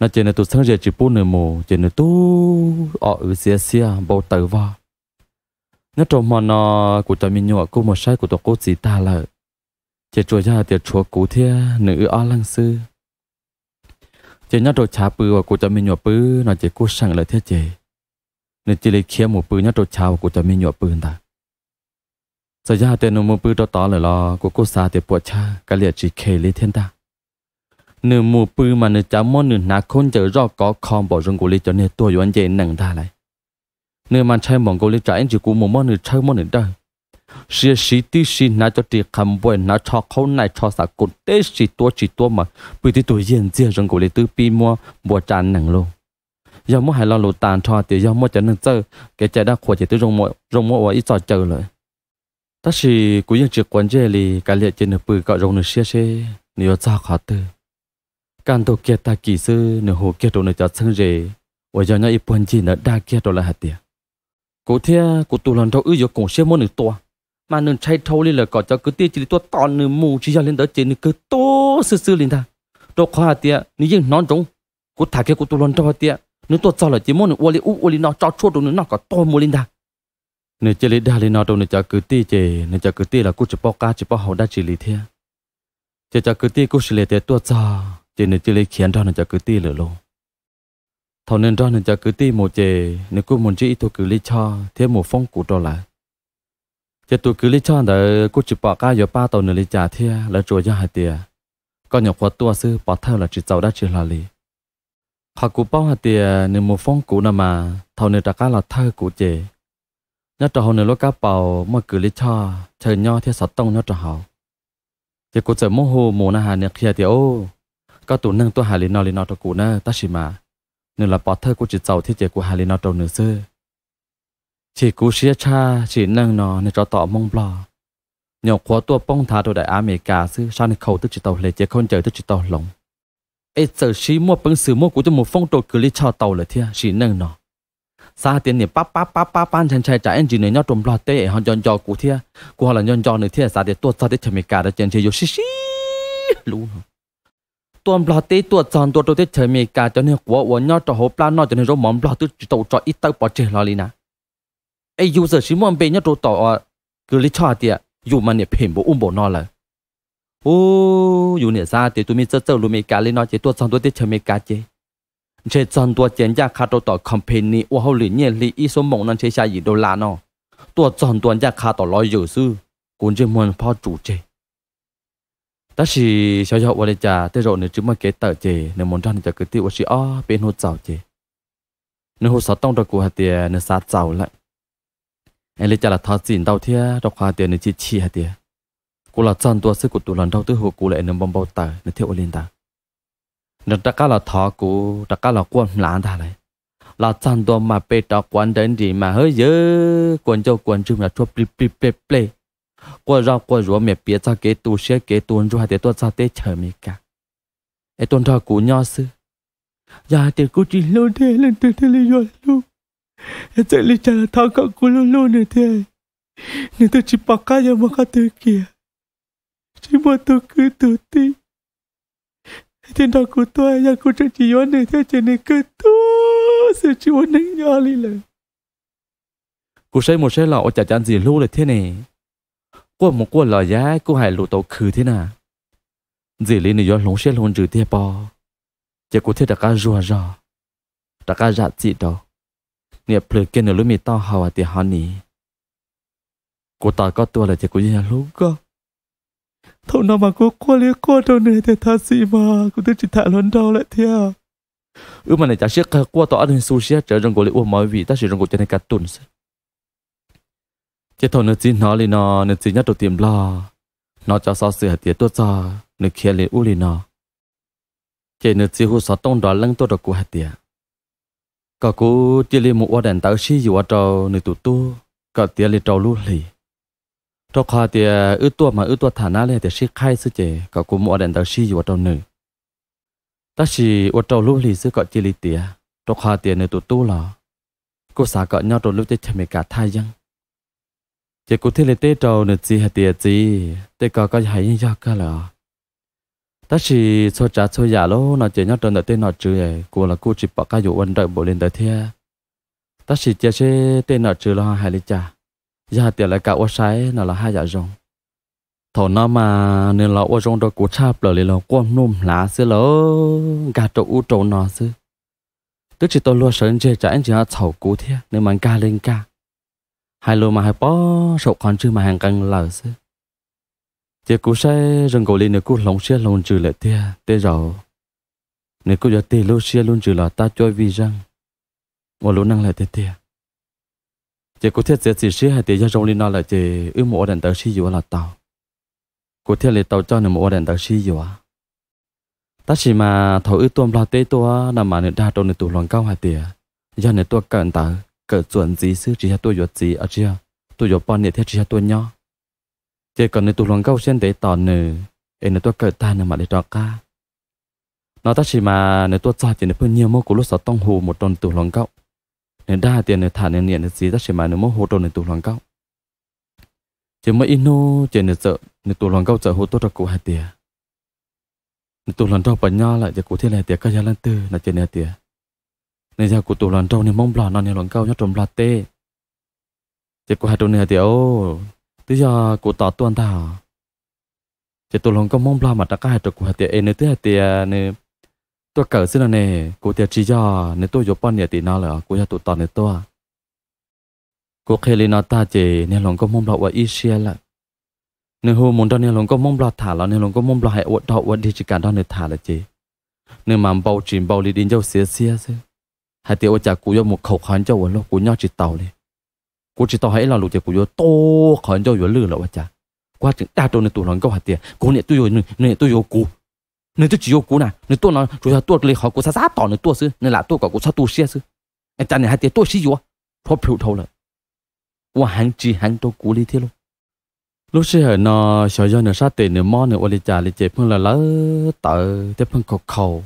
nó chỉ là tôi sáng giờ chỉ bốn nửa mù, chỉ là tu ở xia xia bao tử vào nó trộm mà nó của tôi mình nhọ của một sai của tôi cô chỉ ta là chỉ chùa ra tiệt chùa cũ thia nữ ở lăng sư. Chỉ nhớ đồ chả bự của tôi mình nhọ bự, nó chỉ cô sang lại thế chỉ nên chỉ lấy kia một bự, nhớ đồ chả của tôi mình nhọ bự ta giờ ra tên nó bự đó to là lo của cô xa tiệt bùa cha cái liệt chỉ kể lấy thiên ta nửa mù bự mà nửa cháu món nửa nà khôn chờ rõ có con bỏ rừng của lý cho nửa tôi yuan dễ nặng ta lại. Nửa mà chơi mong của lý trả anh chỉ của một món nửa chơi món nửa đời. Xia xí tí xí nà cho chị cầm bùi nà cho khâu này cho sa cột tê xí tua chỉ tua mà bự tí tuổi yên dễ rừng của lý tư pi mua bùa cha nặng luôn giờ mua hai lo lụt tàn cho thì giờ mua cho nâng chơi cái chạy đã khỏe chỉ tư rong mua rong mua ít trò chơi rồi ta chỉ cú yên trực quan chế lì cả liệt trên nửa bự cọ rồng nửa xia xia nửa cho khó tư can tổ kia ta kỳ sư, nửa hồ kia đồ nửa cho sân rể ở giờ nhau ít buồn gì nửa đa kia đồ là hạt tiền cố thia cố tụ lần đầu ư giờ cổng xe món nửa to mà nửa chạy thâu lên là cọ cho cứ tiêu chỉ to to nửa mù chỉ cho lên đó trên nửa cứ to sư sư lên ta. Đồ khoa hạt tiền nửa yên nón trống. Cố thả kia cố tụ lần đầu hạt tiền nửa to cho là chỉ món nửa ô li u ô li nó cho chua đồ nửa nó có to mù lên ta. Nếu chỉ lấy đa lên nó đâu nếu cho cứ ti chè nếu cho cứ ti là cú chỉ bao cá, chỉ bao hậu đa chỉ lý thế chỉ cho cứ ti cũng sẽ lấy tua cho chỉ nên chỉ lấy khiến cho nó cho cứ ti lửa luôn thầu nên cho nên cho cứ ti một chè nếu cũng muốn chỉ tôi cứ lấy cho thêm một phong cụ đó lại chỉ tôi cứ lấy cho để cũng chỉ bỏ cái giờ ba tàu nữa lấy trả thia là chùa cho hai tiền còn nhập qua tua sư bỏ theo là chỉ giàu đã chỉ là lý họ cũng bao hai tiền nếu một phong cụ nào mà thầu nên đặt cái là thơ cụ chè nhớ cho họ nên lúc cá bảo mà cứ lấy cho chờ nhau theo sát tông nhớ cho họ chỉ cô chờ mô hồ mồ na hà nè kia thì ô có tụ nâng tu hà lý nó lý nó cho cụ nè ta chỉ mà. Nên là bỏ thơ của chỉ giàu thì chế của hà lý nó trâu nữ sư, chỉ cú xía cha chỉ nâng nó nên cho tỏ mong bò. Nhọc khóa tua bông thả đồ đại America sư sao nên khẩu tức chỉ tàu lệ chế không chờ tức chỉ tàu lồng ấy giờ xí mua bằng sự mua của cho một phong đồ cứ lý cho tàu là thia chỉ nâng nó xa tiền niệm bắp bắp bắp bắp ban chân chạy chạy anh chỉ nói nhau trộm lo tê họ nhọn nhọn cụ thia. Cụ họ là nhon cho nữa thia xa tiền tuột xa tiền chậm cả đã chân chơi vô xí xí luôn tuần bla tê tuột tròn tuột đầu tê chơi mì cả cho nên của của nhau trò hộp bla nó chỉ tàu trò ít tàu bỏ chơi lo liền nè ai user chỉ muốn bên nhau trò tàu ờ, cứ lấy cho tiệt dù mà nè phim bộ ung um bộ nó là ô dù nè ra thì tụi mình chơi chơi luôn mì cả lên nó chỉ tuột tròn tuột tê chơi mì cả chơi chơi tròn tuột khá trò tàu company ô hậu liền nhẹ lì ít số mộng năng đô la nó tuột tròn tuột giá khá tàu lo dữ sư cũng chỉ muốn phao chủ chơi ta chỉ cho cho tôi cha thế rồi nếu chúng mà kế tờ chế nếu muốn rằng cho cứ tiêu chỉ ó bên hồ trợ chế nếu hồ sáu tông được của hạt tiền nếu sát giàu lại. Anh lấy cha là thọ tiền đầu thia đọc hạt tiền nếu chỉ chi hạt tiền cô là chân tua sức của tụi lần đầu tư hồ cô lại nếu bom bao tờ, nếu thiếu lên ta. Nếu tất cả là thọ cô tất cả là quân lãn ta này là chân tua mà bê đó quan đến gì mà hơi dơ quân cho quân chung là chua ple ple ple ple qua rau, qua rúa mẹ bia cho kế tu xe kế tuôn rồi để tôi cho tết chờ mẹ cả. Ấy tuôn thọ cú nho sư giờ thì cú chỉ luôn thế lên từ thế lên rồi luôn ấy chạy lên lý là thao cả cú luôn luôn này thế nên tôi chỉ bắt cái mà cái thứ kia chỉ muốn tôi cứ tự tin trên nó của tôi là cô tôi chỉ muốn này thế chuyện này cứ tu sự chỉ muốn đánh nhau đi là cô say một say lọ chả chán gì luôn là thế này cô một cô lò giá, cô hãy lụt tàu khử thế nào? Dì lý này do lông xe lông trừ thế bò. Chỉ cô thế đặt cá rùa rò đặt cá rạ chị đâu nè plug kia nửa lúc mì tao hào à thì họ nỉ. Cô ta có tua là chỉ cô nhà lúc cơ thâu nào mà cô qua lấy qua đâu này thì tha gì mà, cô tôi chỉ thả lớn đâu lại theo à. ư mà này chả biết qua tỏ anh sushi trở trong cô lấy uống mọi vị ta chỉ trong cô cho này cả tuần sẽ chỉ thâu nữa chỉ nó li nó nữa chỉ nhất đầu tiệm lo. Nó cho so sửa tiệt tốt cho nữa kia li u li nó chỉ nữa chỉ hú so tông đó lăng tốt được của hạt tiệt có cú chỉ li một đèn tao xí dù ở trâu nữa tụt tu. Có tiệt li trâu lú lì. Cho khoa tiệt ư tua mà ư tua thả ná lên tiệt sĩ khai sư chế có cụ mua đèn tàu sĩ ở trâu nữ. Ta chỉ ở trâu lúc lì sư có chỉ lì tiệt cho khoa tiệt nữ tụ tu lò. Cô xã có nhau trâu trong lúc tết chăm cả thai dân chỉ cụ thế là tết trâu nữa gì hạt tiệt gì tết có có hay như nhau cả là ta chỉ cho trả cho giả lô, nó chỉ nhớ trong đợt tên nó trừ ấy. Cô là cô chỉ bỏ cái vụ anh đợi bộ lên đợt thế ta chỉ chỉ tên nó trừ là hay lý cha giờ tiền lại cả ô sai, nó là hai giả rong thổ nó mà nên là ô rong đó cũng chạp lấy là quan nôm lá xí lỡ, gà trộn u trộn nó xí tức chỉ tôi luôn sợ chơi trả anh chỉ là thầu cú thế nên mà ca lên ca hai lô mà hai bó sổ còn chưa mà hàng căng lờ xe, tiệc cú xe rừng cổ lên nếu cú lồng xe lòng trừ lại tia tê rồi nếu cú giờ tê lô xe luôn trừ là ta chơi vì răng. Ngồi lô năng lại tê tia. Chỉ cú thiết sẽ chỉ xe hay tê ra rồng lì nó là chỉ ư một đàn tàu sĩ dùa là tàu. Cú thiết là tàu cho nên một đàn tàu sĩ dùa. Ta chỉ mà thầu ư tuôn lo tê tua nằm mà nên đa trong nên tụ lòng cao hai tiền giờ nên tua cận tàu cỡ chuẩn gì sư chỉ là tôi dột gì ở chưa tôi dột bọn này theo chỉ là tôi nhỏ chỉ cần tôi lòng câu xem để tỏ nè em nên tôi cỡ ta nằm mà để cho ca. Nó ta chỉ mà nên tôi cho chỉ nên phân nhiều mô của lúc sợ tông hù một tuần tụ lòng cao nên đa tiền nên thả nên nhận gì ta chỉ mà nó mô hồ trợ nên tụ lòng cao chỉ mà ino chỉ nên sợ nên tụ lòng cao sợ hồ tôi cho cụ hai tiền nên tụ lòng trâu bẩn nhau lại chỉ cụ thế này tiền cái giá lan tư là chỉ nè tiền nên giờ cụ tụ loạn trâu nên mong bò nó nên lần câu nhất trộm lạt tê. Chỉ cụ hai trâu này thì ô bây giờ cụ tỏ tuần thảo chỉ tôi lần câu mong lo mà đã cái hai của hạt tiền em nữa thứ hai tiền nữa tôi cỡ xin là nè cô tiền chỉ cho nên tôi giúp bao nhà tiền nào là cô nhà tụi tỏ nữa tôi. Cô khi lên nó ta chỉ nên lần câu mong lo và ít xe là. Nên hôm muốn đó nên lần câu mong lo thả là nên lần câu mong lo hay uất đau uất đi chỉ cả đó nên thả là chỉ nên mà bao chìm bao đi đến dâu xía xía xí hai tiếng hay thì cha cú một khẩu khán cho vợ cú nhau chỉ tàu này, cú chỉ tàu hãy là lũ cha cú to khán cho vợ lừa là vợ cha. Qua chừng đa đôi này tụi nó câu hạt tiền cú này tôi rồi này tôi rồi cú nên tôi chỉ yêu cú nè nên tôi nói rồi là tôi lấy họ cú sa sa tỏ nên tôi sư nên là tôi có cú sa tôi xia sư anh ta này hạt tiền tôi xí rồi thôi phiêu thâu lại qua hàng chỉ hàng tôi cú đi thế luôn lúc xưa nó sợ do nó sát tiền nó mò nó ôi cha lấy chế phương là lỡ tờ tiếp phương cầu cầu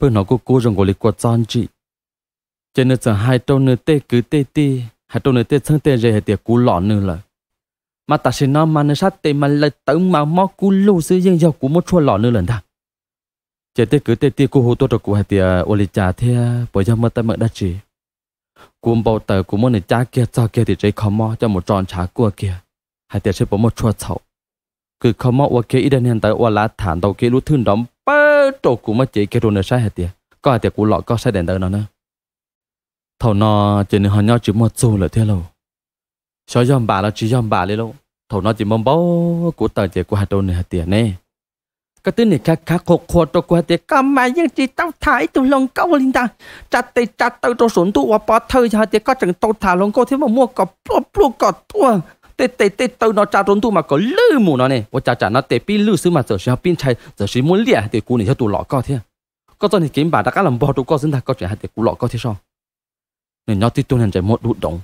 phương nó cú cú rồi gọi là quạt chân cho nên giờ hai trâu nữa tê cứ tê tê hai trâu nữa tê thân tê rồi thì cú lọ nữa là mà ta sẽ nói mà nó sát tê mà lại tự mà mò cú lù sư dân giao cú một chua lọ nữa lần ta. Chế tê cứ tê tê cú hô tôi rồi cú hai ô oli trà thế bây giờ mất tay mất đất chỉ cú bảo tờ cú muốn này cha kia, cho kia thì chơi khó mò cho một tròn trả cua kia. Hai tiệt sẽ bỏ một chua chậu. Cứ không ô ok ít hiện tại ô lá thản đầu kia lú thương đóng bơ trổ cú mất chỉ cái rồi nó sai hai tiệt có hai tiệt cú lọ, có sai đèn đời nó nữa thầu nó chỉ nên họ nhau chỉ một số là thế lâu. Cho dòng bà là chỉ dòng bà lấy lâu. Thầu nó chỉ mong bao của tờ chỉ của hạt đôi này hạt tiền nè. Cái tên này khác khác khổ khổ cho qua tiền cầm mà nhưng chỉ tao thái tụ lòng câu linh ta. Chặt tay chặt tao cho sốn tụ và bỏ thời cho tiền có chẳng tao thả lòng câu thế mà mua cọp plop plop cọp tua tê tê tê tao nó chặt trốn tu mà có lư mù nó này, tôi cha cha nó tê pin lư xứ mà giờ sẽ pin chạy giờ sẽ muốn liệt thì cú này cho tụ lọ co thế. Có cho thì kiếm bà đã cá làm bò tụ co xin ta có chuyện hay thì cú lọ co thế sao? Nên nhau tí tuôn hành chạy một đụt động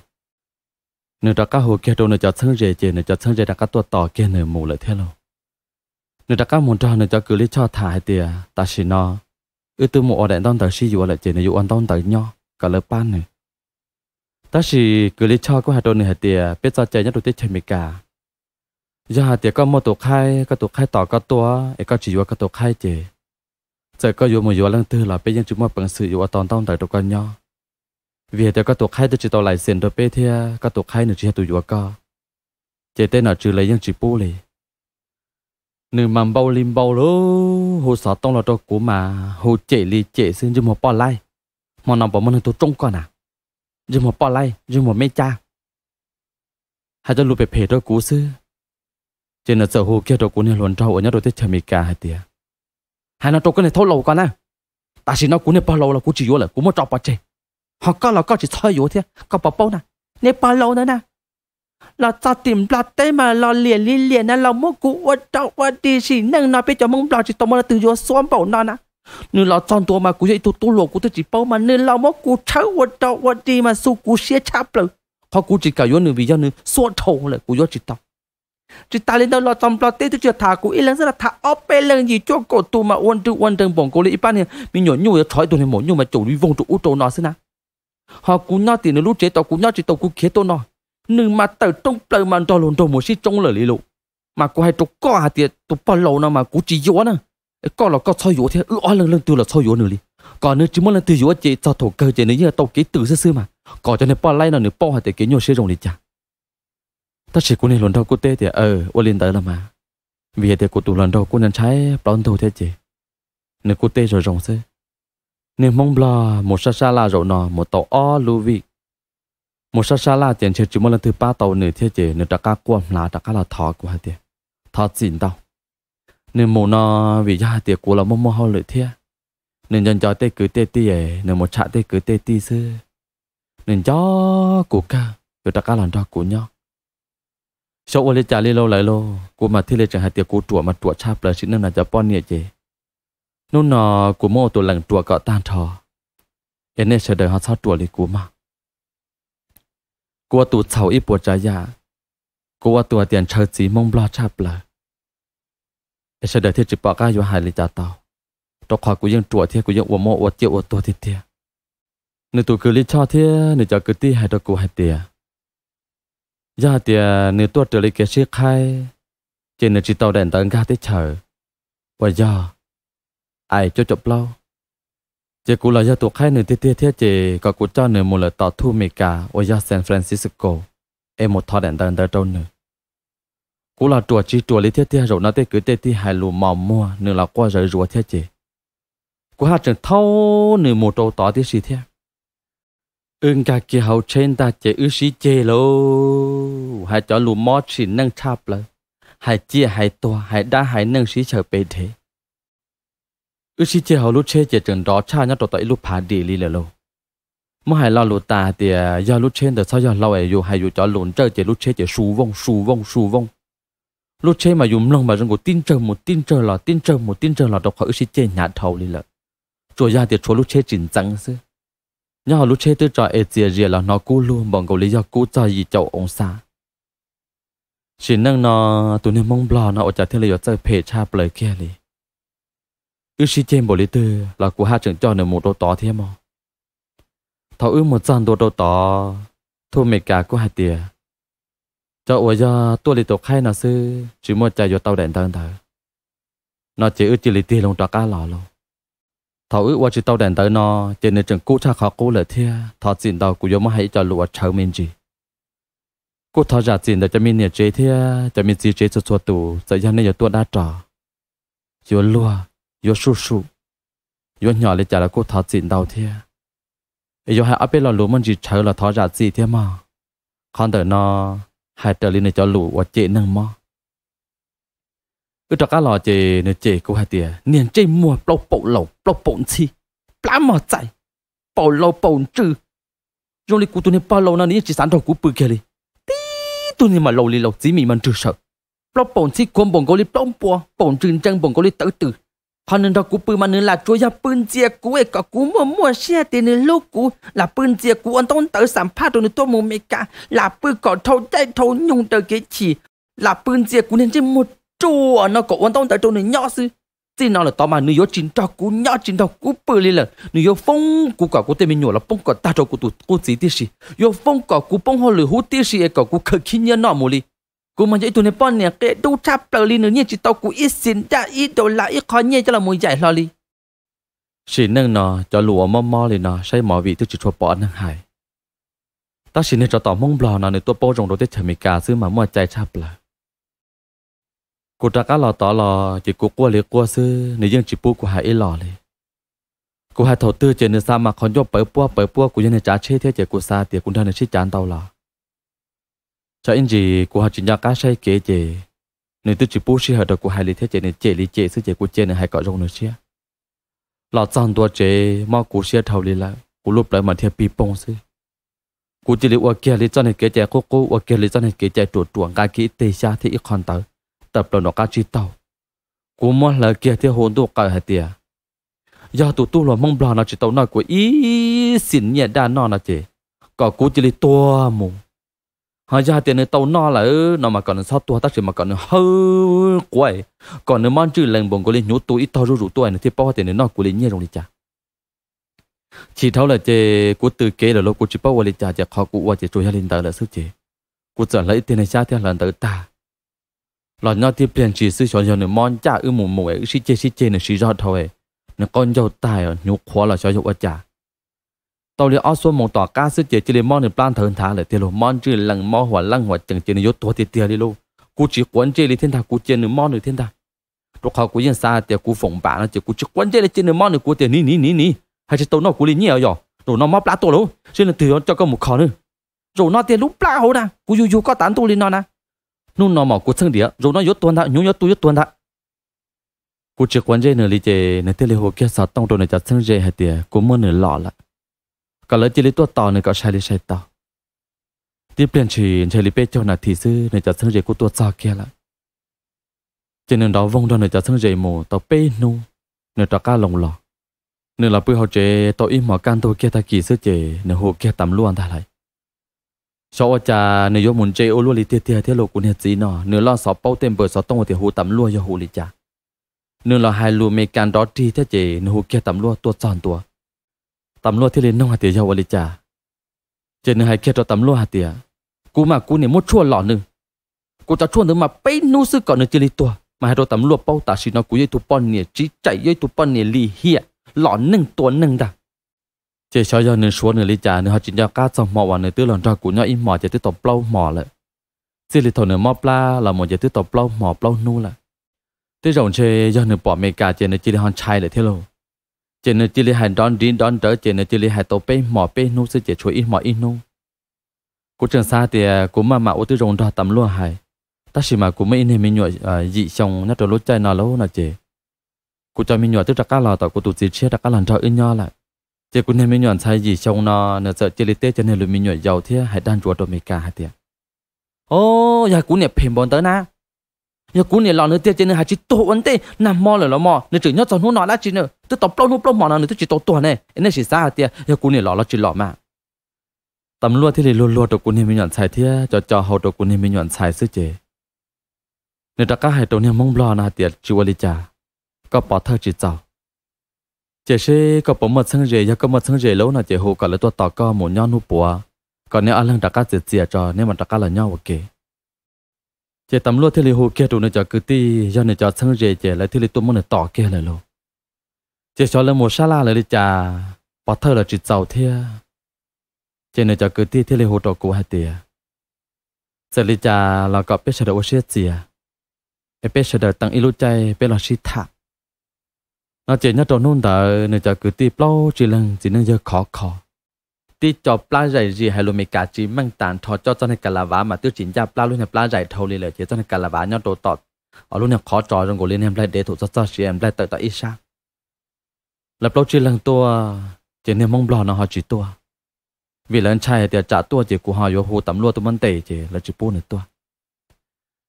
nếu đã cá hồ kia đâu nếu cho thân rể chè nếu cho thân rể đã cá tua tỏ kia nếu mù lại thế lâu. Nếu đã cá muốn cho nếu cho cứ lấy cho thả hai tiề ta xì nó ư tư một ở đại đông tờ xì dụ lại chè nếu dù ăn đông tờ nho, cả lớp ban này. Ta xì cứ lấy cho có hai đôi này hai tiền biết cho chơi nhất đôi tết chơi mì cả giờ hai tiền có một tổ khai, có tổ khai tỏ có tua ấy có chỉ có có tổ khai chơi giờ có dùng một dùng lần tư là bây giờ chúng mà bằng sự dùng toàn tông tờ đồ con nhau vì thế có tổ khai tôi chỉ tàu lại xin đồ bê thia có tổ khai nữa chỉ tụi tụ dùng có chơi tên nó trừ lấy những chỉ bù lì. Nửa mầm bao lim bao lô hồ sợ tông là đồ của mà hồ chế lì chế xin cho một bò lai. Mà nằm bỏ mình tôi trông con à? Dùng một bò lai dùng một mê cha. Hai cho lụp bề phê đó cú sư. Trên nó sợ hồ kia đó cú này luồn trâu ở nhà đồ tết chờ mì cả hai tia hai nó trâu cái này thâu lâu con à? Ta chỉ nó cú này bao lâu là cú chỉ vô là cú muốn trọc bao chơi họ có là có chỉ thôi yếu thế có bảo bao nè nè bao lâu nữa nè là ta tìm là tế mà là liền liền liền là mua cú ở trâu ở đi chỉ nâng nó bây giờ mong là chỉ tao mà từ vô xóa bảo nó nè nếu là chọn tua mà cú dậy tụt tu lộ cú tự chỉ bao mà nếu là mua cú cháu vật đâu vật đi mà su cú xé chắp rồi họ cú chỉ cả yếu nữa vì do nữa xóa thầu lại cú yếu chỉ tao chỉ ta lên đâu là trong lo tết tôi chưa thả cú ít lần rất là thả ốp bê lần gì cho cổ tu mà ôn tư ôn từng bổng cổ lấy ban này mình nhỏ nhu thói tôi này mổ nhu mà chủ đi vòng tụ u trâu nó xí nào họ cú nhau tiền lúc chế tao cú nhau chỉ tao cú khé tôi nó nhưng mà tàu trong lời mà tàu lồn tàu một xí trong lời lý lộ mà cú hay trục có hạt tiền tụ bao lâu nào mà cú chỉ yếu nữa có là có chơi yếu thế, ư lần lần từ là chơi yếu nữa đi còn nữa chỉ muốn lần từ yếu chỉ cho thổ cơ chỉ nữa như là tàu kế từ xưa xưa mà. Có cho nên bao lai nào nữa bao hạt tiền kế nhiều xí rồng đi chả. Ta chỉ cô này lồn tàu cô tê thì ờ ô, lên tới là mà. Vì thế cô tụ lồn tàu cô nhận trái bao đầu thế chị. Nếu cô tê rồi rồng xưa nên mong bla một sa sa la rồi nọ, một tàu o lưu vị. Một sa sa la tiền chơi chỉ một là thứ ba tàu nửa thế chế, nửa đặc cá quan là đặc cá là thọ của hai tiền thọ chín tàu. Nên mùa nọ vì gia tiền của là mong mong hao lợi thế nên nhân cho tê cứ tê tê ấy, nên một chạ tê cứ tê tê sư. Nên cho cụ ca rồi ta cá làm cho của nhau sau ô lê trả lê lâu lại lâu cụ mà thi lê chẳng hai tiền cụ chùa mà chùa chạp là xin nên là cho bọn nhẹ chế nô nọ của mô tổ lần chùa cọ tan thò. Em nên sợ đời họ sao chùa lì của mà. Của tụ cháu ít bùa trái ya của tụ à tiền chờ chỉ mong lo chạp là sẽ đợi thiết chỉ bỏ cái vô hài lì trả tàu đó khỏi của dân chùa thiết của dân uổng mộ uổng chịu uổng tổ thiết thiết nếu tụi cứ lì cho thiết nếu cho cứ tí hai đó của hai tiền giờ tiền nếu tôi trở lại cái chiếc khai. Trên nếu chỉ tàu đèn tàu ga tới chờ. Và giờ ai, cho chụp lâu. Chỉ cú là do tụi khai nửa thiết thiết thiết, chỉ có cú cho nửa một là tỏ thu mì cả. Ở giờ San Francisco. Em một thọ đèn đèn đèn đâu nữa cú là chùa chi chùa lý thiết thiết rồi nó tê cứ tê thì hai lù mò mua. Nửa là qua rồi rùa thiết chỉ cú hát trường thâu nửa một trâu tỏ tí gì thiết. Ưng cả kia hậu trên ta chỉ ư xí chê lô. Hai cho lù mò chỉ nâng chạp lơ. Hai chia hai to hai đa hai nâng xí chờ bề thế ước chi chế hậu lúc chế chế trường đó cha nhát trâu tại lúc phá đi li là lô mà hai lo lù ta thì à, do lúc chế, được sao do lâu ấy dù hai dù cho lùn chơi chế lúc chế chế su vong su vong su vong lúc chế mà dùng lòng mà rằng tin chơi một tin chơi là tin chơi một tin chơi là đọc khỏi sĩ chế nhà thầu đi là, rồi ra thì chúa lúc chế chỉnh trắng sư nhà họ lúc chế tôi cho ê chia rìa là nó cú luôn bằng cầu lý do cú cho gì chậu ông xa chỉ năng nó tụi nên mong bò nó ở chả thế là chơi phê cha lời kia liền ư sĩ trên bộ lý tư là của hai trường cho nửa một đồ tỏ thêm mà. Thảo ư một trăm đồ đồ tỏ thu mẹ cả của hai tiền cho ủa do tôi lý tục hay nó sư, chỉ một chạy vô tàu đèn tân thở nó chỉ ước chỉ lý tiền lông trọ cá lò luôn. Thảo ước qua chỉ tàu đèn tới nó, chỉ nên chừng cú cha khó cú lợi thia, thọ tiền tàu vô mà hãy cho lụa chờ mình gì cú thọ giả xin để cho mình nhiệt chế thia, cho mình gì chế cho cho tù giờ dân này cho tôi đã trò. Chưa lùa yo su su yo nhỏ lên chả là cô thọ tiền tàu thế yo hai áp là lúa mình chỉ chờ là thọ ra gì thế mà con đợi nó hai trở lên cho lũ và chị nâng mò cứ cho cá lò chị nè chị cô hai tiền niên chế mua bao bộ lẩu bao bộ chi plá mò chạy bộ lâu bộ chữ dùng đi cụ tụi này bao lâu nó ní chỉ sản đầu cụ bự kia đi tí tụi này mà lâu đi lâu chỉ mình mình chưa sợ bao bộ chi quân bộ có đi bao bùa bộ trừng chân bộ có đi tự tử họ nên đó cú bự mà nên là chúa ya bưng chia cú ấy có cú mua mua xe tiền nên lúc cú. Là bưng chia cú anh tông tới sản phát đồ tôi mua mấy cả là bự có thâu chạy thâu nhung tới cái chỉ. Là bưng chia cú nên trên một chùa, nó có anh tông tới đồ này nhỏ sư chỉ nó là tao mà người chính cho cú, nhỏ chính cho cú bự lên là người phong cú cả cú tên mình nhỏ là phong cả ta cho cú tụt cú gì tiếc gì yo phong cả cú phong họ lừa hú tiếc gì cả cú khởi khí nhân nọ mù li cú mà dạy tụi này bọn nè cái đâu chắp tờ li nữa nhỉ chỉ tao cú ít xin ra ít đồ là ít khó nhỉ cho là mùi dạy lo li chỉ nâng nó cho lùa mò mò li nó say mọi vị tôi chỉ cho bỏ nâng hải ta chỉ nên cho tao mong bò nó nên tôi bao rộng đồ tết chả mì cả xứ mà mua chạy chắp là. Cú ta cá lò tỏ lò, chỉ cú qua liệt qua xứ nếu dân chỉ bu của hải lò li cú hải thầu tư trên nơi sa mà còn cho bởi bua bởi bua của dân này trả chế thế, chỉ cú sa tiệt cũng đang là chỉ chán tao lò cho anh gì của họ chỉ nhà cá say kế chế. Nên tôi chỉ bố sĩ hợp được của hai lý thế chế nên chế lý chế sức chế của chế này hay có rong nữa chứ lọ chọn tua chế mà của xe thầu lý lại của lúc lại mà theo bị bông sư của chỉ lý qua kia lý cho nên kế chế cô cô qua kia lý cho nên kế chế chuột chuột cái kỹ tê xa thì ít con tờ tập đầu nó cá chi tàu. Của mua là kia theo hồn tu cởi hạt tiền do tụ tu là mong bò nó chỉ tàu nói của ý xin nhẹ đa nó là chế. Có của chỉ lý tua mùng họ ra tiền này tàu no là ừ, nó mà còn sao tua ta chỉ mà còn hơ quậy còn nếu mang chữ lên bồng của lên nhú tôi ít tao rủ rủ tôi này thì bao tiền này nó của lên nhẹ rồi đi cha, chỉ thấu là chế của từ kế là lúc của chỉ bao lên cha chả khó của qua chỉ trôi lên tờ là sức chế của trở lấy tiền này cha theo lần tờ ta. Là nó thì tiền chỉ sư cho cho nó mong cha ư mù mù ấy sĩ chế sĩ chế này sĩ rót thôi nó con dâu tài nhú khó là cho dâu cha tàu li áo xuống một tòa ca sức chỉ chỉ li món được plan thượng thả lại tiền luôn món chỉ lần món hoặc lăng hoặc chẳng chỉ yếu tua tiền tiền đi luôn cú chỉ quấn chỉ li thiên thà, cú chỉ được món được thiên thà. Lúc họ cú yên xa tiền cú phồng bả nó chỉ cú chỉ quấn chỉ li chỉ được món được cú tiền ní ní ní ní. Hay chỉ tàu nó cú lên nhiều rồi rồi nó móc lá tổ luôn cho là từ cho có một khó nữa. Rồi nó tiền lúc lá hổ nè cú yu yu có tán tu lên nó nè nu nó mỏ cú chân địa rồi nó yếu tuần thà nhú yếu tu yếu tuần thà cú chỉ quấn chỉ nửa li chỉ nửa tiền li hồ kia sao tông đồ này chặt chân dễ hay tiền cú mua nửa lọ lại ก็เลยจิลิตัวต่อในก็ใช้ลิใช้ต่อที่เปลี่ยนชีนใช้ลิเป๊ะเจ้าหน้าที่ซื้อในจัดส้นเจกูตัวซาเกียละจนนึงดาววงดอนในจัดเส้นใจโมต่อเป้นูในตะก้าลงหลอกในลาปื้อเขาเจต่ออีหมอการตัวแกตะกี้ซื้อเจในหูแกต่ำล้วนท่าไรชาวอาจารย์ในยกมุนเจโอล้วลิเตียเตี่ยเทโลกุนเฮจีนอเนื้อล่อสอบเป้าเต็มเปิดสอบต้องเที่ยวหูต่ำล้วนยาหูลิจ่าเนื้อล่อไฮลูเมการดอตทีเทเจในหูแกต่ำล้วนตัวจอนตัว cả lỡ chỉ lấy tua tàu này có sai lấy sai tàu tiếp liền chỉ chỉ lấy bé cho là thì sư này cho sân dậy của tua sao kia lại cho nên đó vong đó này cho sân dậy mù tàu bé nu này cho cá lồng lò nên là bữa họ chế tàu im mà can tôi kia ta kỳ sư chế này hồ kia tầm luôn ta lại sau cha này vô muốn chế ô luôn li tia tia thế lộ của này gì nọ nữa lo sợ bao tên bờ sợ tông thì hồ tầm luôn cho hồ li cha nữa là hai lùa mê can đó tri thế chế này hồ kia tầm luôn tua tròn tua tầm lo thì lên nông hạt tiền giàu vậy cha trên này hay kia cho tầm lo hạt tiền cú mà cú này muốn chua lọ nữa cú ta chua nữa mà bay nu sư còn nữa chỉ li tua mà hay cho tầm lo bao ta xin nó cú ấy tu pon nè chỉ chạy ấy tu pon nè li hia lọ nâng tua nâng đã chỉ cho giờ nữa số nữa li cha nữa họ chỉ cho cá trong mỏ vào nữa tư lần cho cú nhau im mỏ chỉ tư tổng lâu mỏ lại chỉ là thầu nửa mò pla là một giờ thứ tàu plau mò plau nu là tới rồng chơi do nửa bỏ mẹ cả trên nửa chỉ là hòn chai lại thế luôn trên nửa chỉ lấy hạt đón đi, đón đỡ chỉ nên chỉ là hai tàu pe mỏ pe nô sẽ chỉ chuối mỏ mò in nô cô trường sa thì cô mà mà ô tư rồng đó tầm luôn hay ta chỉ mà cô mấy nên mình nhọ à, dị chồng nó trở lối chơi nào lâu nào chị. cô cho mình nhọ tức là cá lò tàu cô tụt chỉ chia là cá lần cho ưng nhau lại. Chị cô nên mình nhọ sai dị chồng nó nó sợ chỉ lấy tê cho nên là mình nhọ giàu thế, hãy đan chuột đồ mì cả hai tiền ô, giờ cô nẹp phim bọn tới na nhớ cô này lò nữa tiệt cho nên hai chỉ tổ vấn đề nằm mò rồi lò mò. Nên chỉ nhớ cho nó nói là chỉ nữa tôi tập lâu nó lâu mò nào nữa tôi chỉ tổ tổ này. Nên chỉ sao tiệt nhớ cô này lò nó chỉ lò mà. Tầm lúa thì lì lúa lúa đồ cô này mình nhọ sai thế cho cho hậu đồ cô này mình nhọ sai sư chế nên ta cả hai tổ này mong lo na tiệt chùa lý cha có bỏ thơ chỉ cháu chỉ sẽ có bỏ một thân rể có một thân rể lâu nào chỉ hồ cả là tôi tỏ có một nhau nụ bùa. Còn nếu anh đã có chỉ chỉ cho nên mà đã có là nhau ok. เจตำรวจที่เลยหูเกตุในจอคือตีย้อนในจอทั้งเจเจและที่เลยตัวมันต่อเกเลยลูกเจชอลมัวชาลาเลยจ่าปอเธอร์จิตเจ้าเทียเจในจอคือตีที่เลยหูตอกูฮัตเตียเจลิจ่าเราก็เป็ดเฉดอเชียเจียเป็ดเฉดตั้งอิรุใจเป็นเราชิทักเราเจนยัดตันุ่นแต่ในจอคือตีเปล่าจีรังจีนังเยอะขอขอ chỉ tầm lúc thì li hồ kia tụ nó cho cứ ti do nó cho thân rể chỉ lại thì li tôi muốn tỏ kia lại luôn chỉ cho là một sa la lại đi cha bỏ thơ là chỉ cháu thế chỉ nó cho cứ ti thì li hồ tổ cụ hai tiệt sẽ li cha là có biết sẽ được sẽ gì à e pe sẽ đợi tăng ilu chạy pe là shi thạ nó chỉ nhớ trâu nôn đợi nơi cho cứ ti plau chỉ lần chỉ nên giờ khó khó ti cho pla dạy gì hay luôn mấy cả chỉ mang tàn thọ cho cho nên cả là vả mà tiêu chỉnh ra pla luôn là pla dạy thâu đi là chỉ cho nên cả là vả nhớ trâu tọt ở luôn là khó trò trong cổ liên em lại để thủ cho cho chị em lại tự tại ít sao là plau chỉ lần tua chỉ nên mong bò nó họ chỉ tua vì lần trai thì trả tua chỉ của họ vô hồ tắm lúa tụi mình tệ chỉ là chỉ bu nữa tua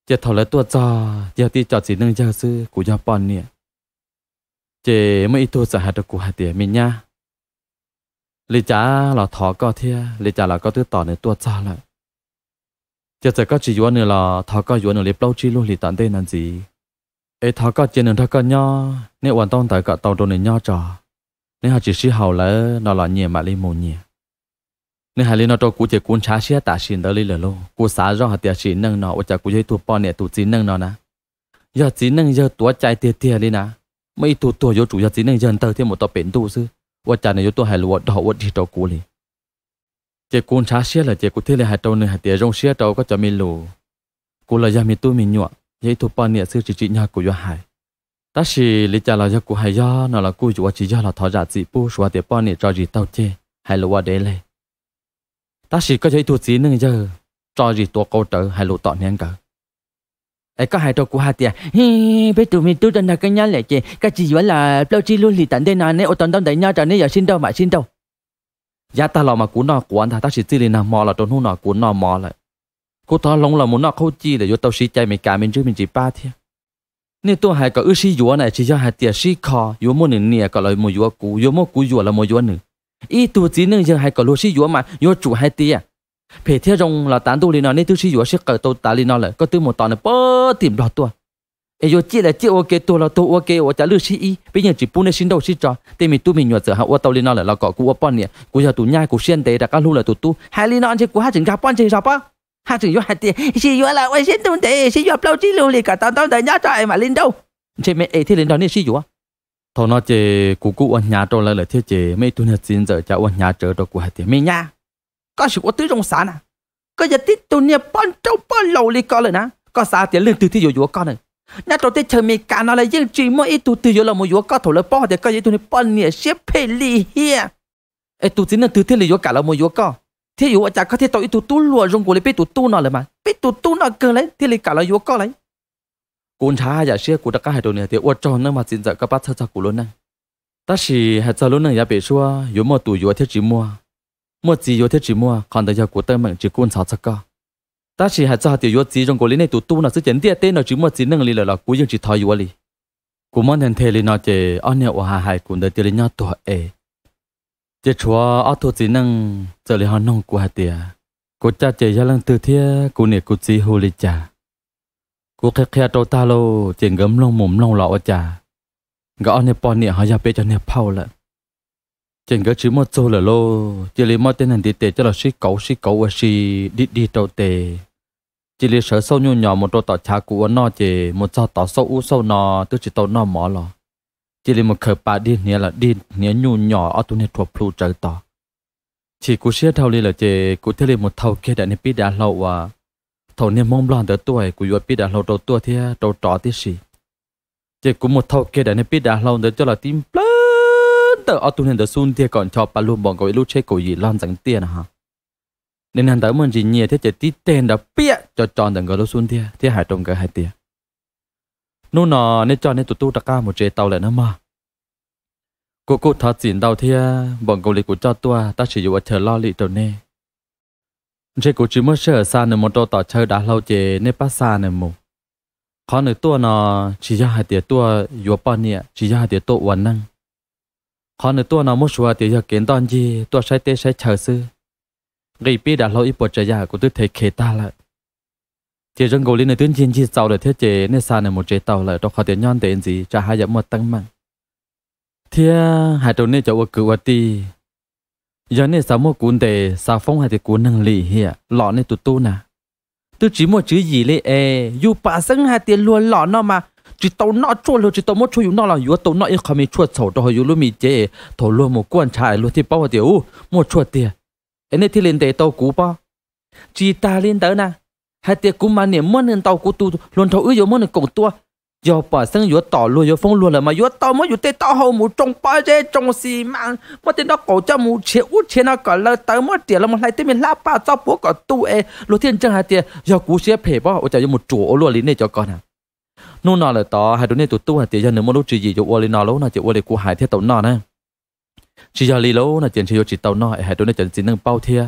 chỉ thầu lại tua cho giờ thì cho chỉ nâng giờ sư của giờ bọn nè chỉ mấy tua sẽ hạt được của hạt tiền mình nha lý trả là thọ có thia, lý trả là có thứ tỏ này tua cha lại. Chỉ sẽ có chỉ yuan nữa là thọ có yuan nữa lý bao chi luôn lý tận đây làm gì. Ấy thọ có trên nữa thọ có nho, nếu hoàn toàn tại cả tàu đồ này nho trò. Nếu họ chỉ sĩ hậu là nó là nhẹ mà lý mù nhẹ nếu hai lý nó cho cụ chỉ cuốn chá xia tạ xin đó lý là luôn cụ xả rõ hạt tiệt xin nâng nó ở chả cụ dây tu bọn nè tu xin nâng nó nè giờ xin nâng giờ tua chạy tiệt tiệt đi nè mấy tu tua vô chủ, giờ xin nâng giờ tờ thêm một tờ biển tu sư ở chả này vô tu hai lúa đỏ ở đi cho cụ li chỉ cuốn trả xia là chỉ cụ thế là hai tàu nữa hạt tiền rong xia tàu có cho mình lù cụ là giờ mình tu mình nhọ dây tu bọn nè sư chỉ chỉ nhà cụ vô hai ta chỉ lý trả là giờ cụ hay do nó là cụ chủ chỉ do là thọ giả chỉ bu xóa tiền bọn nè cho gì tàu chê hay lúa để lấy ta chỉ có thấy tu chỉ nâng giờ cho gì tua câu trở hay lụ tọn nén cỡ ấy có hai trâu của hai à? tia hi biết tụi mình tu chân là cái nhá lệ chị cái chỉ vẫn là lâu chi luôn lì tận đây nào nên ô tận tận đại nhau trở nên giờ xin đâu mà xin đâu. Giá ta lo mà cú nọ của anh ta ta chỉ chỉ là mò là trốn hú nọ cú nọ mò lại. Cô ta long là muốn nọ khâu chi để vô tao xí chạy mình cả mình chứ mình chỉ ba thiên nên tôi hai có ước xí dùa này chỉ cho hai tiệt, xí kho dùa mua nè nè có lời mua dùa cú dùa mua cú dùa là mua dùa nữa ý tu chỉ nên giờ hai có lúa xí dúa mà dúa chủ hai tiệt. À tia phải theo rong là tán tu linh nó, nên tu xí dúa sẽ cởi tu tá linh nó lại. Có tu một tòn này bơ tìm đọt tua. Ai yo chỉ là chỉ ok tu là tu, ok ở trả lúa xí ý bây giờ chỉ bún xin đâu xí cho thì mình tu mình nhọ giờ họ tàu linh nó lại, là cọ cú ở bọn nè. Cú giờ tu nhai cú xuyên tế, đã cá luôn là tu tu. Hai linh nó chỉ cú hai chừng gặp bọn chỉ sao ba hai chừng yo hai tia xí dúa là ôi xin tu tế xí dúa bao chỉ lu li cả tao tao đợi nhá cho mà linh đâu. Chỉ mẹ ai thì linh đó nên xí dúa thọ nó chè cụ cụ ở nhà trâu là là thiết chè mấy tuần hết chín giờ cháu ở nhà chờ đồ của hai tiền mấy nhá có sự có tứ trong xã nè. Có giờ tít tuần nhà bao trâu bao lâu li con rồi nè. Có xã tiền lương từ thi dụ dụ con này. Nhà trâu tết chờ mấy cả nó lại dân chỉ mỗi ít tu từ dụ là một dụ có thổ là bao thì có giờ tuần bao nhiêu xếp phê li hia ê tu chính là từ thi là dụ cả là một dụ con thi dụ ở chả có thể tội tu tu lùa rong của lấy biết tu tu nó lại mà. Biết tu tu nó cơ lấy thi là cả là dụ con lấy. Cũng chả giả xưa của đã cá hai đồ này thì uất cho nó mà xin giờ các bác thật cho của luôn nè. Ta chỉ hai giờ luôn nè, giả bị xua, dụ mà tuổi dụ thiết chỉ mua một gì yếu thiết chỉ mua còn tới giờ của tơ mình chỉ cún sáu chắc co ta chỉ hai cho tiểu yếu gì trong cổ lý này tụ tu nó sẽ chấn tiệt tên nó chỉ một gì nâng lý là là cú dương chỉ thay yếu lý cú mong thèn thế lý nó chỉ anh nhớ hà cùng được tiểu lý nhau tuổi ấy chỉ chúa anh thu chỉ nâng giờ lì họ nông của hạt tiệt cú cha chỉ gia lăng từ thiê cú nè cú chỉ hồ lý cha cú khé khé trâu ta lô chỉ gấm lông mồm lông lọ cha. gõ nè pon nè họ ra bê cho nè phao lận chuyện có chỉ một số là lô chỉ lấy một tên hành đi tệ cho là xí cẩu xí cẩu và xí đi đi đầu tệ chỉ lấy sợ sâu nhu nhỏ một đôi tỏ cha cũ nó chỉ một sao tỏ sâu u sâu nó tôi chỉ tàu nó mỏ lò. Chỉ lấy một khởi bà đi nè là đi nè nhu nhỏ ở tu nè thuộc plu trời tỏ. Chỉ cú xía thâu đi là chỉ cú thế lấy một thâu kia đã nè biết đã lâu à. Thầu niệm mong loạn tới tuổi, cú vừa biết đã lâu đầu tuổi thì đầu trọ tí gì chỉ cú một thầu kia đã nên biết đã lâu tới cho là tim plá tờ ở tu hiện tới sun thì còn cho bà luôn bọn gọi lúc chơi cổ gì lon chẳng tiền à hả? Nên hắn tới mình chỉ nhẹ thế chỉ tí tiền đã bịa cho chọn đừng gọi lúc sun thì thì hải trong cái hai tiền. Nô nọ nên cho nên tụt tu tất một chế tàu lại nó mà. Cô cô thật xin đầu thì à, bọn cô lịch của cho tua ta chỉ dụ chờ lo lì đầu nè. Chế cô chỉ mới sợ xa nữa một đôi tỏ chơi đã lâu chế nên bắt xa nữa mù khó nữa tua nó chỉ cho hai tiền tua à, dụ bao nhiêu chỉ cho hai tiền tua hoàn năng họ nữa tua nào muốn xóa thì giờ kiến toàn gì tua sai tê sai chờ sư gây biết đã lâu ít bộ trời già của tôi thấy khế ta lại chỉ rằng gỗ linh này tuyên chiến chỉ sau để thiết chế nên xa này một chế tàu lại đâu khó tiền nhon tiền gì trả hai giờ một tăng mạnh thì hai đầu này cho ở cửa ti giờ này sao một cuốn đề sao phong hai thì cuốn năng lì hìa lọ này tụt tu nè tôi chỉ một chữ gì lấy e dù bà sinh hai tiền luôn lọ nó mà chỉ tàu nọ chua luôn chỉ tàu một chua yếu nọ là yếu tàu nọ yếu nó ít chua sầu đâu yếu luôn mi chế thầu luôn một quan trai luôn thì bao tiểu một chua tiền anh ấy thì lên để tàu cú bao. Chỉ ta lên tới nè. Hai tiệc cú mà niệm muốn nên tàu cú tu, luôn thầu yếu muốn nên cộng tua. Giờ bà sang yếu tàu luôn, yếu phong luôn là mà yếu tàu mới yếu tê tàu hậu mù trong ba chế trong xì mạng. Mà tên đó cổ cho mù chế út chế nó cả lơ tới mất tiền là một lại tên mình lá ba cho bố cả tu e luôn thiên chân hai tiệc giờ cú sẽ phê bao. Ở chạy một chỗ luôn lý này cho con à nô nọ là tỏ hai đứa này tụi tu hai tiền giờ nếu muốn lúc chỉ gì cho ô lính nọ lâu là chỉ ô lính cú hai thế tàu nọ nè. Chỉ giờ lì lâu là tiền chỉ chỉ tàu nọ, hai đứa này chỉ nâng bao thiệt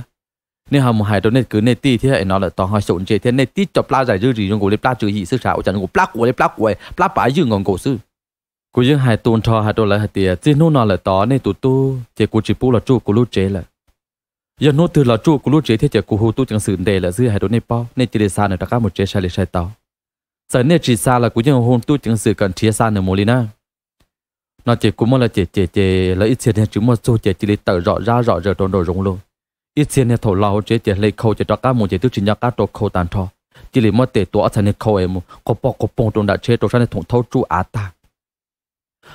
nếu hàm hai đứa này cứ này tí thế nó là tao hai sụn chế thế này ti cho pla giải dư gì trong cổ lấy pla chữ gì sư sao chẳng cổ pla của lấy pla của pla bãi dư ngon cổ sư. Cô dương hai tuần cho hai đứa lại hai tiệt chỉ nô nó là tao này tụ tu chỉ cô chỉ bu là chu của lúc chế là. Giờ nô từ là chu của lúc chế thế chỉ cô hô tu chẳng sự đề là dư hai đứa này bao, nên chỉ để xa nữa tất cả một chế sai lấy sai tàu sợ này chỉ xa là cũng như hôm tu chẳng sự cần chia xa nữa mồ lina nó chỉ cũng mới là chỉ chỉ chỉ là ít tiền thì chỉ một số chỉ chỉ để tự rõ ra, rõ rồi trong đồ rung luôn. Ít tiền này thầu lao chỉ chỉ lấy khâu chỉ cho các môn chỉ tu chỉ nhắc các đồ khâu tàn thọ chỉ lấy mất tệ tổ ở thành khâu em, có bỏ có bông trong đại chế tổ sang thủng thâu chu á ta.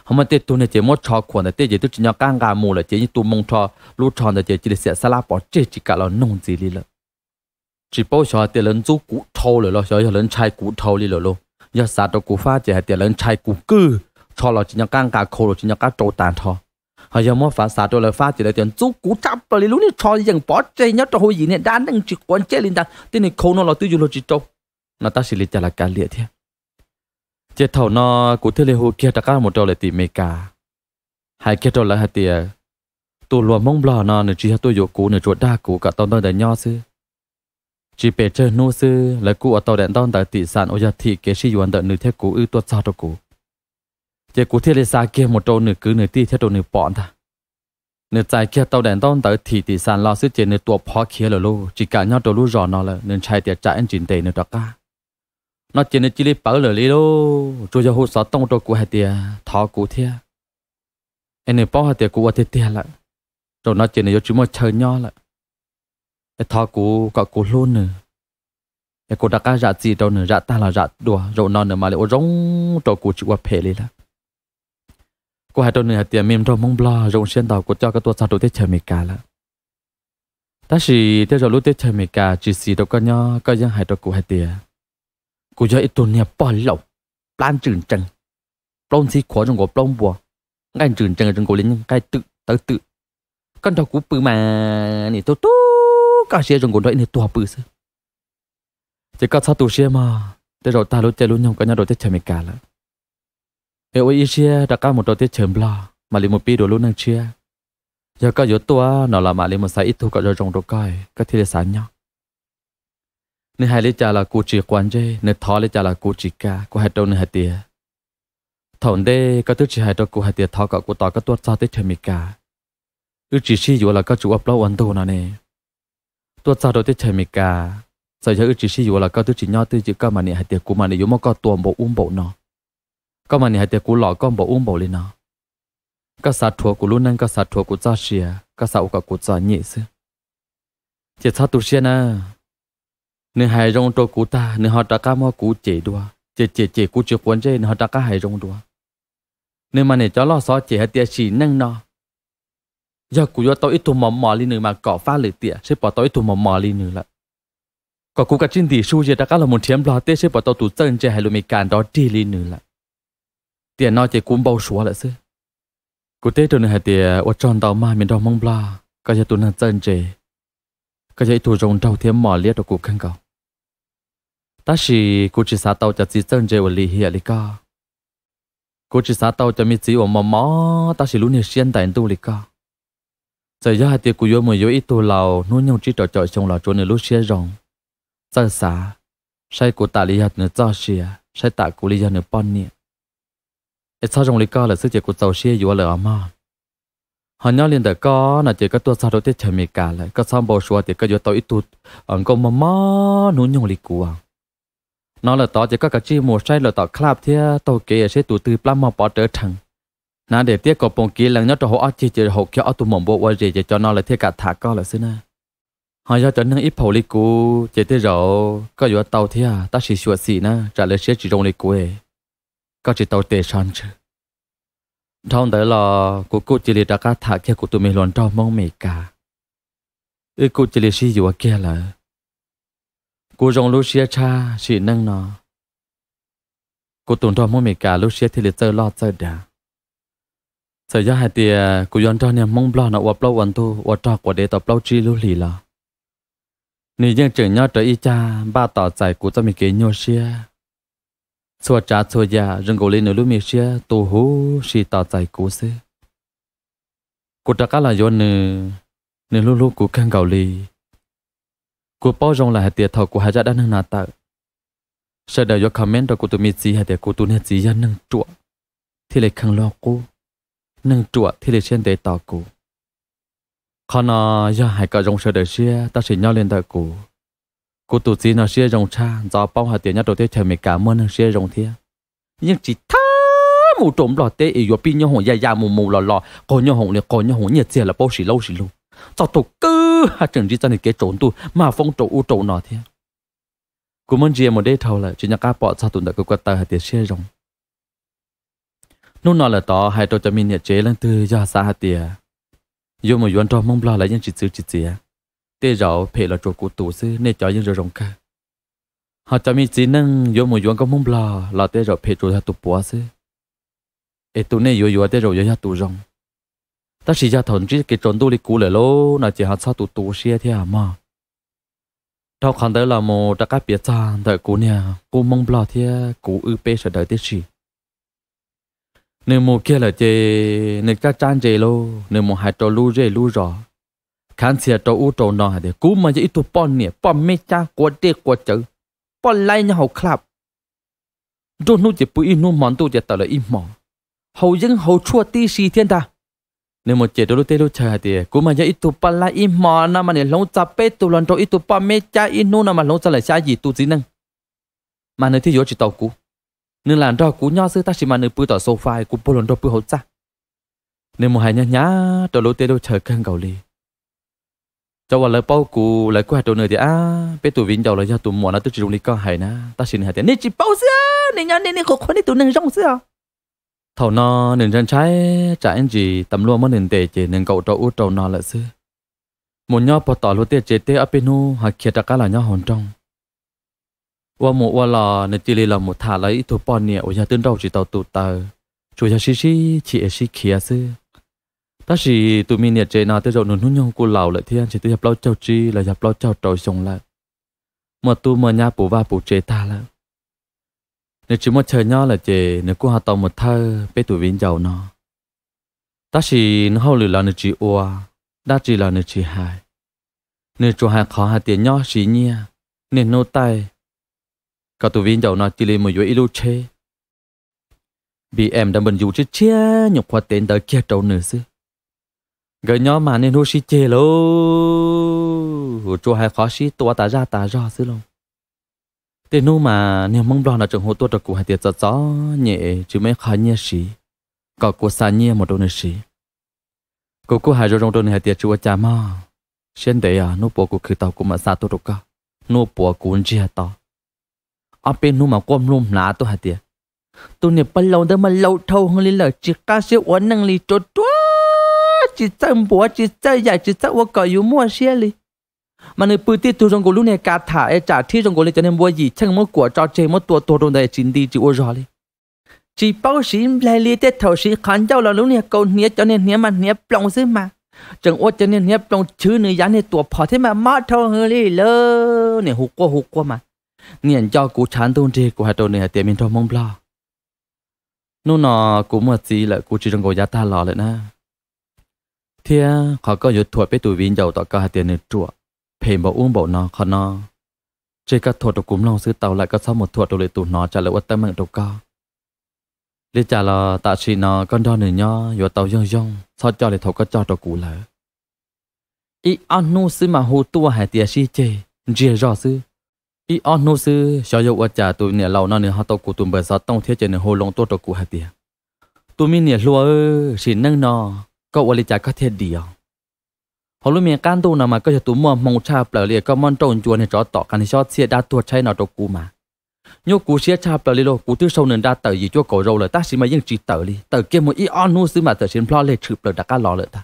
Họ nay tệ tu này chỉ mất cho quần này, tệ chỉ tu chỉ nhắc các gà mù là chỉ như tu mông cho lú tròn là chỉ chỉ để sẽ salad bỏ chế chỉ cả là nông gì đi đi 了 chỉ bảo cho tiền lớn chú cũ thâu rồi lo giờ lớn trai cũ thâu đi rồi lo giờ sao đâu cũ pha chỉ tiền lớn trai cũ cư cho là chỉ nhắc căng cả khâu rồi chỉ nhắc cả trâu tàn thọ họ giờ mua phá sao đâu là phá chỉ là tiền chú cú chấp rồi lúc này cho dần bỏ chơi nhớ cho hồi gì này đan đang chỉ quan chơi linh đan tiền này khâu nó là tự dùng lo chỉ trâu nó ta xử lý cho là cả liệt thế chỉ thầu nó cụ thế là hồ kia tất cả một trâu là tìm mê cả hai kia trâu là hai tiền tôi luôn mong bò nó nữa chỉ tôi dụ cú nữa chuột đa cú cả tao tôi để nho xưa chỉ bề chơi nô sư là cụ ở tàu đèn đón tại tỷ sản ở gia thị kế sĩ yuan đợi nữ theo cụ ư tuột sao cho cụ, chỉ cụ thiết lấy sa kia một trâu nửa cứ nửa ti theo trâu nửa bọn ta. Nửa trái kia tàu đèn đón tại thị tỷ sản lo sư chế nửa tuột phó kia là lô. Chỉ cả nhau trâu lú rõ nó là nửa trai tiệt trái anh chín tề nửa đó cả nó chỉ nửa chỉ lấy bảo là lý lô. Chủ giờ hồ sáu tông trâu cụ hai tiệt thọ cụ thế anh nửa bảo hai tiệt cụ hai tiệt lại. Rồi nó chỉ nửa chú một chơi nhau lại thọ cụ có cụ luôn nữa cô đã cá dạ gì đâu nữa dạ ta là dạ đùa rồi non nữa mà lại ô rong trâu cụ chịu qua phê đi là cô hai đôi nữa tiền mềm rồi mong bla, rộng xuyên tàu của cho cái tua sao đồ tết chờ mì cả là ta chỉ tết rồi lúc tết chờ mì cả chỉ xì đâu có nhau có dân hai đôi của hai tiền cô cho ít tuần nhà bỏ lẩu plan trường trần plong xí khó trong cổ plong bùa. Ngay trường trần trong cổ lính cái tự tự tự. Con đầu cú bự mà nè tôi tốt cả xe trong cổ đội này tua bự sư chỉ có sao tu xe mà, để rồi ta lúc chơi luôn nhau cả nhà đội chơi chơi mì cả là nếu ý xe đã có một đôi chơi chơi bla, mà lấy một pi đồ luôn năng chia. Giờ có yếu tua nó là mà lấy một sai ít thu cả rồi trong đồ coi, có thể là sáng nhau. Nên hai lý trả là cụ chỉ quan chơi nên thọ lấy trả là cụ chỉ cả của hai đầu nên hai tia. thọ đê, có thứ chỉ hai đầu cụ hai tia thọ cả, cụ tỏ có tuột sao tới chơi mi cả. Ư chỉ si yếu là có chủ ấp lâu ăn đồ nào nè. Tuột sao đâu tới chấm mi cả. Giờ giờ ư chỉ si yếu là có thứ chỉ nhau tư chỉ có mà này hai tia cụ mà này yếu mà có tuồng bộ um bộ nó có mà này tiệc cú lọ con bộ uống bộ lên nó có sạt thua của luôn nên có sạt thua của cha xìa, có sát của của cha nhị sư chỉ sao tu xìa na nên hai rong trâu cú ta nên họ đã cá mua cú chế đua chế chế chế cú chưa quan chế nên họ đã cá hai rong đua nên mà này cho lo xó chế hai tiệc xì nâng nó giờ cú cho tôi ít tu mò mò li nữa mà cỏ pha lửa tiệc sẽ bỏ tôi ít tu mò mò li nữa lại có cụ cái chân tỷ su giờ cả là một thiếm lo tê sẽ bỏ tàu tụ chân chơi hay là mấy cản đó đi đi nữa lại tiền nói chỉ cũng bao số lại chứ cụ tê tôi này tiền ở trong tàu mà mình đâu mong bla, cái giờ tụ năng chân chơi có giờ tụ rong đầu thiếm mỏ liệt được cụ khăn cầu. Ta chỉ cụ chỉ sao tao chỉ chân chơi ở li hiện lì co. Cụ chỉ sao tao chỉ mi chỉ ở mò mò ta chỉ luôn này xuyên tại tu lì co giờ giờ tiền cụ yo mà yo ít tu lào nuôi nhau chỉ trò trò trong là chỗ này lúc xuyên rong giờ xa sai của tạ lý hạt nữa cho xìa, sai tạ của lý hạt nữa bọn nè ít sao rong lý co là sức chế của tàu xìa yếu lỡ mà họ nhau liền đời có, là chỉ có tua sao đầu tiết chờ mì cả lại, có xong bầu xua thì có yếu tàu ít tụt ông ờ, công mà mà nuôi nhau lý của à. nó là tao chỉ có cái chi mùa sai là tao club thì tao kể sẽ tụ từ plum mà bỏ trở thành na để tiếc có bông kia lần nhớ cho họ chỉ chỉ họ kia ở tụi mồm bộ qua gì cho nó là thiết cả thả co là xí nè. Họ cho cho nên ít phổ lý cú chỉ tới rồi có vừa tàu thế à ta chỉ sửa xì nè, trả lời sẽ chỉ trong lý cú ấy có chỉ tàu tệ san chứ. Thông tới là cô cô chỉ lý đã cả thả kia của tụi mình luôn cho mong mì cả ư cô chỉ lý sĩ vừa kia là cô trong lúc xia cha sĩ nâng nó. Cô tụi cho mong mì cả lúc xia thì lý tơ lo tơ đã sợ do hai tia của yon cho nên mong lo nó uập lâu hoàn tu uập trọ của đệ tập lâu chi lưu lì là nếu như trưởng nhau trở y cha, ba tỏ giải của cho mình kế nhau xia. Xua trả xua già, rừng cổ lên nửa lúc mình xia tu hú xì tỏ giải của xia của ta cá là yon nửa nửa lúc lúc của khăn gạo lì. Của bao rong là hai tia thọ của hai gia đã nâng nà tạo sau đó yo comment rồi của tụi mình gì hai tia của tụi nè gì dân nâng chuộng thì lại khăn lo cô nâng chuột thì lịch trên để tỏ cụ khó nó do hai cậu rong sơ đời xưa, ta sẽ nhau lên đời cụ cụ tụ gì nó xưa rong cha, do bao hạt tiền nhất đầu tiên chờ mình cảm ơn xưa rong thiên nhưng chỉ tha mù trộm lọ tê, ý pin nhau hồng ya ya mù mù lọ lọ có nhau hồng liền có nhau hồng nhiệt tiền là bao xì lâu xì lâu cho tụ cứ hạt chẳng gì cho nên cái trốn tu mà phong trộn u trộn nọ thiên cụ muốn gì một để thâu là, chỉ nhà cá bỏ cho tụ nó cứ quạt tờ hạt tiền xưa rong nô nọ là to, hai trâu cho mình nhiệt chế lên từ do xa hạt tiền dù mà yuan cho mong lo lại những chỉ chữ chỉ chữ tê rõ phê là chỗ của tụ sư nên cho những rồng cả họ cho mi chỉ nâng dù mà yuan có mong lo là tê rõ phê chỗ tụ bùa sư ê tụ này yuan yuan tê rõ yuan tụ rồng ta chỉ ra thằng chỉ cái tròn tu đi cũ lại lô là chỉ hạt sao tu tụ xe thế à mà tao khăn tới là một đặc các biệt trang đời cũ nè cũ mong lo thế cũ ư bê sẽ đợi tê chỉ nếu một kia là chê nếu các trang chê lô nếu một hai trò lú chê lú rõ khán xìa trò u trò nọ để cú mà chỉ tụ bọn nè bọn mê cha, của đê, của chữ. Bọn lai nhau hậu club đôi nụ chỉ bụi nụ món tu chỉ tao là im mỏ hầu dân hầu chua ti xì thiên ta. Nếu một chế đồ tê lúc chờ thì cú mà chỉ tụ bọn lai im mỏ na mà để lông chập bê tụ lần trâu ít tụ bọn mê cha ít nụ na mà lông chập lại xa gì tụ gì năng mà nơi thì yếu chỉ tàu cú nên là đó cú nhau sư ta chỉ mà nơi bữa tỏ sofa cú bồn lần đó bữa hậu cha nên một hai nhá nhá đồ lô tê đôi chờ cân cầu li cho vào lời bao cú lời quay đồ nơi thì à bé tụi vinh giàu là do tụi mỏ nó chỉ dùng lý có hay na ta xin hai tiền nên chỉ bao xưa nên nhá nên nên khó khó nên tụi nâng rong xưa. Thầu nó nên chân trái trả anh gì tầm luôn mất nên tệ chỉ nên cậu trâu út trâu nó là xưa. Một nhau bỏ tỏ lô tê chế tê ở bên nu, hoặc kia ta cả là nhau hồn trong. ว่าหมูว่าลอในจีรีเราหมูถาเลยถูปอนเนี่ยว่าจะตื่นเราจีตอตูเตอช่วยจะชิชิชีเอชิเขียซื้อถ้าสิตูมีเนี่ยเจนาเตเราหนุนหุ่นยงกูเหล่าเลยที่อันจะตัวยับเราเจ้าจีแล้วยับเราเจ้าโตชงละเมื่อตูเมื่อยาปูว่าปูเจตาแล้วในจิมเชยย่อละเจในกูหาตอหมดเธอไปตัววินเจ้าเนาะถ้าสินเขาหรือเราในจีอัวได้จีเราในจีหายในจูหายขอหาเตียนย่อสีเนี่ยใ นโนไต cả tụ viên giàu nó chỉ lấy một yếu ilu chê bị em đã bận dù chứ chia nhục hoa tên tới kia trâu nữa xứ gỡ nhỏ mà nên hô xí chê lô hồ chua hai khó xí tua ta ra ta ra xứ luôn tên nu mà nếu mong lo là trường hồ tua trật cụ hai tiệt gió gió nhẹ chứ mấy khó nhẹ xí có của xa nhẹ một đôi nữa xí cô cô hai rồi trong đôi hai tiệt chua cha mà xuyên để à nô bộ của khử tàu của mà xa tôi được cả nô bộ của anh chia tao ở bên nu mà quam lum nã tôi hả tiệt tôi nè bao lâu đó mà lâu thâu hơn lý lời, chỉ cá sẽ uốn năng lý trốn trốn chỉ chân bùa chỉ chân dài chỉ chân uốn cỏ yếu mua xe li mà nơi bự tiết tu trong cổ lúc này cả thả ấy trả thi trong cổ lên cho nên mua gì, chẳng mua của cho chơi, mua tua tua trong đây chín đi chịu rồi đi chỉ bao xí lại liệt tết thầu xí khán cháu là lúc này câu nia cho nên nia mà nia plong xí mà. Chẳng ô cho nên nia plong chứ nơi giá này tua phò thế mà mất thôi hơi đi lơ này hụt qua hụt qua mà niệm cho cụ chán tôn trì của hai đồ này tiền mình cho mong lo nô nọ cũng mất gì là cụ chỉ trong cổ giá ta lò lại nè. Thế họ có nhớ thuộc với tụi viên giàu tỏ cả hai tiền này trụ phê bảo uống bảo nó khó nó chỉ các thuộc đồ cũng lòng sư tàu lại có sau một thuộc đồ lại tụi nó trả lời vật tâm mạng đồ cao lý trả là tạ sĩ nó con đo nửa nho vừa tàu dông dông sao cho lại thầu có cho đồ cũ lỡ. Ý ăn nu sư mà hồ tua hai tiền si chê chia rõ sư อีออนนูซือชอยวัจจาตัวเนี่ยเรานั่นเนี่ยเขาตกูตุนเบอร์ซอต้องเทียเจนโฮลงตัวตกูฮะเตียตัวมีเนี่ยรัวเออสินนั่งนอก็วลิจาก็เทียเดียวพอรู้เมียการตู้นามาก็จะตัวมัวมองชาเปล่าเรียก็มอนตรงจวนให้จอต่อกันชอดเสียดาตัวใช้หนอตกูมาโยกูเสียชาเปล่าเรียโลกูตื้อเศร้าหนึ่งดาเตออยู่จ้วโกเราเลยตาสิมายิ่งจีเตอเลยเตอเกมอีออนนูซื้อมาเตอสินพลอเลยถือเปล่าดักก้าหล่อเลยตา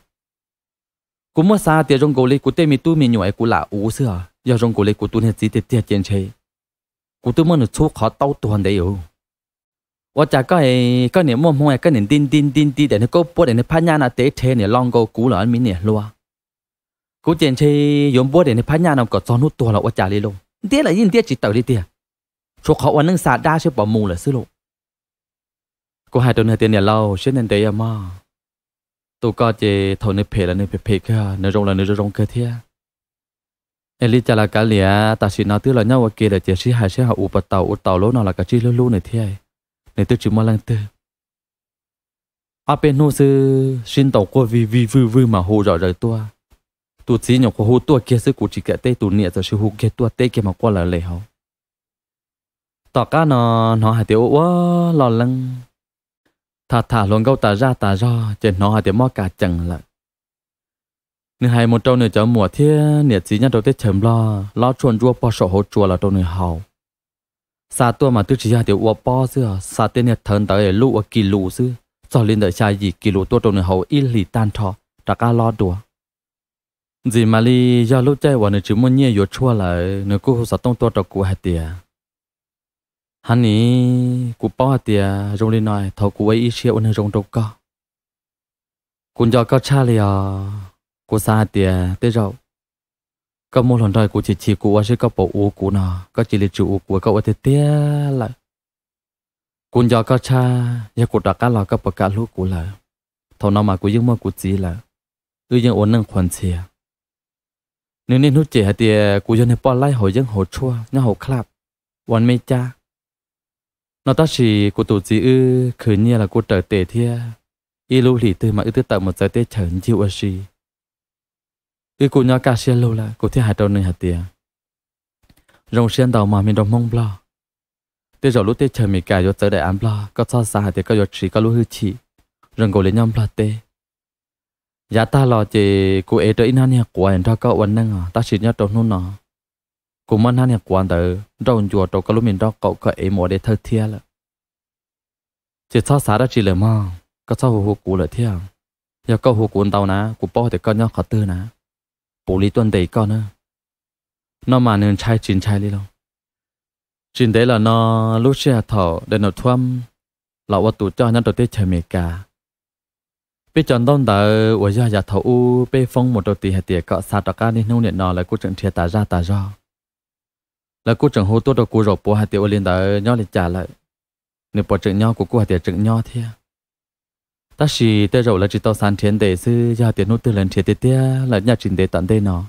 กูเมื่อซาเตียจงโกเลยกูเตมีตู้มีหน่วยกูหล่าอูเสื้อ giờ rong cổ lấy cổ tôi hết gì thì tiệt tiền chơi của tôi muốn được số khó tao toàn đấy yêu và chả có ai có niệm mong mong cái niệm tin tin tin tin để nó có bớt để nó phát nhà là tế thế này long câu cú là anh mình nè luôn cú tiền chơi dùng bớt để nó phát nhà nó có cho nút tua là và chả lấy luôn tiếc là yên tiếc chỉ tao đi tiếc số khó anh nâng xả đa chứ bỏ mù là xứ luôn, cổ hai tuần hai tiền nhà lâu sẽ nên đấy mà tôi có chơi thầu nơi phê là nơi phê phê kia nơi rong là nơi rong kia thiệt Eli chả là cả lìa, ta chỉ nói tư là nhau kia để chỉ sĩ hai sẽ học ụp tàu ụp tàu lỗ nào là cả chi lú lú này thế, này tôi chỉ mua lăng tư. À bên nô sư xin tàu qua vì vì vui vư mà hồ rõ rời tua, tu chỉ qua hồ tua kia sư cụ chỉ cả tê tu niệm rồi sư hồ kia tua tê kia mà qua là lệ hậu. Tỏ cá nó nó hai tiểu quá lo lăng, thả thả luôn câu ta ra ta ra, trên nó hai tiểu mò cả chẳng lận nửa hai một trâu, nửa cháu mùa thế nửa chỉ nhát đầu tết chấm lo. Lo chuồn rùa po sổ hồ chùa là trâu nửa hậu xa tua mà tôi chỉ ra tiểu uo po xưa xa tên nửa thần tới lũ kỳ lũ xưa cho lên đợi cha gì kỳ lũ tua trâu nửa hậu ít lì tan thọ đã ca lo đùa. Gì mà li do lúc chơi vào nửa chỉ muốn nhẹ yếu chua lại nửa cô sợ tông tua trâu cụ hạt tiền hắn ní cụ po hạt tiền rong lên nói thầu cụ ấy ít xíu nơi rong đâu co. Cũng cho có cha liền cụ xa hạt tiền tới rồi có một lần rồi cụ chỉ chỉ cụ sẽ có bộ u cụ nào có chỉ là chủ của cậu ấy tiếc lại cũng cho có cha giờ cụ đặt cá lò có bậc cá lúc cụ lại thầu nào mà cụ dương mơ cụ chỉ là ư dương ổn năng khoản chia nếu nên hút trẻ thì cụ dân này bỏ lại hồi dân hồ chua nhá hồ clapวันไม่จ้าnó ta chỉ cụ tổ chức ư khởi nhiên là cụ trở tệ thia y lưu lì từ mà ư tư tạo một giờ tê chẩn chịu ở gì cái cô nhỏ cá xe lâu là cô thấy hai đầu nơi hạt tiền rồng xuyên đầu mà mình đồng mong lo tê rồi lúc tê chờ mình cả cho tới đại ám lo có sao xa hạt tiền có cho chỉ có lúc hư chỉ rồng cổ lấy nhom lo tê. Giá ta lo chỉ cô à, ấy tới năn nhà quan cho cậu vấn năng ta chỉ nhớ trâu nôn nó cô mất năn nhà quan tới trong chùa trâu có lúc mình đó cậu có ấy mua để thơ thia là chỉ sao xa đó chỉ là mà có sao hồ hồ cũ là thia. Giờ câu hồ cuốn tàu ná cũng bao thì con nhau khó tư ná bố lý tuần đầy con nữa nó mà nên trai chín trai đi đâu chín đấy là nó lúc xe thở để nó thuâm lão vật tụ cho nó đầu tiên chờ mẹ cả. Bây giờ đông đỡ ở nhà nhà u, bây phong một đầu tỷ hạt tiền cọ sa tạc đi nông điện nó là cô trưởng thiệt tà ra tà ra là cô trưởng hô tốt đầu cô rồi bộ hạt tiền lên đỡ nhau liền trả lại. Nếu bộ trưởng nhau của cô hạt tiền trưởng nhau thế ta chỉ tới rồi là chỉ tao san tiền để sư gia tiền nút từ lần thiên tiền là nhà trình để tận đây nó.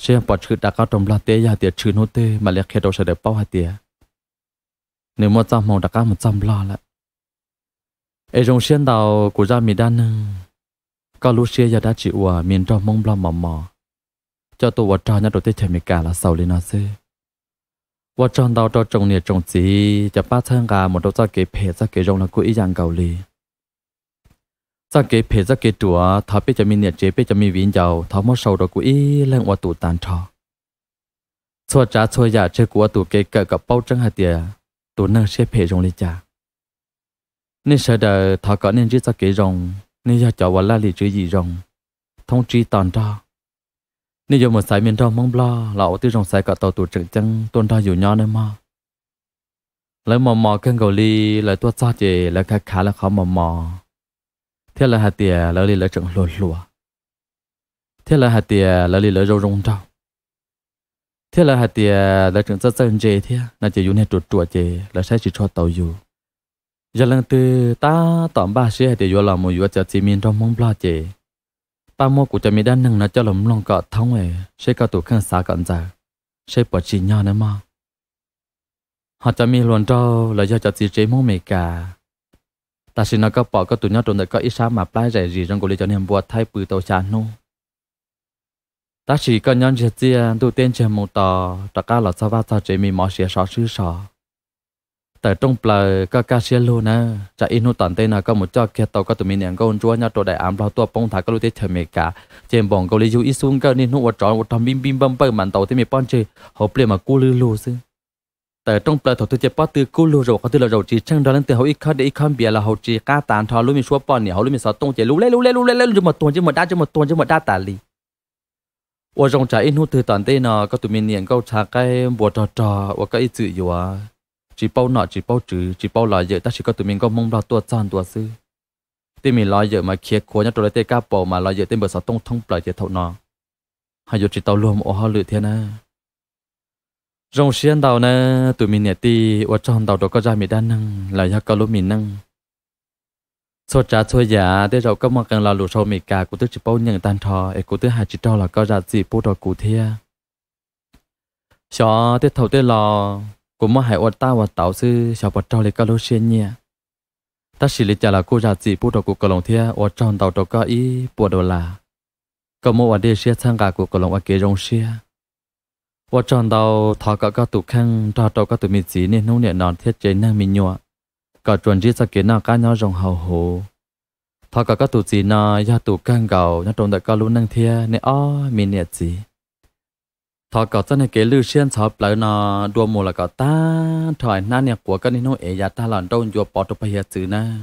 Xem bộ chữ đã cao trong là tiền gia tiền chữ nút từ mà liệt khi đầu sẽ được bao hạt tiền nếu một trăm mong đã cao, một trăm lo lại ai trong xuyên đầu của gia miền đan có lúc xưa gia đã chịu à miền trong mông lo mò mò. Cho tôi vợ tròn nhà đầu tiên chơi mi cả là sầu lên nó sư. Vợ tròn đầu cho trồng nhiệt trồng gì cho ba thân gà, một đầu cho kế phê cho kế rong là của ý dạng cầu lì cho kế phê cho kế chùa thà biết cho mình nhiệt chế biết cho mình viên giàu thà mất sầu đó của ý lên qua tụ tàn trò xua trả xua giả chơi của tụ kế cỡ gặp bao trắng hạt tiền tụ nâng xếp phê rong lên cha. Nên sợ đời thà có nên chỉ cho kế rong nên giờ cháu vào la lì chữ gì rong thông trí tàn trò nên giờ một sải miền trong mong lo lão tư rong sải cả tàu tụ trực chân tôn ra dù nhỏ nữa mà lấy mò mò cân gầu ly lấy tua cho chị lấy khá khá là khó mò mò thế là hạt tiền lỡ đi lấy trận lùa lùa. Thế là hạt tiền lỡ đi lấy râu rong rau. Thế là hạt tiền lỡ trận rất dân dễ thế, là chỉ dùng hết chuột chuột chị là sẽ chỉ cho tàu dù. Giờ lần từ ta tóm ba xe thì vô làm một vô cho chị miên trong mong lo chị ba mua của cho mi đan nâng nó cho lồng lòng cọ thông ấy sẽ có tụ khăn xả cận giờ sẽ bỏ chỉ nhau nữa mà họ cho mi luôn trâu là do cho chị chế mong mày cả ta xin nó có bỏ có tụi nhau trộn đời có ít sao mà plai rẻ gì trong cổ lý cho nên bùa thay bự tàu chán nô. Ta chỉ có nhân chết chia tụi tiên trên một tờ tất cả là sao va sao chế mi mỏ xỉa sọ sư sọ tại trong bờ có ca xe luôn nè chả in tận tên là có một cho kia tàu có tụi mình nhận con chúa nhau trộn đại ám lao tua bông thả có lối thế chờ mẹ cả. Trên bong có lý do ít xuống cái nên vật tròn vật thằng bim bim băm bơ màn tàu thì mẹ bon chơi hộp liền mà cú lư lù แต่ต้องเปลือถกตัวเจ็บป้อตือกู้ลู่โรเขาตือลู่โรจีช่างดอลนั่นตือเขาอีกข้อเดียอีกข้อเบียร์เราเขาจีก้าตานทอรู้มีชัวป้อนเนี่ยเขารู้มีสอตรงเจรู้เล่รู้เล่รู้เล่รู้จะหมดตัวจะหมดได้จะหมดตัวจะหมดได้ตาลีว่าจงใจอินหูตือตอนเต้นอก็ตุมีเนียนก็ชาใกล้บวชจอว่าก็อีจืออยู่อ่ะจีเป้าหนอจีเป้าจือจีเป้าลอยเยอะแต่ชีก็ตุมีก็มงเราตัวจอนตัวซื้อที่มีลอยเยอะมาเคียโควยัดตัวเต้ก้าเป่ามาลอยเยอะเต้เบอร์สอตรงท่องเปล่าเยอะเท่านอหายุดจีเตารวมโอฮอลือเทียนะ rong xiên tàu nè tụi mình nè ti ở trong tàu đó có ra mình đan năng là do có lúc mình năng. Số trả số giả để rồi có một cần là lụt sâu mình cả của tôi chỉ bao nhận tan thò ấy của tôi hai chỉ cho là có ra gì bố đồ cụ thế cho tới thầu tới lò cũng mà hãy ta và tạo sư cho bắt trâu lấy cái lối xiên nhẹ ta chỉ lấy trả là cô ra gì bố đồ cụ cầu lòng thia ở trong tàu đó có ý bùa đồ là. Có một vấn đề xe sang cả của cầu lòng ở kế rong xe ở trong tàu thọ cả các tụ khăn trò tàu các tụ mì chỉ nên nông nhện nón thiết chế năng mì nhọ có chuẩn chỉ cho kế nào cá nhau rong hầu hồ thọ cả các tụ chỉ nào ya tụ khăn gạo nhá trong đại các lũ năng thia nên ó mì nhẹ chỉ thọ có cho nên cái lưu xuyên thọ lại nó đua mùa là có ta thời nan nhà của cái nó ấy ya ta làm đâu vừa bỏ được bây giờ chữ na.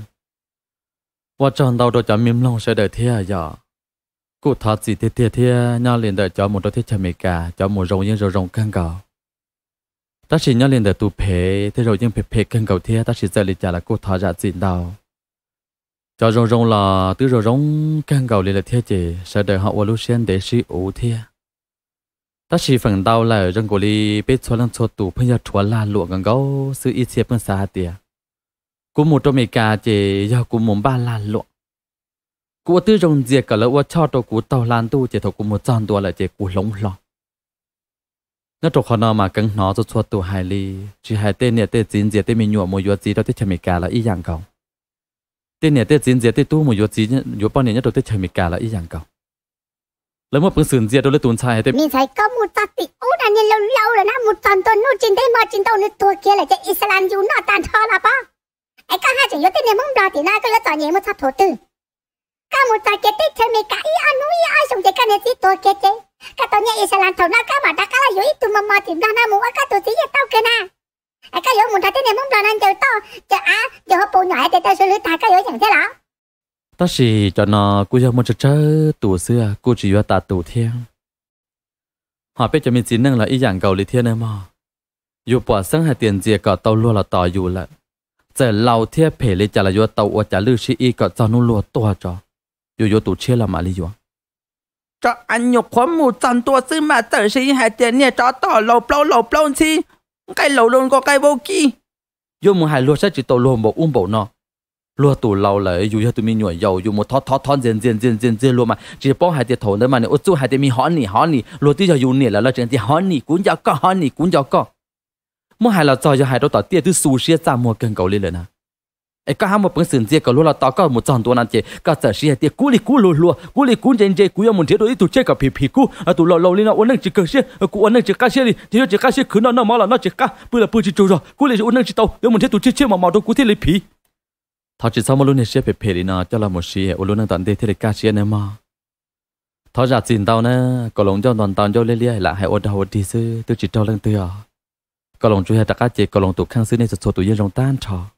Và chọn đầu đồ cho miếng lòng sẽ đợi thế à giờ cụ thọ gì thế thế thế nhau liền đợi cho một đôi thiết cho mày cả, cho một rồng nhưng rồng căng gạo. Ta chỉ nhau liền đợi tụ phê, thế rồi nhưng phê phê căng gạo thế ta chỉ giờ liền trả là cụ thọ ra gì đâu cho rồng rồng là tứ rồi rồng căng gạo liền là thế chỉ sẽ đợi họ vào lúc xuyên để suy ủ thế ta chỉ phần đau là rừng cổ li biết cho lần cho tủ, phân giờ chúa là lụa gần gấu sự ít xếp phân xa tiệt cũng một trong mấy cả chỉ do cũng muốn ba là lụa của tư rồng diệt cả lỡ cho tôi của tàu lan tu, chỉ thuộc của một trăm đua là chỉ của lóng nó trong khó nó mà cứng nó cho cho tôi hai ly. Chỉ hai tên này tên chín diệt tên mình nhụa một yếu gì tên chemi cả là y dạng cầu. Tên này tên chín diệt tên tu một yếu gì yếu bao nhiêu nhất tên chemi cả là y dạng cầu. Lấy một bữa sườn diệt tôi lấy tuần sai tên mình sai có một tát tị ú là lâu lâu là nó một tuần tuần nó trên đây mà trên tàu nó thua kia là cái Islam dù nó tàn thọ là bao. Ai cả hai chẳng yếu tên này mong thì nay cứ lấy tỏ nhẹ một sát thổ 까무다 깨때 처음에까 이 아누이 아송제까 내지 또 깨때 까또냐 이슬람 토나 까마다 까라 요이 두마마 팀다나 무와 까또 지게 떠게나 아까 요 문다테 내 몸다난 저또 저아 저호 보냐 때때 술을 다까 요 장세라 ta chỉ cho nó cứ cho một chút tủ xưa cứ chỉ vào tạ tủ thiên họ biết cho mình chỉ nâng là ý dạng cầu lý thiên em mà dù bỏ sang hai tiền gì cả tàu luôn là tỏ dù lại giờ lâu thiên phe lý trả là do tàu ở trả lư chỉ y cả cho nó lùa to cho dù dù tủ chia là mà lý dù cho anh nhục khoản một trăm tua sư mà tờ sĩ hai tiền nè cho tỏ lầu plau lầu plau chi. Cái lầu luôn có cái vô kỳ dù một hai lúa sẽ chỉ tàu luôn bộ um bộ nó lúa tủ lâu lại dù cho tụi mình nhồi dầu dù một thọ thọ thọ dần dần dần dần dần luôn mà. Chỉ bỏ hai tiệt thổ nữa mà nếu chú hai tiệt mi hỏi nỉ hỏi nỉ. Lúa tí giờ dùng nỉ là là chuyện thì hỏi nỉ cũng cho có hỏi nỉ cũng cho có mua hai là cho cho hai đó tao tiệt từ su xia ra mua cần cầu lên rồi nè ai cả hai một bữa sườn chia cầu luôn là tao có một trăm đô nan chế cả giờ xia tiệt cú li cú lùa, lúa cú li cú chân chế cú yêu một chế đôi tụ chế cả pì pì cú. À tụ lâu lâu lên nó ổn định chỉ cần xia ờ, cú ổn chỉ cá xia đi. Thì chỉ cá xia cứ nó nó mà là nó chỉ cá bữa là bữa chỉ trâu rồi cú li ổn định chỉ tàu yêu một chế tụ chế chế mà màu đâu cú thì lấy pì. thọ chỉ sau mà luôn này sẽ pì pì đi nó cho là một xí ở lúc này tận đây thì cá xí này mà thọ giả xin tao nè có lòng cho toàn tao cho lê lê lại hay ở đâu đi sư tôi chỉ cho lên tư à có lòng chú hay tất cả chị có lòng tụ khang sư này sẽ tụ yên rong tan trò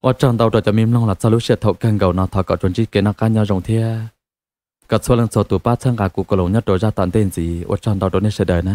ở trong tàu cho cho mìm long là sau lúc sẽ thọ càng gầu nó thọ có chuẩn chỉ cái nó cá nhau rong thia. Cả số lần số tụ ba chân cả cụ cổ lồng nhất đồ ra tận tên gì, ở trong đầu đồ này sẽ đời nè.